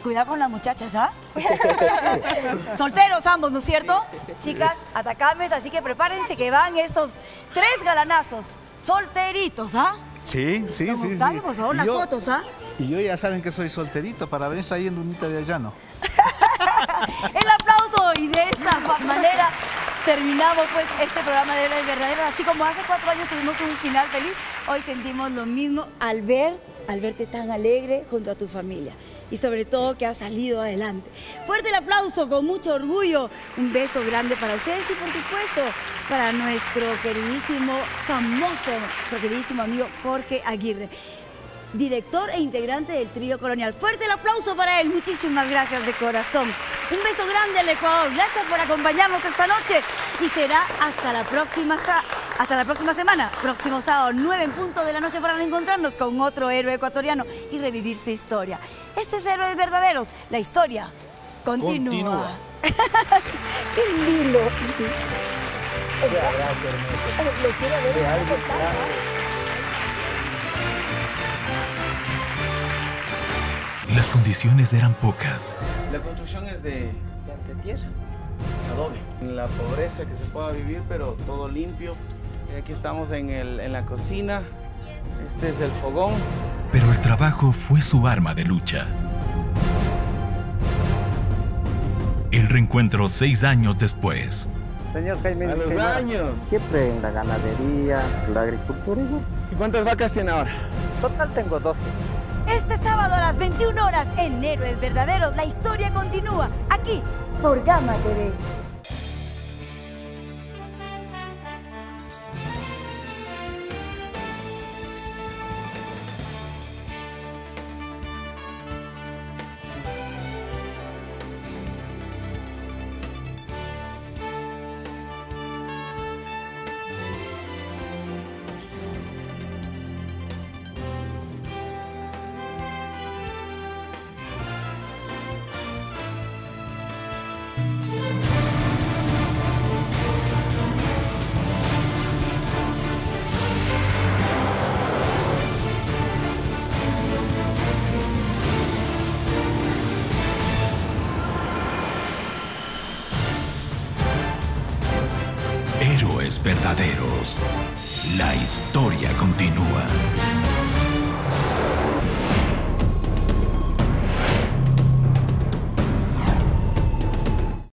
Cuidado con las muchachas, ¿ah? Solteros ambos, ¿no es cierto? Chicas, atacames, así que prepárense que van esos tres galanazos. Solteritos, ¿ah? Sí, sí, Don sí. sí. Octavio, por favor, Y las yo- fotos, ¿ah? Y yo ya saben que soy solterito para venir trayendo unita de allano. El aplauso y de esta manera terminamos pues este programa de Héroes Verdaderos. Así como hace cuatro años tuvimos un final feliz, hoy sentimos lo mismo al ver, al verte tan alegre junto a tu familia. Y sobre todo que has salido adelante. Fuerte el aplauso, con mucho orgullo. Un beso grande para ustedes y por supuesto para nuestro queridísimo, famoso, nuestro queridísimo amigo Jorge Aguirre director e integrante del trío colonial. Fuerte el aplauso para él, muchísimas gracias de corazón. Un beso grande al Ecuador, gracias por acompañarnos esta noche y será hasta la próxima, hasta la próxima semana, próximo sábado, 9 en punto de la noche para reencontrarnos con otro héroe ecuatoriano y revivir su historia. Este es Héroes Verdaderos, la historia continúa. Continúa. Qué lindo. Lo quiero ver. Las condiciones eran pocas, La construcción es de, de tierra, adobe. La pobreza que se pueda vivir, pero todo limpio. Aquí estamos en, el- en la cocina. Este es el fogón. pero el trabajo fue su arma de lucha. El reencuentro seis años después. Señor Jaime, A los años. Siempre en la ganadería, la agricultura. ¿Y cuántas vacas tiene ahora? Total tengo 12. Este sábado a las 21 horas en Héroes Verdaderos, la historia continúa aquí por Gama TV.